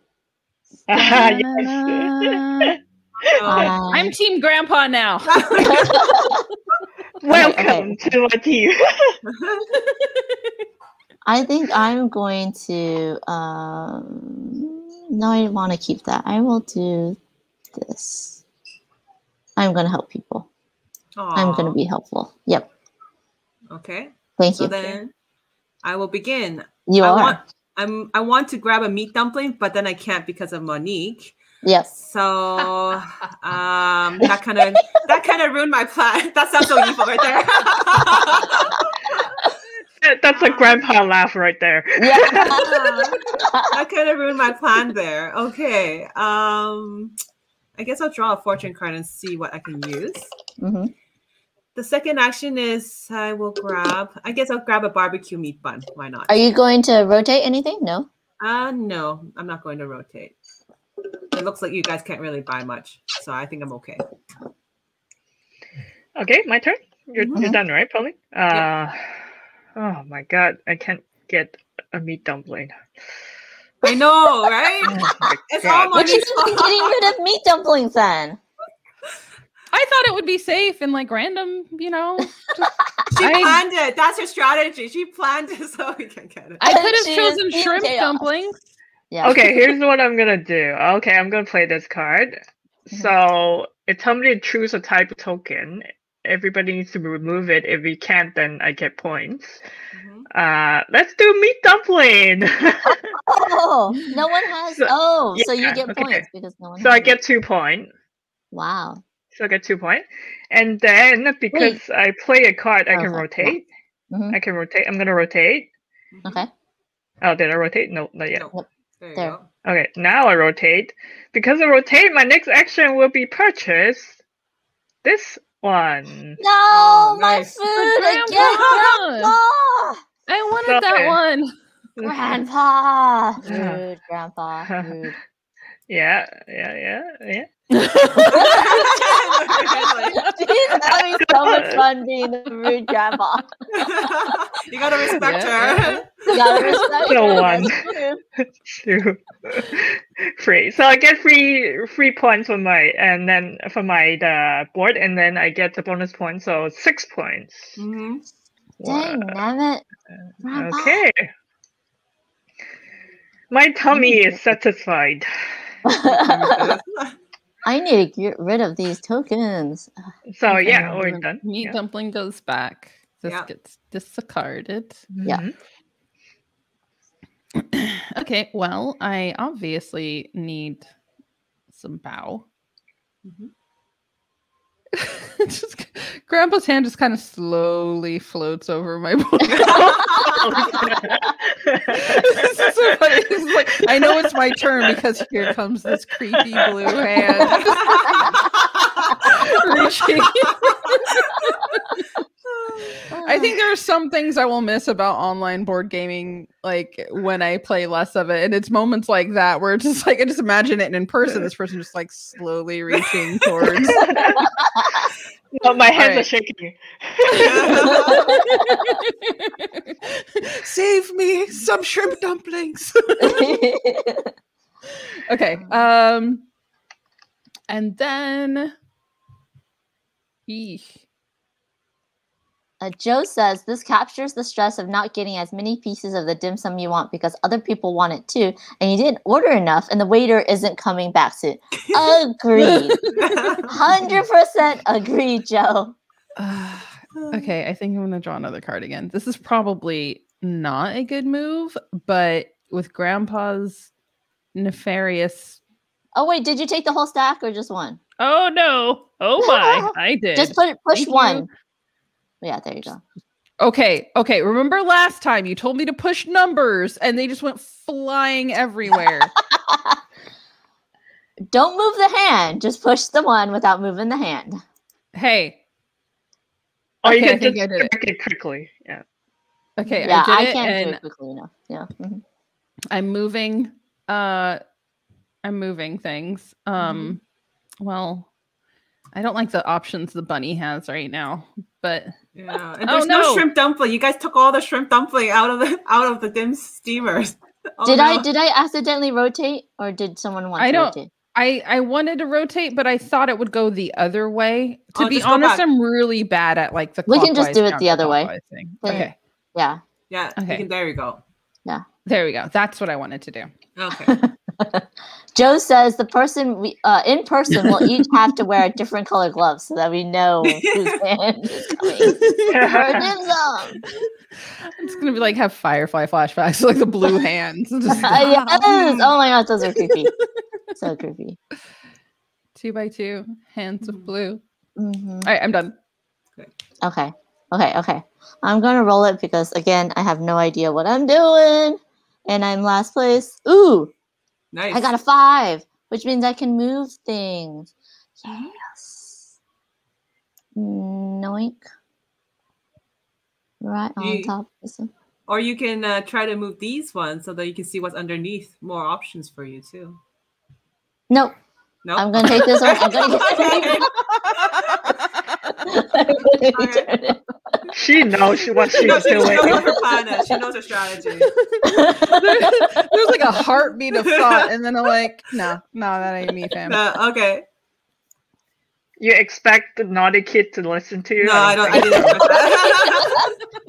<laughs> yes. I'm Team Grandpa now. <laughs> Welcome okay. to my team. <laughs> I think I'm going to. Um, no, I want to keep that. I will do this. I'm going to help people. Aww. I'm going to be helpful. Yep. Okay. Thank so you. So then I will begin. You I are. Want, I'm I want to grab a meat dumpling, but then I can't because of Monique. Yes. So um that kind of that kind of ruined my plan. That sounds so evil right there. That's a grandpa laugh right there. Yeah. <laughs> that kind of ruined my plan there. Okay. Um I guess I'll draw a fortune card and see what I can use. Mm-hmm. The second action is I will grab, I guess I'll grab a barbecue meat bun. Why not? Are you going to rotate anything? No. Uh no, I'm not going to rotate. It looks like you guys can't really buy much, so I think I'm okay. Okay, my turn. You're, mm-hmm. you're done, right, Polly? Uh, yep. Oh my god, I can't get a meat dumpling. I know, right? <laughs> oh it's almost. What you getting <laughs> rid of meat dumplings then? I thought it would be safe and like random, you know. <laughs> she I, planned it. That's her strategy. She planned it <laughs> so we can get it. I could have chosen shrimp chaos. dumplings. Yeah. Okay, <laughs> here's what I'm gonna do. Okay, I'm gonna play this card. Mm-hmm. So if somebody choose a type of token, everybody needs to remove it. If we can't, then I get points. Mm-hmm. Uh, let's do meat dumpling. oh, no one has. So, oh, yeah, so you get okay. points because no one. So I it. get two points. Wow. So I get two points. And then because Wait. I play a card, I oh, can rotate. Mm-hmm. I can rotate. I'm gonna rotate. Okay. Oh, did I rotate? No, not yet. Nope. There, there. Okay, now I rotate. Because I rotate, my next action will be purchase this one. No, oh, my nice. food again. I wanted that <laughs> one. Grandpa. <laughs> Rude, Grandpa. <laughs> Rude. Yeah, yeah, yeah, yeah. She's having so much fun being the rude grandma. you gotta respect yeah. her. You gotta respect her. one, two, three. <laughs> So I get free free points for my and then for my the board, and then I get the bonus points, so six points. Mm-hmm. Dang, damn it! Okay. My tummy is satisfied. <laughs> I need to get rid of these tokens. <sighs> So okay. yeah, we're done. Meat yeah. dumpling goes back. This yeah. gets discarded. Yeah. <clears throat> okay, well, I obviously need some bao. Mm-hmm. <laughs> just grandpa's hand just kind of slowly floats over my <laughs> book. <laughs> so like, I know it's my turn because here comes this creepy blue hand reaching. I think there are some things I will miss about online board gaming, like when I play less of it. And it's moments like that where it's just like I just imagine it in person, this person just like slowly reaching <laughs> towards. no, my hands right. are shaking. <laughs> Save me some shrimp dumplings. <laughs> okay. Um and then Eesh. Uh, Joe says this captures the stress of not getting as many pieces of the dim sum you want because other people want it too, and you didn't order enough, and the waiter isn't coming back soon. Agreed. <laughs> 100% agreed, Joe. Uh, <sighs> okay, I think I'm going to draw another card again. This is probably not a good move, but with Grandpa's nefarious. Oh, wait, did you take the whole stack or just one? Oh, no. Oh, my. <laughs> I did. Just put it, push Thank one. You. Yeah, there you go. Okay, okay. Remember last time you told me to push numbers and they just went flying everywhere. <laughs> Don't move the hand. Just push the one without moving the hand. Hey. Or okay, you can just it. it quickly. Yeah. Okay. Yeah, I, I can't do it quickly enough. Yeah. Mm-hmm. I'm moving. Uh, I'm moving things. Um, mm-hmm. well, I don't like the options the bunny has right now, but yeah, and oh, there's oh, no. no. shrimp dumpling. You guys took all the shrimp dumpling out of the out of the dim steamers. <laughs> Oh, did no. I did I accidentally rotate or did someone want I to don't, rotate? I I wanted to rotate, but I thought it would go the other way. Oh, to oh, be honest, I'm really bad at like the. We can just do it the other way. Thing. Okay. Yeah. Yeah. Okay. Can, there we go. Yeah. There we go. That's what I wanted to do. Okay. <laughs> <laughs> Joe says the person we uh, in person will each <laughs> have to wear a different color gloves so that we know whose <laughs> hand is coming. It's gonna be like have Firefly flashbacks, like the blue hands. yes. Oh my gosh, those are creepy. so creepy. Two by two, hands of blue. Mm-hmm. All right, I'm done. Okay. Okay. Okay. I'm gonna roll it because again, I have no idea what I'm doing, and I'm last place. Ooh, Nice. I got a five, which means I can move things. Yes. Noink. Right on you, top. Or you can uh, try to move these ones so that you can see what's underneath. More options for you too. Nope. Nope. I'm gonna take this one. I'm gonna <laughs> get she knows she, what <laughs> she's no, doing. She knows her plan She knows her strategy. <laughs> There's like a heartbeat of thought, and then I'm like, no, no, that ain't me, fam. No, okay. You expect the naughty kid to listen to you? No, I don't. I didn't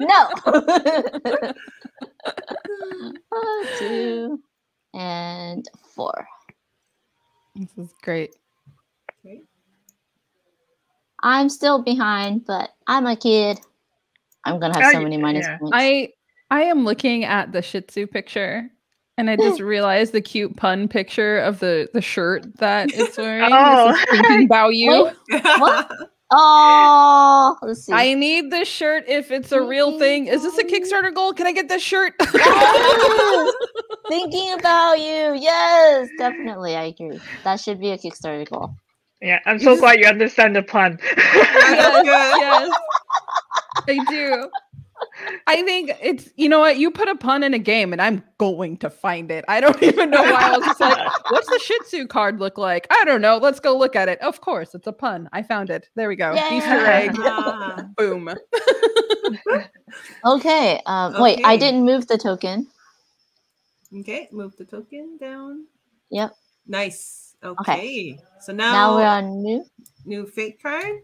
<laughs> no. Two and four. This is great. Okay. I'm still behind, but I'm a kid. I'm gonna have oh, so many minus yeah. points. I I am looking at the Shih Tzu picture, and I just <gasps> realized the cute pun picture of the the shirt that it's <laughs> wearing. oh, thinking <laughs> about you. <laughs> what? Oh, let's see. I need this shirt if it's a real thing. Is this a Kickstarter goal? Can I get this shirt? Thinking about you. Yes, definitely. I agree. That should be a Kickstarter goal. Yeah, I'm so glad you understand the pun. yes, <laughs> yes. <laughs> I do. I think it's you know what you put a pun in a game and I'm going to find it. I don't <laughs> even know why I was just like, what's the Shih Tzu card look like? I don't know. Let's go look at it. Of course, it's a pun. I found it. There we go. Yeah. Easter egg. Boom. okay. Um, okay. Wait, I didn't move the token. Okay, move the token down. Yep. Nice. Okay. okay. So now now we're on new new fake card.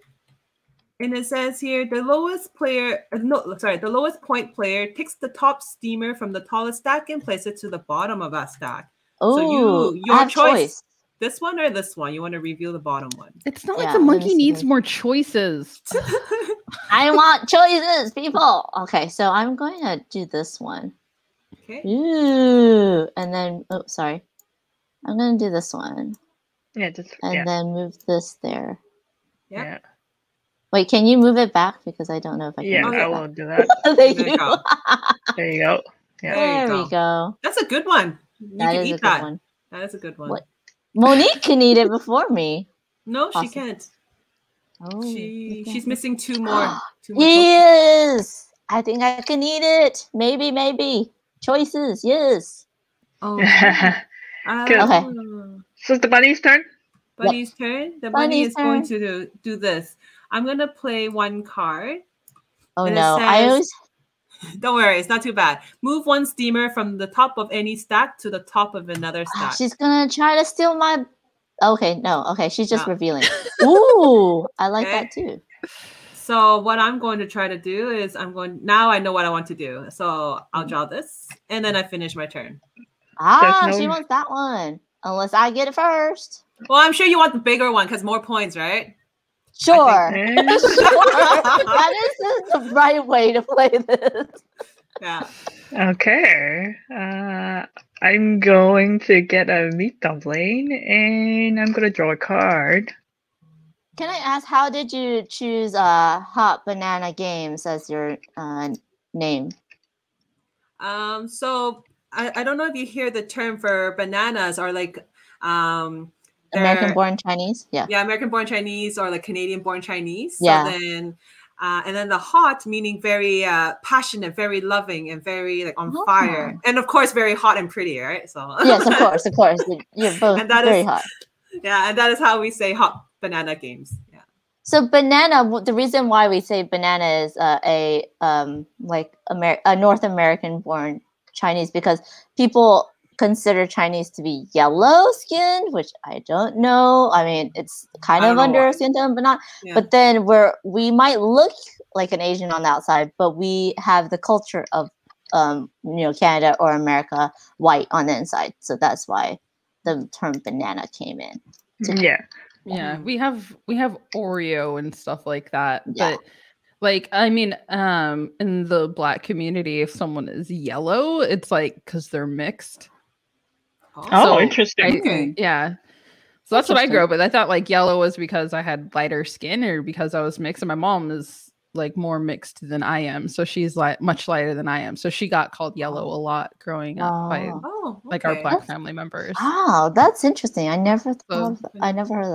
And it says here the lowest player, uh, no, sorry, the lowest point player takes the top steamer from the tallest stack and places it to the bottom of that stack. Oh, so you, your choice, choice, This one or this one? You want to reveal the bottom one? It's not yeah, like the monkey needs more choices. <laughs> I want choices, people. Okay, so I'm going to do this one. Okay. Ooh, and then oh, sorry, I'm going to do this one. Yeah, just and yeah. then move this there. Yeah. yeah. Wait, can you move it back because I don't know if I can. Yeah, oh, I will do <laughs> that. there, There you you go. There you go. Yeah. There There you we go. That's a good one. You That can is eat a good that. one. That is a good one. What? Monique can eat it before me. No, she can't. Oh, She okay. she's missing two <gasps> more. Two more Yes, I think I can eat it. Maybe, maybe. Choices, yes. Oh, <laughs> Good. okay. Ah. So it's the bunny's turn. Bunny's turn. The bunny Bunny's is going to do, do this. I'm gonna play one card. Oh And it no, I always. <laughs> Don't worry, it's not too bad. Move one steamer from the top of any stack to the top of another Ah, stack. she's gonna try to steal my. Okay, no. Okay, she's just No. revealing. <laughs> Ooh, I like Okay. that too. So what I'm going to try to do is I'm going now I know what I want to do. So I'll draw this and then I finish my turn. Ah, no- she wants that one. Unless I get it first. Well, I'm sure you want the bigger one because more points, right? Sure. Sure. <laughs> that is the right way to play this. Yeah. Okay. Uh, I'm going to get a meat dumpling and I'm gonna draw a card. Can I ask how did you choose uh Hot Banana Games as your uh name? Um, so I, I don't know if you hear the term for bananas or like um American born Chinese? Yeah. yeah, American born Chinese or like Canadian born Chinese. Yeah. So then uh, and then the hot meaning very uh passionate, very loving, and very like on fire. And of course very hot and pretty, right? So <laughs> yes, of course, of course. You- You're both And that very is- hot. <laughs> yeah, and that is how we say hot banana games. Yeah. So banana. The reason why we say banana is uh, a um like Amer- a North American born Chinese because people consider Chinese to be yellow skinned, which I don't know. I mean, it's kind of under a skin tone, but not. Yeah. But then we're we might look like an Asian on the outside, but we have the culture of um you know Canada or America white on the inside. So that's why the term banana came in. To- Yeah. Yeah, Mhm. we have we have Oreo and stuff like that. Yeah. But like I mean, um in the black community, if someone is yellow, it's like because they're mixed. Oh, So, interesting. I- yeah. So that's what I grew up with. I thought like yellow was because I had lighter skin or because I was mixed. And my mom is like more mixed than I am. So she's like much lighter than I am. So she got called yellow a lot growing up by Oh. Oh, like our black That's- family members. Wow, that's interesting. I never thought So- of that. I never heard of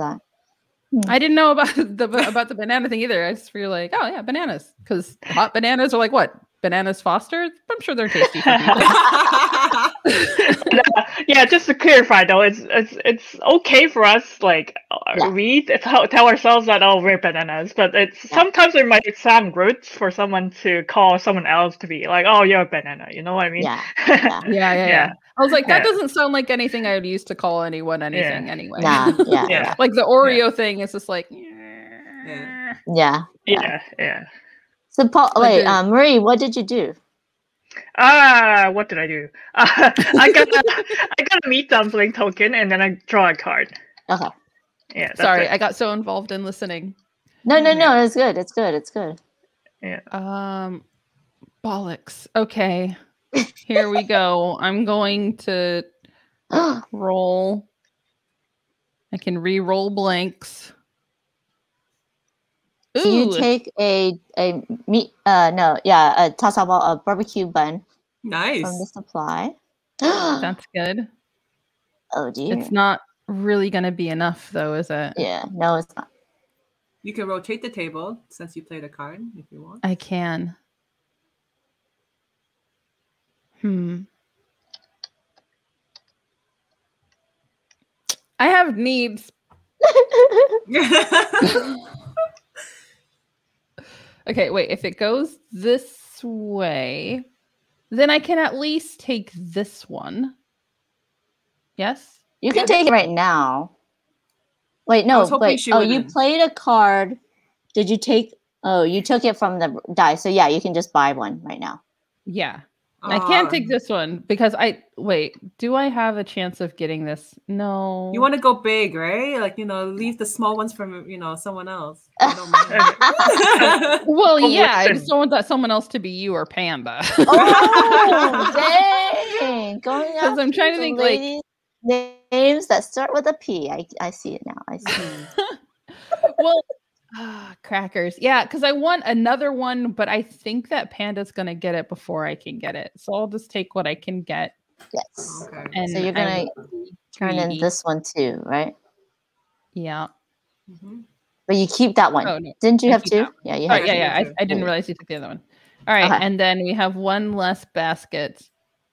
that. I didn't know about <laughs> the about the banana thing either. I just feel like, oh yeah, bananas. Because hot bananas are like what? Bananas Foster? I'm sure they're tasty for people. Uh, <laughs> <laughs> yeah, just to clarify though, it's it's it's okay for us like uh, Yeah. we tell, tell ourselves that oh we're bananas, but it's Yeah. sometimes it might sound rude for someone to call someone else to be like oh you're a banana. You know what I mean? Yeah, <laughs> yeah. yeah, yeah, yeah. Yeah. I was like, that Yeah. doesn't sound like anything I would use to call anyone anything anyway. Yeah, Yeah. yeah, like the Oreo thing is just like Yeah. yeah. yeah, yeah. So, Paul, wait, the- um, Marie, what did you do? Ah, what did I do? Uh, <laughs> I got a, <laughs> I got a meat dumpling token and then I draw a card. Okay. Yeah. Sorry, it. I got so involved in listening. No, no, no. It's good. It's good. It's good. Yeah. Um, bollocks. Okay, here we go. <laughs> I'm going to <gasps> roll. I can re-roll blanks. So you take a a meat. Uh, no, yeah, a toss up a barbecue bun nice. from the supply. oh <gasps> that's good. Oh dear. It's not really gonna be enough, though, is it? Yeah, no, it's not. You can rotate the table since you played a card if you want. I can. Hmm. I have needs. <laughs> <laughs> <laughs> Okay, wait. If it goes this way, then I can at least take this one. Yes? You can take it right now. Wait, no, wait. Oh, you wouldn't. played a card. Did you take? Oh, you took it from the die. So yeah, you can just buy one right now. Yeah. I can't take um, this one because I wait, do I have a chance of getting this? No. You want to go big, right? Like you know, leave the small ones from you know someone else. Don't. <laughs> <laughs> Well, Oh, yeah, I listen. just don't want that someone else to be you or Panda. Oh, <laughs> dang! Going 'Cause I'm trying to think, like- names that start with a P. I I see it now. I see. it. Well, crackers. Yeah, because I want another one, but I think that Panda's gonna get it before I can get it. So I'll just take what I can get. Yes. Okay. And so you're gonna turn in this one too, right? Yeah. Mm-hmm. But you keep that one. Oh, no. Didn't you I have two? Yeah, you oh, yeah, yeah. I, I, didn't realize you took the other one. All right, okay. and then we have one less basket.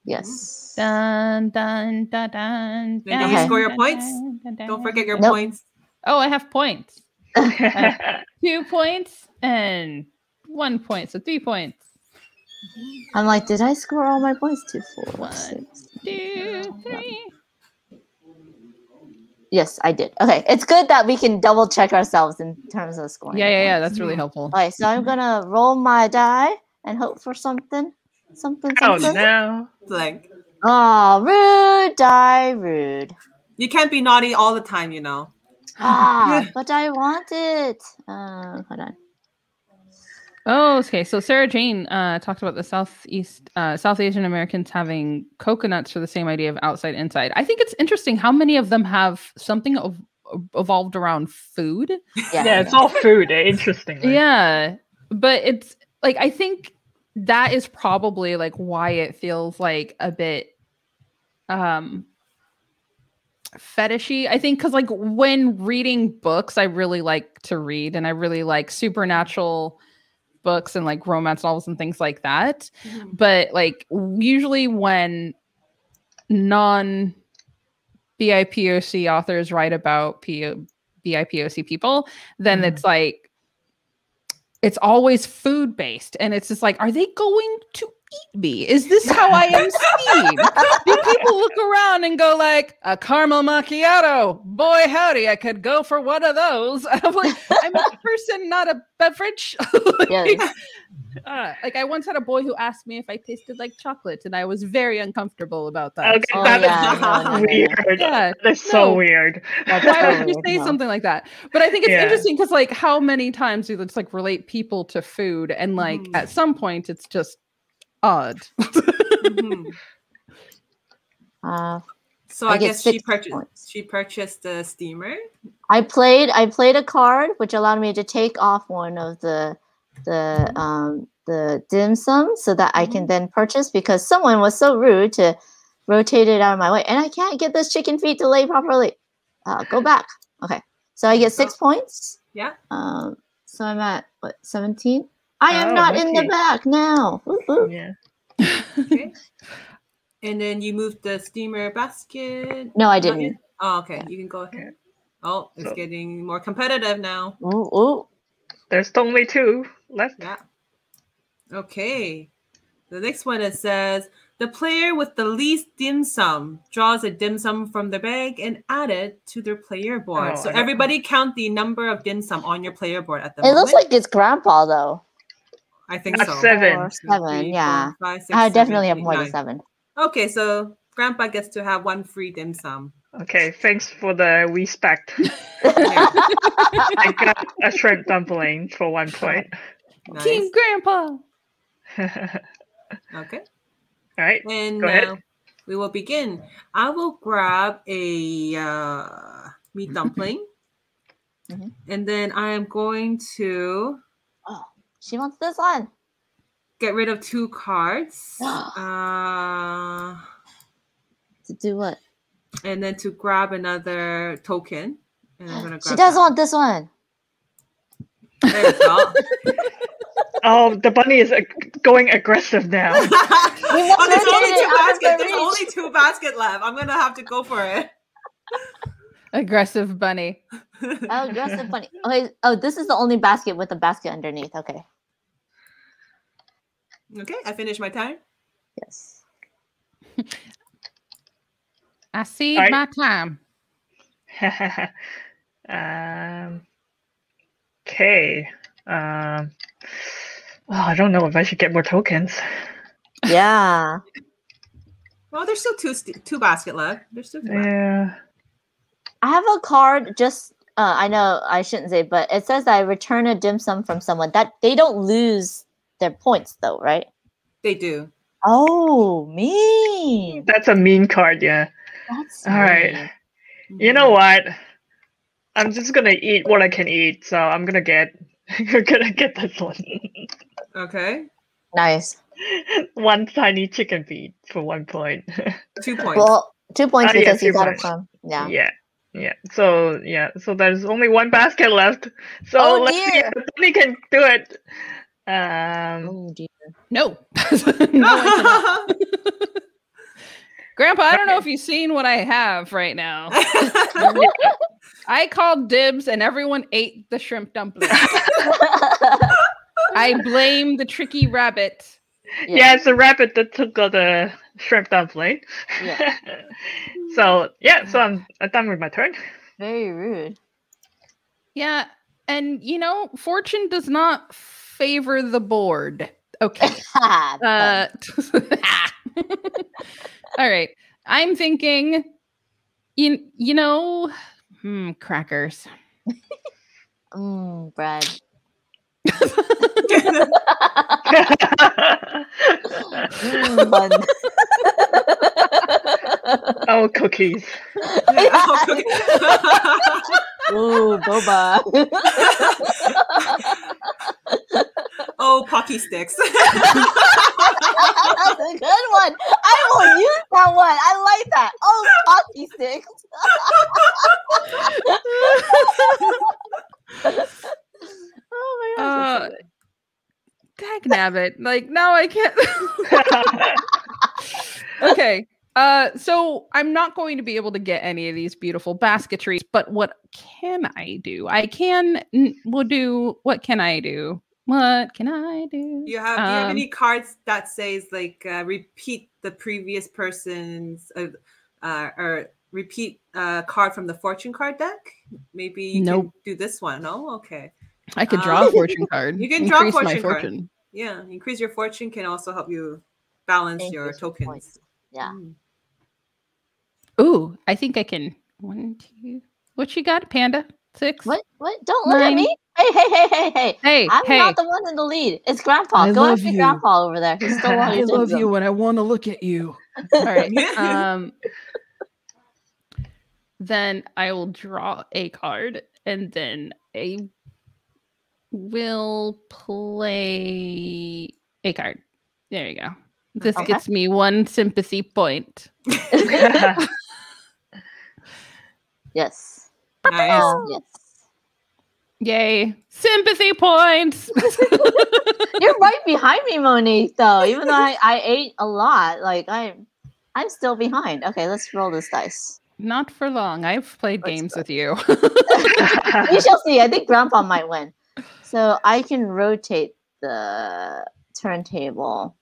Yes. Dun dun dun dun. Then okay. you score your points. Dun, dun, Don't forget your nope. points. Oh, I have points. <laughs> two points and one point, so three points. I'm like, did I score all my points? Two, four, one, six, two, three. Yes, I did. Okay, it's good that we can double check ourselves in terms of scoring. Yeah, yeah, yeah. That's really helpful. Okay, so I'm gonna roll my die and hope for something, something, oh, something. Oh no! Like, oh, rude die, rude. You can't be naughty all the time, you know. Ah, <laughs> but I want it. Uh, hold on. Oh, okay. So Sarah Jane uh, talked about the Southeast uh, South Asian Americans having coconuts for the same idea of outside inside. I think it's interesting how many of them have something of evolved around food. Yeah, yeah it's all food. Eh, interesting. Yeah, but it's like I think that is probably like why it feels like a bit um fetishy. I think because like when reading books, I really like to read, and I really like supernatural books and like romance novels and things like that. Mm-hmm. But like usually when non BIPOC authors write about P- BIPOC people, then mm-hmm. it's like it's always food based and it's just like are they going to eat me? Is this how I am seen? Do people look around and go like a caramel macchiato? Boy, howdy, I could go for one of those. <laughs> I'm like, I'm a <laughs> person, not a beverage. <laughs> like, uh, like I once had a boy who asked me if I tasted like chocolate, and I was very uncomfortable about that. Okay, oh, that yeah, is weird. Yeah, that's no. so weird. That's Why would you say no. something like that? But I think it's yeah. interesting because like how many times do it's like relate people to food, and like mm. at some point it's just odd. mm-hmm. <laughs> uh, so I, I guess she purchased points. she purchased the steamer. I played I played a card which allowed me to take off one of the the um the dim sum so that mm-hmm. I can mm-hmm. then purchase because someone was so rude to rotate it out of my way and I can't get this chicken feet to lay properly. Uh, go back. Okay. So I get six points. Yeah. Um so I'm at what 17? I am oh, not okay. in the back now. Ooh, Yeah. okay. And then you moved the steamer basket. No, I didn't. Oh, okay. Yeah. You can go ahead. Oh, it's so. getting more competitive now. Ooh, ooh. There's only two left. Yeah. Okay. The next one it says the player with the least dim sum draws a dim sum from the bag and add it to their player board. Oh, so everybody count the number of dim sum on your player board at the it moment. It looks like it's grandpa though. I think That's so. Seven. Or seven, three, yeah. Four, five, six, I definitely seven, have more nine. than seven. Okay, so Grandpa gets to have one free dim sum. Okay, thanks for the respect. <laughs> I got a shrimp dumpling for one point. <laughs> Nice. Team Grandpa. <laughs> okay. All right. And Go ahead. we will begin. I will grab a uh, meat dumpling. Mm-hmm. And then I am going to she wants this one. Get rid of two cards. <gasps> uh, to do what? And then to grab another token. And I'm gonna grab She does that. want this one. There you go. <laughs> oh, the bunny is going aggressive now. <laughs> oh, there's only two baskets. There's only two basket left. I'm gonna have to go for it. Aggressive bunny. oh, aggressive bunny. Okay. Oh, this is the only basket with a basket underneath. Okay. Okay, I finished my time. Yes. <laughs> I see right. my time. <laughs> um, okay. Um, oh, I don't know if I should get more tokens. Yeah. well, there's still two two basket left. There's still two. Yeah. I have a card. Just uh, I know I shouldn't say, but it says I return a dim sum from someone that they don't lose their points though, right? They do. Oh, mean. That's a mean card, yeah. That's all right. You know what? I'm just gonna eat what I can eat, so I'm gonna get <laughs> you're gonna get this one. Okay. Nice. <laughs> one tiny chicken feet for one point. <laughs> Two points. Well, two points oh, yeah, because two you got it points. from yeah. Yeah. Yeah. So yeah. So there's only one basket left. So Oh, let's see if the bunny can do it. Um. Oh dear. No. <laughs> no I cannot. <laughs> Grandpa, I don't know if you've seen what I have right now. <laughs> I called dibs and everyone ate the shrimp dumpling. I blame the tricky rabbit. Yeah. it's a rabbit that took all the shrimp dumpling. Yeah. so yeah. So I'm, I'm done with my turn. Very rude. Yeah. And you know, fortune does not favor the board. Okay. <laughs> Uh, <laughs> all right. I'm thinking, you, you know, hmm, crackers. <laughs> mm, bread. Mm, bun. oh, cookies. Ooh, boba. Oh, pocky sticks. <laughs> That's a good one. I will use that one. I like that. Oh, hockey sticks. <laughs> oh my god. Uh, that's so. Dag nabbit. Like, now I can't. <laughs> okay. Uh, so I'm not going to be able to get any of these beautiful basketries, but what can I do? I can n- will do what can I do? What can I do? You have, do you have Um, any cards that says like uh, repeat the previous person's uh, uh, or repeat a card from the fortune card deck? Maybe you Nope. can do this one. No, okay. I could Um, draw a fortune <laughs> card. you can draw increase my fortune card. Yeah, increase your fortune can also help you balance Increase your your tokens. points. Yeah. Mm. Ooh, I think I can. One, two. What you got, Panda? Six. What? What? Don't look at me. Hey, hey, hey, hey, hey. Hey, I'm hey. not the one in the lead. It's Grandpa. I Go after you. Grandpa over there. He's still <laughs> I love zone. you when I want to look at you. All right. <laughs> um, then I will draw a card, and then I will play a card. There you go. This Okay. gets me one sympathy point. <laughs> Yes. Nice. Oh, yes. Yay! Sympathy points. <laughs> You're right behind me, Monique. Though, even though I, I ate a lot, like I'm, I'm still behind. Okay, let's roll this dice. Not for long. I've played Let's games go. with you. <laughs> we shall see. I think Grandpa might win. So I can rotate the turntable.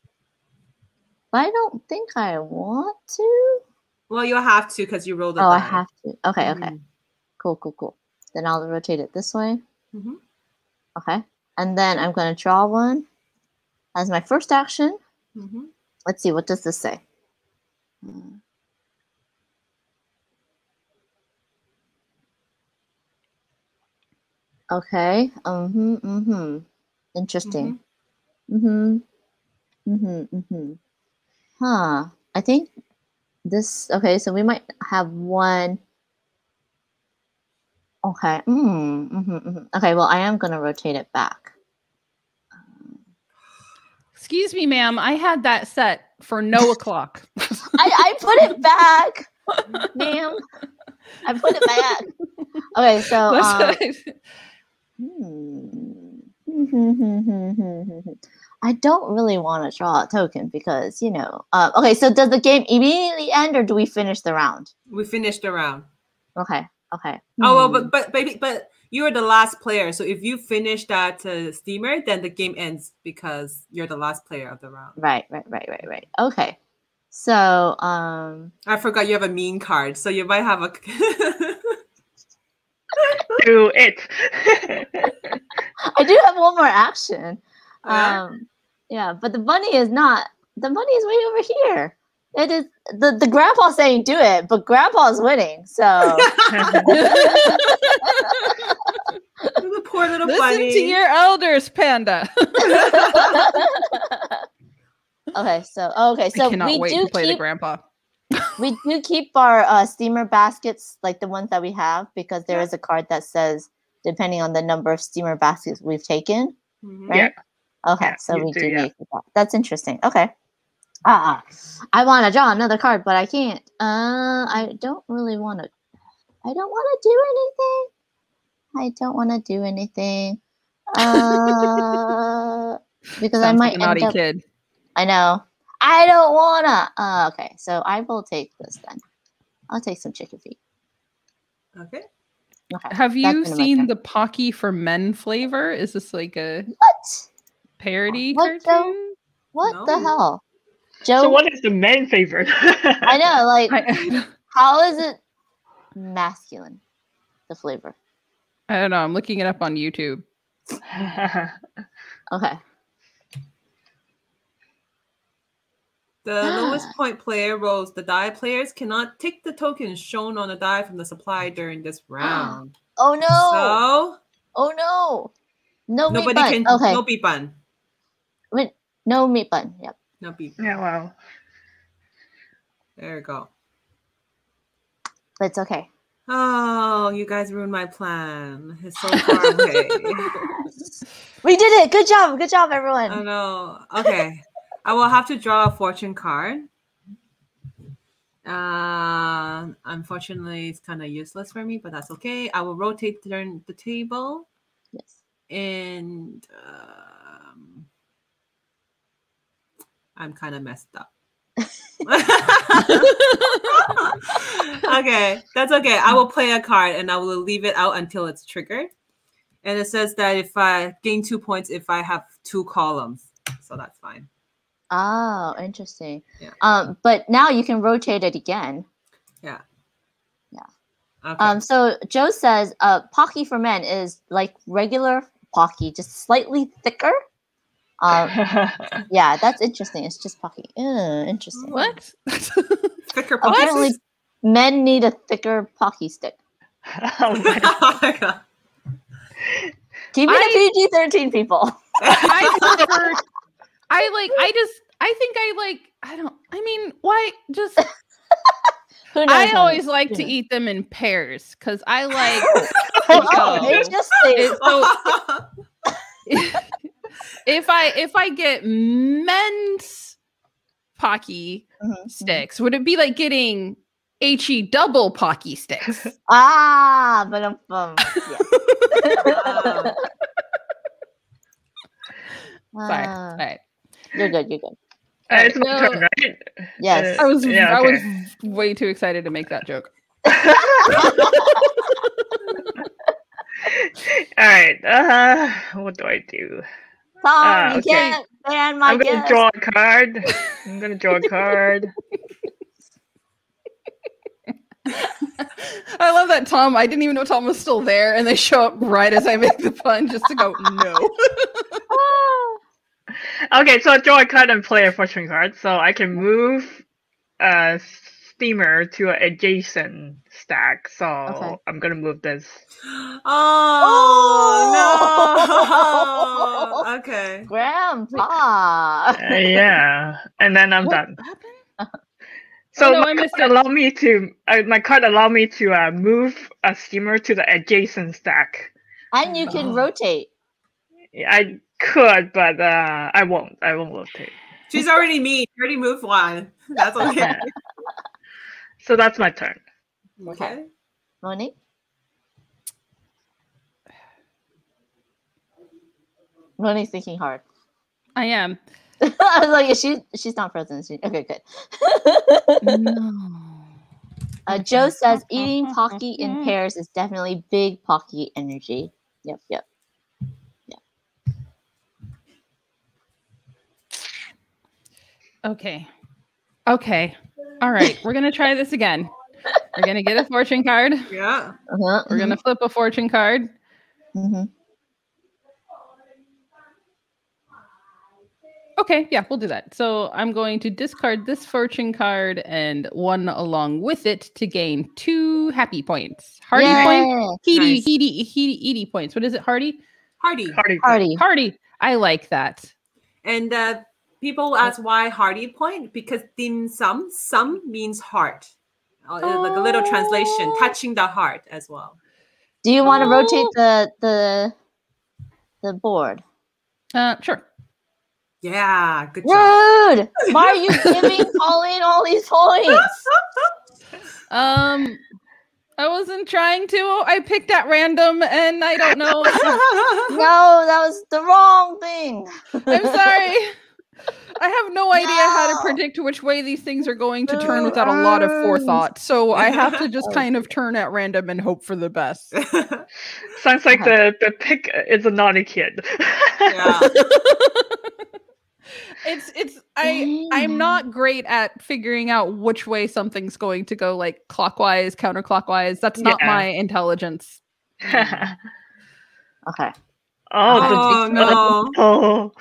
But I don't think I want to. Well, you'll have to because you rolled a Oh, I have to. Okay, okay. Mm. Cool, cool, cool. Then I'll rotate it this way. Mhm. Okay. And then I'm going to draw one as my first action. Mhm. Let's see, what does this say? Hmm. Okay. Mm-hmm. Mm-hmm. Interesting. Mm-hmm. Mm-hmm. Mm-hmm. Huh. I think this okay, so we might have one. Okay. Mm, mm-hmm, mm-hmm. Okay, well I am gonna rotate it back. Excuse me, ma'am. I had that set for no <laughs> o'clock. I, I put it back, ma'am. I put it back. Okay, so <laughs> That's um, what I- hmm. <laughs> I don't really want to draw a token because you know. Uh, okay, so does the game immediately end or do we finish the round? We finished the round. Okay, okay. Oh well, Hmm. but but baby, but you are the last player. So if you finish that uh, steamer, then the game ends because you're the last player of the round. right, right, right, right, right. Okay, so um, I forgot you have a mean card, so you might have a. <laughs> Do it. I do have one more action. Yeah? Um, yeah, but the bunny is not. The bunny is way over here. It is the the grandpa saying do it, but grandpa's winning. So <laughs> the poor little Listen bunny. to your elders, Panda. <laughs> okay, so okay, I so cannot we wait do to play the grandpa. we do keep our uh, steamer baskets like the ones that we have because there yeah. is a card that says depending on the number of steamer baskets we've taken. Mm-hmm. Right? Yeah. Okay, yeah, so we do, do need that. That's interesting. Okay. Ah, uh, I want to draw another card, but I can't. Uh, I don't really want to. I don't want to do anything. I don't want to do anything. Uh, <laughs> because Sounds I might like naughty up, kid. I know. I don't wanna. Uh, okay, so I will take this then. I'll take some chicken feet. Okay. Okay. Have you seen the Pocky for Men flavor? Is this like a what parody what cartoon? The, what no. the hell, Joe? So what is the men favorite? <laughs> I know, like, how is it masculine? The flavor. I don't know. I'm looking it up on YouTube. <laughs> okay. The lowest <gasps> point player rolls the die. Players cannot take the tokens shown on the die from the supply during this <gasps> round. oh no! So, oh no! No nobody can. Okay. No beep button. Wait, no meat bun. Yep. No beep. Yeah. Wow. There you go. It's okay. Oh, you guys ruined my plan. It's so far <laughs> away. <laughs> we did it. Good job. Good job, everyone. I know. Okay. I will have to draw a fortune card. Uh, unfortunately, it's kind of useless for me, but that's okay. I will rotate turn the table. Yes. And um, I'm kind of messed up. <laughs> okay, that's okay. I will play a card and I will leave it out until it's triggered. And it says that if I gain two points if I have two columns. So that's fine. Oh, interesting. Yeah. Um, but now you can rotate it again. Yeah. Yeah. Okay. Um, so Joe says uh Pocky for men is like regular Pocky, just slightly thicker. Um, <laughs> yeah, that's interesting. It's just Pocky. Uh, interesting. What? <laughs> thicker Pocky? Apparently, men need a thicker Pocky stick. oh my <laughs> god. Keep it I, PG thirteen people. I never I like I just I think I like I don't I mean why just I always like to eat them in pairs because I like oh, interesting. So, if I if I get men's pocky mm-hmm, sticks, would it be like getting he double pocky sticks? <laughs> ah, but <laughs> um, um yeah. Sorry. All right. You're good. You're good. Uh, it's my no, turn, right? Yes. Uh, I was yeah, okay. I was way too excited to make that joke. <laughs> All right. Uh, what do I do? Tom, uh, you okay. can't ban my I'm gonna guest. draw a card. I'm gonna draw a card. <laughs> I love that Tom. I didn't even know Tom was still there, and they show up right as I make the pun just to go no. <laughs> okay, so I draw a card and play a fortune card, so I can move a steamer to an adjacent stack. So okay. I'm gonna move this. Oh, <gasps> oh! no! <laughs> okay, Grandpa. Uh, yeah, and then I'm what done. <laughs> So oh, no, my card allow me to uh, my card allow me to uh, move a steamer to the adjacent stack. And you can oh. rotate. I could, but uh, I won't. I won't rotate. She's already me. She already moved one. <laughs> That's okay. So that's my turn. Okay. Monique? Monique's thinking hard. I am. <laughs> I was like, she she's not frozen. She, okay, good. no. <laughs> Uh, Joe says eating Pocky in <laughs> pairs is definitely big Pocky energy. Yep, yep. Yeah. Okay. Okay. All right. We're going to try this again. We're going to get a fortune card. <laughs> Yeah. Uh-huh. We're going to flip a fortune card. Mm-hmm. Okay, yeah, we'll do that. So I'm going to discard this fortune card and one along with it to gain two happy points. Hardy yeah. points. Heedy, nice. heedy, heedy, heedy points. What is it? Hardy? Hardy. Hardy. Hardy. Hardy. I like that. And uh, people ask why hearty point because dim sum sum means heart. Uh, like a little translation, Oh. touching the heart as well. Do you want to rotate Oh. the the the board? Uh, sure. Yeah, good job. Rude! Why are you <laughs> giving Pauline all these points? <laughs> Um, I wasn't trying to. I picked at random, and I don't know. <laughs> No, that was the wrong thing. I'm sorry. I have no idea how to predict which way these things are going to turn without a lot of um, forethought. So I have to just <laughs> kind of turn at random and hope for the best. <laughs> Sounds like the the pick is a naughty kid. yeah. <laughs> it's it's I I'm mm. not great at figuring out which way something's going to go, like clockwise, counterclockwise. That's not Yeah. my intelligence. Okay. oh, Oh no. oh,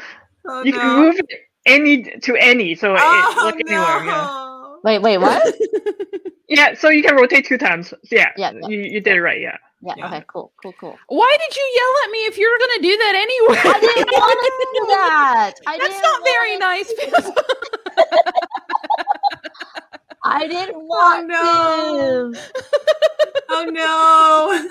Oh, you can no. move it any to any, so it, Oh, like anywhere. Yeah. Wait, wait, what? <laughs> yeah, so you can rotate two times. Yeah, Yeah, yeah. You, you did it right. Yeah. Yeah, Yeah. okay, cool, cool, cool. Why did you yell at me if you were gonna do that anyway? I didn't want to do <laughs> that. I That's didn't very wanna- nice. <laughs> I didn't oh, want oh, no. to. Oh no.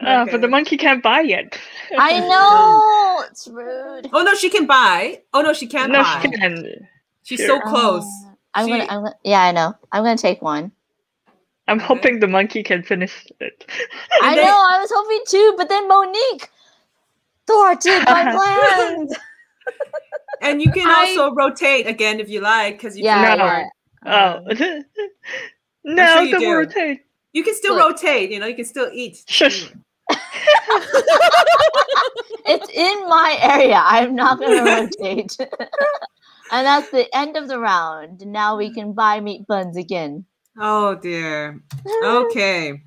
Uh, <laughs> but the monkey can't buy yet. I <laughs> know <laughs> it's rude. Oh no, she can buy. Oh no, she can't no, buy. she can. She's Sure. so close. Uh, I'm She- gonna, I'm gonna. Yeah, I know. I'm gonna take one. I'm Okay. hoping the monkey can finish it. I then- know. I was hoping too, but then Monique thwarted my plans. And you can I- also rotate again if you like, because you Yeah, can, No. yeah. Oh. No, sure you don't do. rotate. You can still Look. rotate. You know, you can still eat. <laughs> Shush. it's in my area. I'm not gonna <laughs> rotate. <laughs> and that's the end of the round. Now we can buy meat buns again. Oh dear. Okay.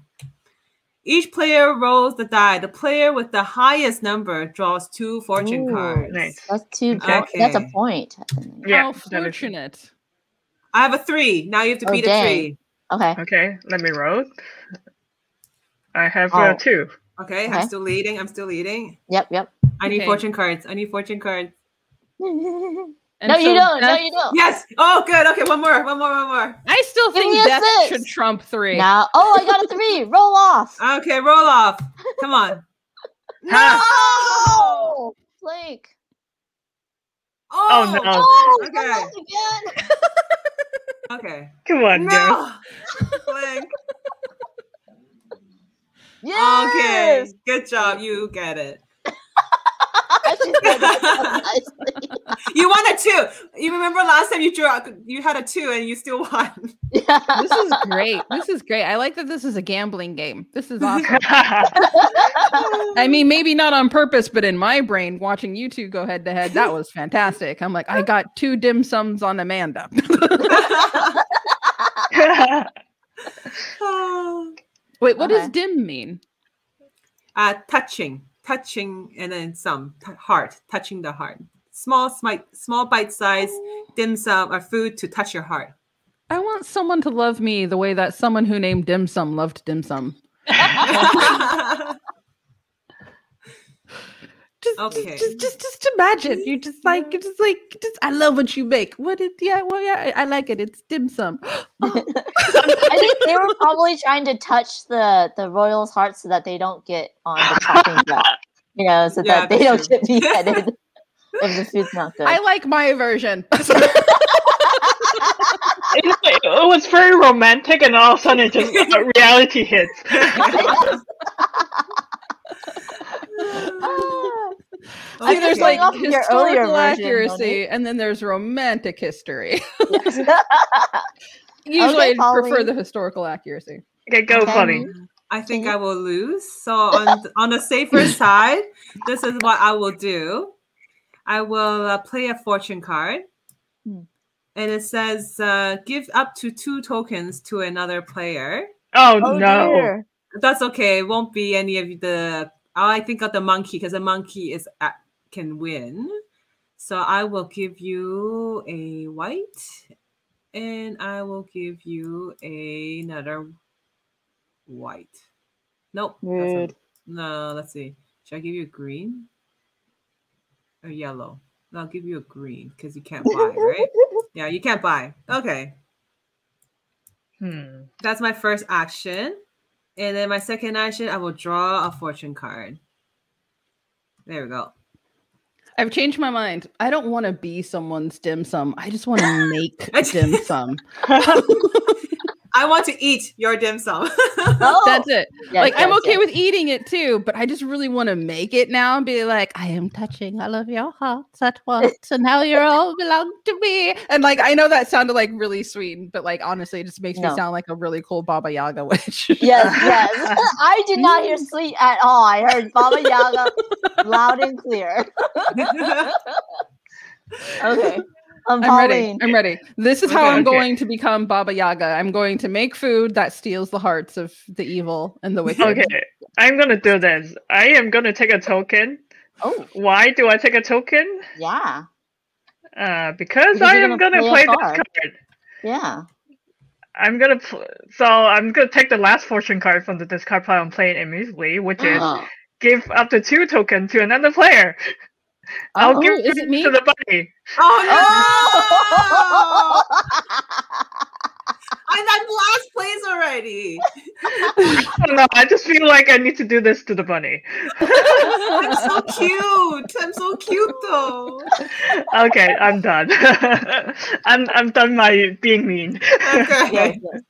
Each player rolls the die. The player with the highest number draws two fortune Ooh, cards. nice. That's two. Okay. That's a point. Yeah, How fortunate. I have a three. Now you have to Oh, beat a dang. three. Okay. Okay, let me roll. I have uh, Oh. two. Okay, Okay. I'm still leading. I'm still leading. Yep. Yep. I need Okay. fortune cards. I need fortune cards. <laughs> no, And you don't. No, you don't. Yes. Oh, good. Okay, one more. One more. One more. I still Give think me a death six. should trump three. Now, oh, I got a three. <laughs> Roll off. Okay, roll off. Come on. <laughs> Ha. Oh, Blake. Oh, no. Oh, Okay. okay. again. Okay. Come on, girl. No. <laughs> Blank. Yes. Okay. Good job. You get it. She said that so. You won a two. You remember last time you drew out, you had a two and you still won. Yeah. This is great. This is great. I like that this is a gambling game. This is <laughs> awesome. I mean, maybe not on purpose, but in my brain, watching you two go head to head, that was fantastic. I'm like, I got two dim sums on Amanda. <laughs> <laughs> Wait, what does dim mean? uh, touching, touching, and then some t- heart, touching the heart. Small, smi- small bite size oh. dim sum or food to touch your heart. I want someone to love me the way that someone who named dim sum loved dim sum. <laughs> <laughs> Just, Okay. just, just, just imagine. You just like, you just like, just. I love what you make. What it? Yeah, well, yeah, I, I like it. It's dim sum. <gasps> <laughs> I think they were <laughs> probably trying to touch the the royals' hearts so that they don't get on the chopping <laughs> block. You know, so Yeah, that they don't that's get beheaded if the food's not good. I like my version. it, it was very romantic, and all of a sudden, it just uh, reality hits. Ah. See, I'm there's like going off of your earlier historical accuracy, Monique. and then there's romantic history. <laughs> Yes. <laughs> Usually, I prefer the historical accuracy. Okay, go, Okay. funny. I think I will lose. So on on the safer <laughs> side, this is what I will do. I will uh, play a fortune card, Hmm. and it says uh, give up to two tokens to another player. Oh, oh no. dear. That's okay. It won't be any of the. Oh, I think of the monkey because the monkey is at, can win. So I will give you a white, and I will give you another white. Nope. that's a- no, let's see. Should I give you a green or yellow? I'll give you a green because you can't buy, right? <laughs> yeah, you can't buy. Okay. Hmm. That's my first action. And then my second action, I will draw a fortune card. There we go. I've changed my mind. I don't want to be someone's dim sum. I just want to <laughs> make dim sum. <laughs> <laughs> I want to eat your dim sum. <laughs> oh, That's it. Yes, like yes, I'm okay yes. with eating it too, but I just really want to make it now and be like, I am touching all of your hearts at once, and now you all belong to me. And like I know that sounded like really sweet, but like honestly, it just makes no. me sound like a really cool Baba Yaga witch. <laughs> yes, <laughs> yes. I did not hear mm. sweet at all. I heard Baba Yaga loud and clear. okay. I'm, I'm ready. I'm ready. This is okay, how I'm okay. going to become Baba Yaga. I'm going to make food that steals the hearts of the evil and the wicked. Okay, I'm gonna do this. I am gonna take a token. Oh, why do I take a token? Yeah. Uh, because, because I am gonna, gonna play, play this card. Yeah. I'm gonna pl- so I'm gonna take the last fortune card from the discard pile and play it immediately, which is give up to two tokens to another player. I'll oh, give is it me? to the bunny. Oh <laughs> no! <laughs> I'm at last place already. I don't know. I just feel like I need to do this to the bunny. I'm so cute. I'm so cute though. Okay, I'm done. <laughs> I'm I'm done my being mean. Okay. Yes, yes.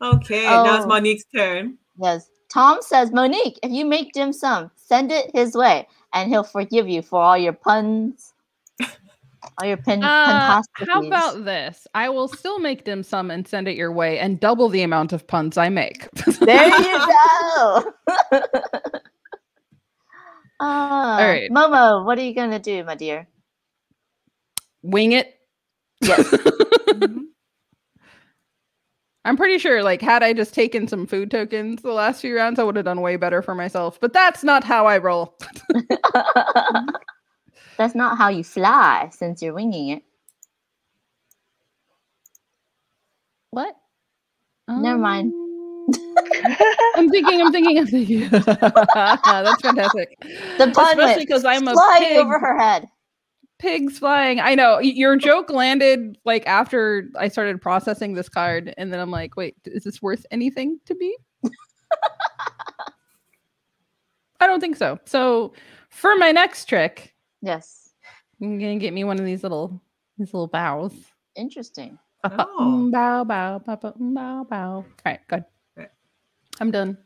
Okay, oh. now it's oh. Monique's turn. Yes. Tom says, Monique, if you make dim sum, send it his way and he'll forgive you for all your puns. All your pen, uh, How about this? I will still make dim sum and send it your way and double the amount of puns I make. there you <laughs> go. uh, <laughs> all right. Momo, what are you going to do, my dear? Wing it. Yes. <laughs> mm-hmm. I'm pretty sure, like, had I just taken some food tokens the last few rounds, I would have done way better for myself. But that's not how I roll. <laughs> that's not how you fly since you're winging it. What? Never mind. Um, <laughs> I'm thinking, I'm thinking, I'm thinking. <laughs> that's fantastic. The pun Especially because I'm a flying over her head pigs flying. I know your joke landed like after I started processing this card, and then I'm like, wait, is this worth anything to me? <laughs> I don't think so. So for my next trick, yes, I'm gonna get me one of these little these little bows. Interesting. Oh. Bow bow bow bow bow bow. All right, good. I'm done.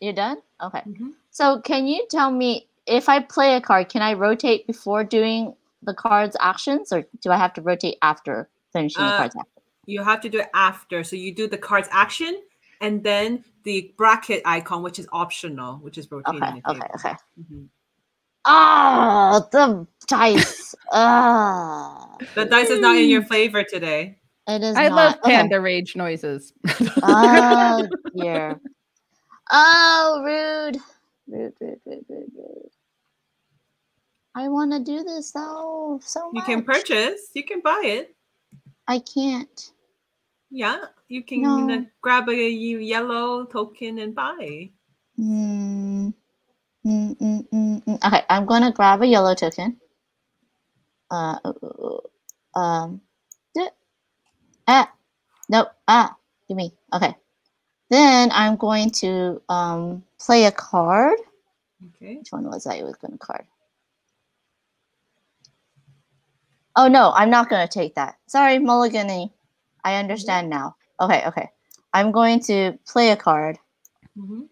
You're done. Okay. Mm-hmm. So can you tell me if I play a card, can I rotate before doing the card's actions, or do I have to rotate after finishing uh, the card's action? You have to do it after. So you do the card's action and then the bracket icon, which is optional, which is rotating. Okay, okay, okay. Mm-hmm. Oh, the dice. oh. <laughs> The dice is not in your favor today. It is. I not. love panda okay. rage noises. <laughs> oh dear. Oh, rude. Rude, rude, rude, rude, rude. I want to do this though so much. You can purchase. You can buy it. I can't. Yeah, you can no. grab a yellow token and buy. Mm. Mm, mm, mm. Okay, I'm gonna grab a yellow token. Uh, um, ah, nope, ah, give me. Okay, then I'm going to um play a card. Okay. Which one was I? It was going to card. Oh no, I'm not gonna take that. Sorry, Mulligany. I understand mm-hmm. now. Okay, okay. I'm going to play a card. Mm-hmm.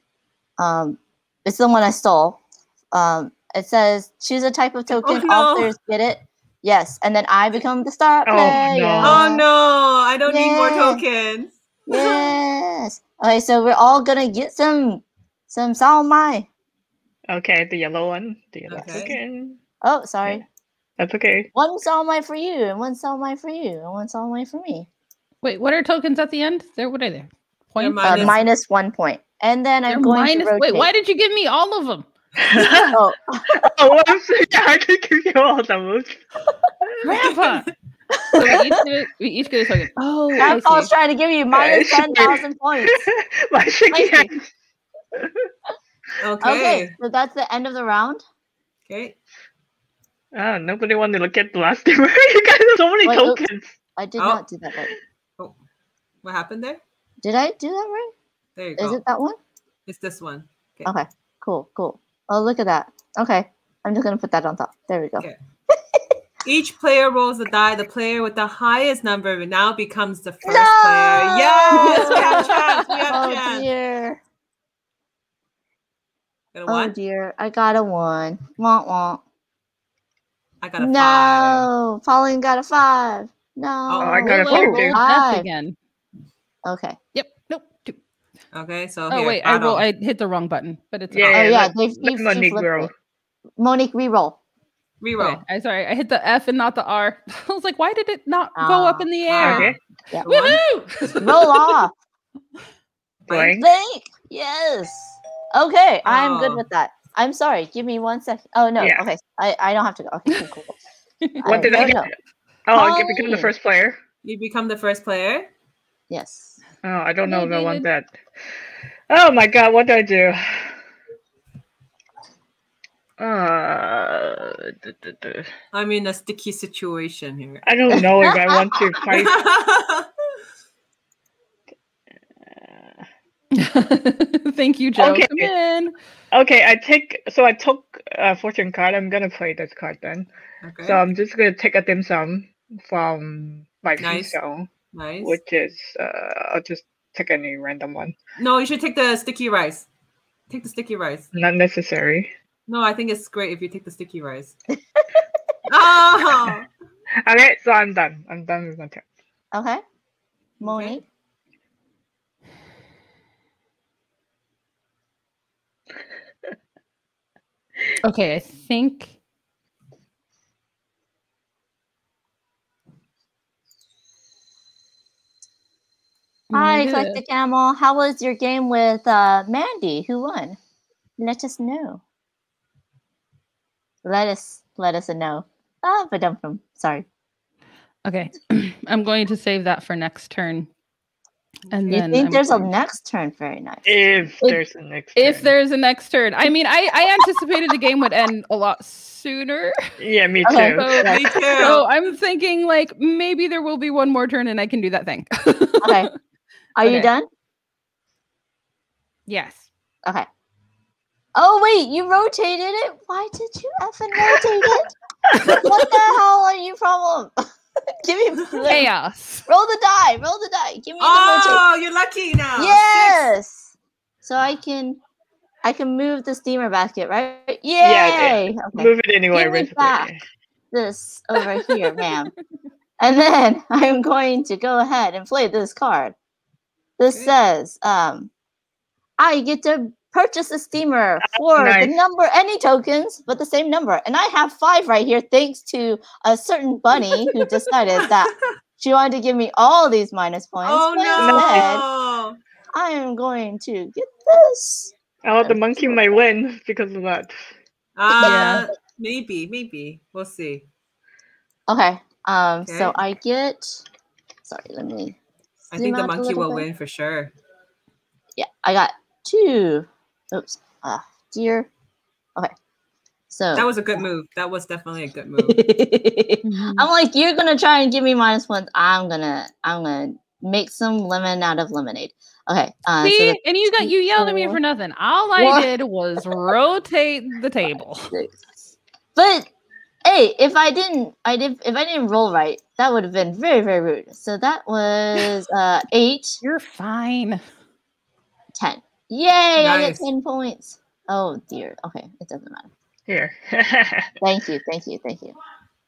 Um, it's the one I stole. Um, it says choose a type of oh, token. Oh, no. All players get it. Yes, and then I become the star oh, player. No. Oh no, I don't yeah. need more tokens. yes. Okay, so we're all gonna get some some shumai. Okay, the yellow one. The yellow okay. token. Oh, sorry. Okay. That's okay. One shumai for you, and one shumai for you, and one shumai for me. Wait, what are tokens at the end? There, what are they? Point minus, uh, minus one point, and then I'm going minus, to rotate. Wait, why did you give me all of them? <laughs> <laughs> oh, oh I'm sorry. <laughs> I can give you all of them. Grandpa. so we each get a, we each get a token. Oh, Grandpa was trying to give you minus ten thousand points. My shaky hands. Okay. Okay, so that's the end of the round. Okay. Oh, nobody wanted to look at the last <laughs> steamer. you guys have so many Wait, tokens. Oops. I did oh. not do that right. Oh, what happened there? Did I do that right? There you go. Is it that one? It's this one. Okay. okay. Cool. Cool. Oh, look at that. Okay. I'm just gonna put that on top. There we go. Okay. <laughs> Each player rolls a die. The player with the highest number now becomes the first no! player. Yes, we have <laughs> chance. We have oh chance. dear. oh dear, I got a one. Womp womp. I got a no, five. Pauline got a five. No, oh, I got a five, five. again. Okay. Yep. Nope. Two. Okay. So. Oh here, wait, I, roll, I hit the wrong button, but it's. Yeah. Oh yeah. They've, they've, Monique roll. Monique re-roll. Reroll. Okay, I sorry, I hit the F and not the R. <laughs> I was like, why did it not uh, go up in the air? Okay. Yeah. Woohoo! <laughs> Roll off. Blank. Blank. Yes. Okay, oh. I'm good oh. with that. I'm sorry. Give me one second. Oh no. Yeah. Okay, I, I don't have to go. Okay, cool. <laughs> what I, did I get? Know. Oh, I become the first player. You become the first player. Yes. Oh, I don't know if I want that. Oh my god, what do I do? Uh, I'm in a sticky situation here. I don't know if I want to <laughs> fight. <laughs> <laughs> Thank you, Joe. Okay. Come in. Okay, I take. So I took a fortune card. I'm gonna play this card then. Okay. So I'm just gonna take a dim sum from my nice. show. Nice. Which is, uh, I'll just take any random one. No, you should take the sticky rice. Take the sticky rice. Not necessary. No, I think it's great if you take the sticky rice. <laughs> oh! <laughs> Okay, so I'm done. I'm done with my turn. Okay. Monique. okay, I think. Hi, the Camel. How was your game with uh, Mandy? Who won? Let us know let us let us know. Ah, but I'm from sorry. Okay, <clears throat> I'm going to save that for next turn. And you think I'm there's going... a next turn? Very nice. If, if there's a next. Turn. If there's a next turn, I mean, I I anticipated the game would end a lot sooner. Yeah, me <laughs> too. Okay, so, me too. So I'm thinking like maybe there will be one more turn and I can do that thing. okay. <laughs> Are okay. you done? Yes. Okay. Oh wait, you rotated it? Why did you effing rotate it? <laughs> what the hell are you problem? <laughs> Give me chaos. Roll the die. Roll the die. Give me oh, the you're lucky now. Yes. Six. So I can I can move the steamer basket, right? Yay! Yeah, okay. move it anyway. Give me back this over here, ma'am. <laughs> And then <laughs> I'm going to go ahead and play this card. This okay. says, um, I get to purchase a steamer for nice. the number any tokens but the same number. And i have five right here thanks to a certain bunny who decided that <laughs> she wanted to give me all these minus points. Oh no. i am going to get this. Oh the monkey might win because of that. <laughs> Uh yeah. maybe maybe. We'll see. Okay um okay. so i get sorry let me i think the monkey will bit. win for sure. Yeah i got two Oops. Ah, dear. Okay. So that was a good move. That was definitely a good move. <laughs> I'm like, you're gonna try and give me minus ones. I'm gonna, I'm gonna make some lemon out of lemonade. Okay. Uh, See, so and you got you yelled at me for nothing. All I what? did was rotate the table. <laughs> But hey, if I didn't, I did. If I didn't roll right, that would have been very, very rude. So that was uh eight. You're fine. Ten. Yay! Nice. I get 10 points. Oh dear. Okay, it doesn't matter. Here. <laughs> thank you, thank you, thank you.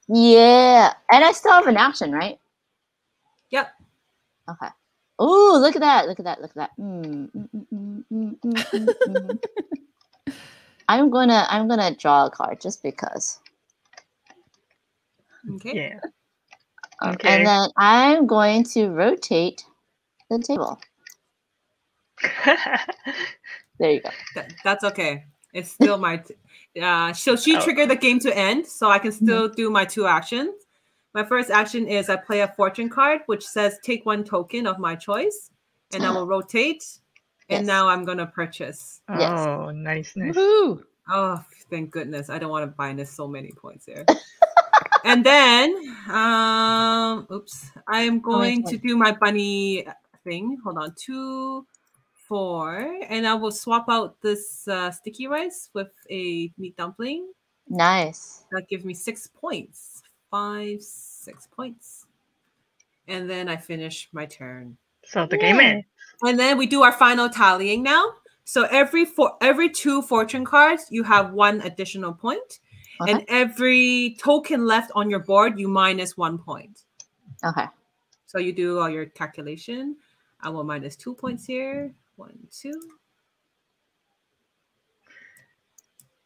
Yeah. And I still have an action, right? Yep. Okay. Oh, look at that. Look at that. Look at that. Mm, mm, mm, I'm gonna I'm gonna draw a card just because. Okay. Yeah. Okay. And then I'm going to rotate the table <laughs> there you go. That, that's okay. It's still my. T- uh, so she oh. triggered the game to end, so I can still mm-hmm. do my two actions. My first action is I play a fortune card, which says take one token of my choice, and I will <gasps> rotate. And yes. now I'm gonna purchase. Oh, nice, nice. Woo-hoo. Oh, thank goodness! I don't want to minus so many points there. <laughs> and then, um, oops, I am going to do my bunny thing. Hold on, two, four, and I will swap out this uh, sticky rice with a meat dumpling. Nice. That gives me six points. Five, six points. And then I finish my turn. So the game ends. And then we do our final tallying now. So every for every two fortune cards, you have one additional point. Okay. And every token left on your board, you minus one point. Okay. So you do all your calculation. I will minus two points here. One, two.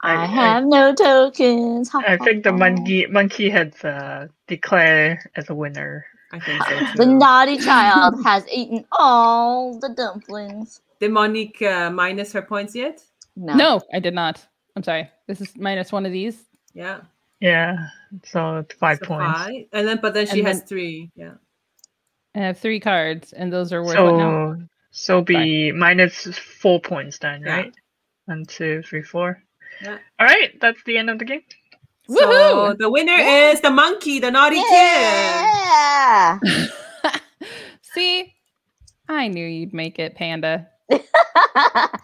I, I have no tokens. I think the monkey monkey has uh, declared as a winner. I think so <laughs> too. The naughty child <laughs> has eaten all the dumplings. Did Monique uh, minus her points yet? No. No, I did not. I'm sorry. This is minus one of these. Yeah. Yeah. So it's five so points. Five. And then, but then she and has then, three. Yeah. I have three cards, and those are worth so, So be minus four points then, yeah. right? One, two, three, four. Yeah. All right, that's the end of the game. So Woohoo! the winner yeah. is the monkey, the naughty yeah. kid. <laughs> See, I knew you'd make it, Panda. <laughs>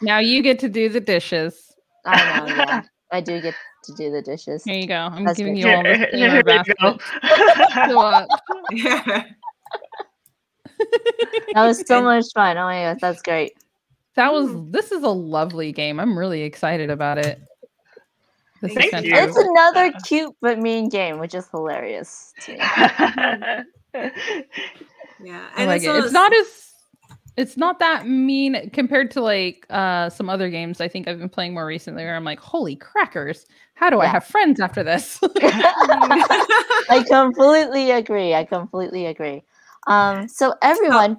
now you get to do the dishes. I know, yeah. I do get to do the dishes. Here you go. I'm That's giving good. you all the <laughs> here, yeah. <laughs> that was so much fun. Oh my gosh, that's great. That was this is a lovely game. I'm really excited about it. This Thank you. It's another cute but mean game, which is hilarious. <laughs> yeah, and like it's, it. it's not as it's not that mean compared to like uh some other games I think I've been playing more recently where I'm like, holy crackers, how do yeah. I have friends after this? <laughs> I completely agree. I completely agree. Um, so everyone,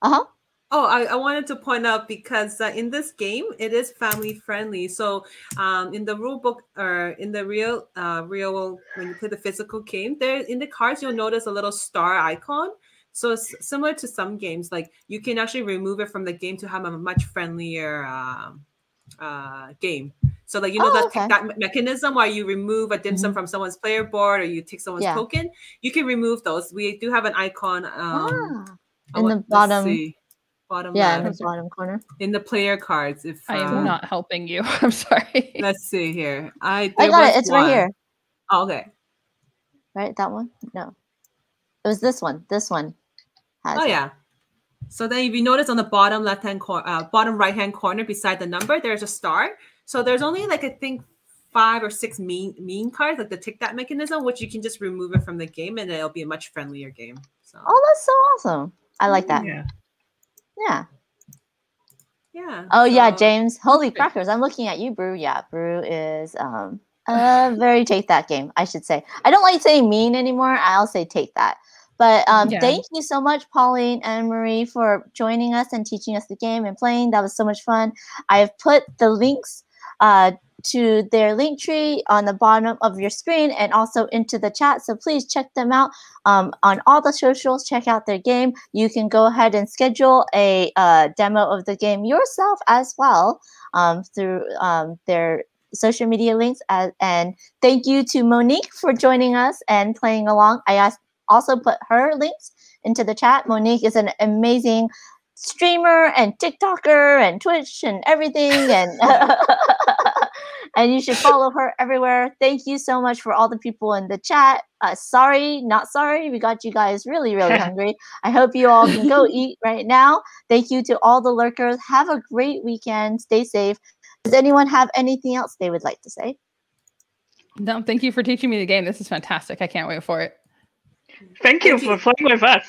uh huh. Oh, I, I, wanted to point out because uh, in this game it is family friendly. So um, in the rule book or in the real uh, real when you play the physical game, there in the cards you'll notice a little star icon. So it's similar to some games, like you can actually remove it from the game to have a much friendlier uh, uh, game. So like you know oh, that okay. that mechanism where you remove a dim sum mm-hmm. from someone's player board or you take someone's yeah. token, you can remove those. We do have an icon um, ah, in the bottom bottom yeah left. in the bottom corner. In the player cards if i am uh, not helping you. <laughs> I'm sorry. Let's see here. I i got it. It's one. right here. Oh, okay. Right? That one? No. It was this one. This one oh it. yeah. So then if you notice on the bottom left hand corner uh, bottom right hand corner beside the number there's a star so there's only like i think five or six mean mean cards like the tick that mechanism which you can just remove it from the game and it'll be a much friendlier game so oh that's so awesome i like that yeah yeah. Yeah. Oh so... yeah, James. Holy crackers! I'm looking at you, Brew. Yeah, Brew is um uh very take that game. I should say. I don't like saying mean anymore. I'll say take that. But um, yeah. thank you so much, Pauline and Marie, for joining us and teaching us the game and playing. That was so much fun. I have put the links uh, to their link tree on the bottom of your screen and also into the chat. So please check them out um, on all the socials. Check out their game. You can go ahead and schedule a uh, demo of the game yourself as well um, through um, their social media links. As, and thank you to Monique for joining us and playing along. I asked, also put her links into the chat. Monique is an amazing streamer and TikToker and Twitch and everything and <laughs> and you should follow her everywhere. Thank you so much for all the people in the chat. Uh, sorry, not sorry. We got you guys really, really <laughs> hungry. I hope you all can go eat right now. Thank you to all the lurkers. Have a great weekend. Stay safe. Does anyone have anything else they would like to say? No, thank you for teaching me the game. This is fantastic. I can't wait for it. Thank you for playing with us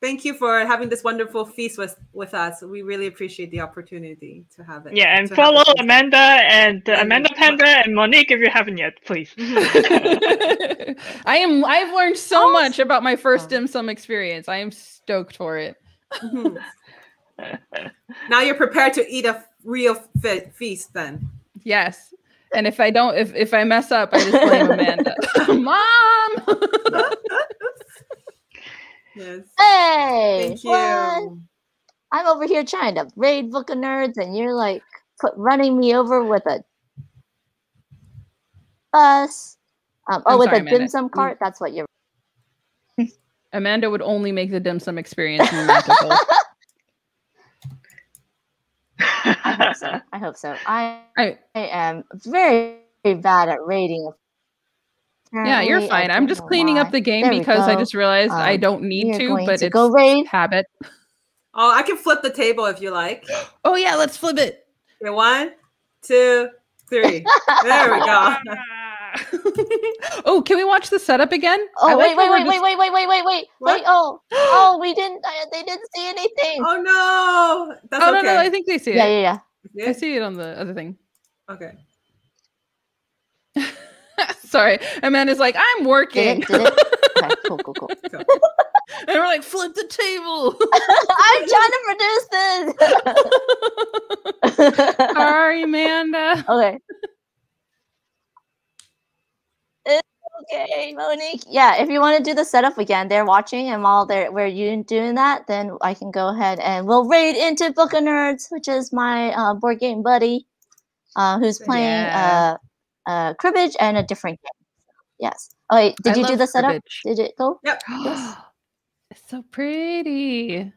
thank you for having this wonderful feast with with us. We really appreciate the opportunity to have it. Yeah, and follow Amanda and uh, Amanda Panda and Monique if you haven't yet, please. <laughs> I am. I've learned so oh. much about my first dim sum experience. I am stoked for it. Mm-hmm. now you're prepared to eat a real fe- feast, then. Yes. And if I don't, if if I mess up, I just blame <laughs> Amanda. <laughs> Mom. Yes. Hey. Thank you. What? I'm over here trying to raid Book of Nerds, and you're like put, running me over with a bus. Um, oh, I'm with sorry, a Amanda. dim sum cart. That's what you're. <laughs> Amanda would only make the dim sum experience magical. <laughs> <laughs> I hope so. I hope so. I, I, I am very, very bad at rating yeah, you're fine. I'm just cleaning why. up the game there because I just realized um, I don't need to, but to it's go rain. habit. Oh, I can flip the table if you like. <gasps> oh yeah, let's flip it. Okay, one, two, three. there we go. <laughs> oh, can we watch the setup again? Oh like wait, wait, wait, just... wait, wait, wait, wait, wait, wait, Oh, oh, we didn't. Uh, they didn't see anything. Oh no. That's oh okay. no, no, I think they see it. Yeah, yeah, yeah. I see it on the other thing. Okay. <laughs> Sorry, Amanda's like, I'm working. Did it, did it? <laughs> Okay, cool, cool, cool. <laughs> and we're like, flip the table. I'm trying to produce this. Sorry, Amanda. Okay. okay, Monique. Yeah, if you want to do the setup again, they're watching, and while they're where you doing that, then I can go ahead and we'll raid into Book of Nerds, which is my uh, board game buddy, uh, who's playing yeah. uh, uh, cribbage and a different game. Yes. Oh wait, did I you do the setup? Cribbage. Did it go? Yep. <gasps> yes. <gasps> It's so pretty.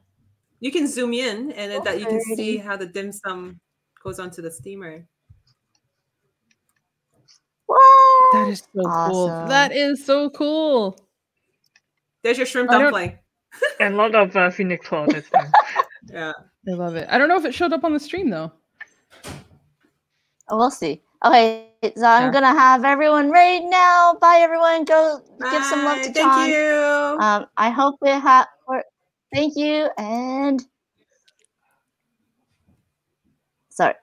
You can zoom in, and so that you can see how the dim sum goes onto the steamer. What? That is so awesome. cool. That is so cool. There's your shrimp dumpling. and <laughs> a lot of uh, phoenix claw. <laughs> yeah. I love it. I don't know if it showed up on the stream though. Oh, we'll see. Okay, so I'm gonna have everyone right now. Bye, everyone. Go Bye. give some love to Thank John. Thank you. Um, I hope it ha- Thank you, and sorry.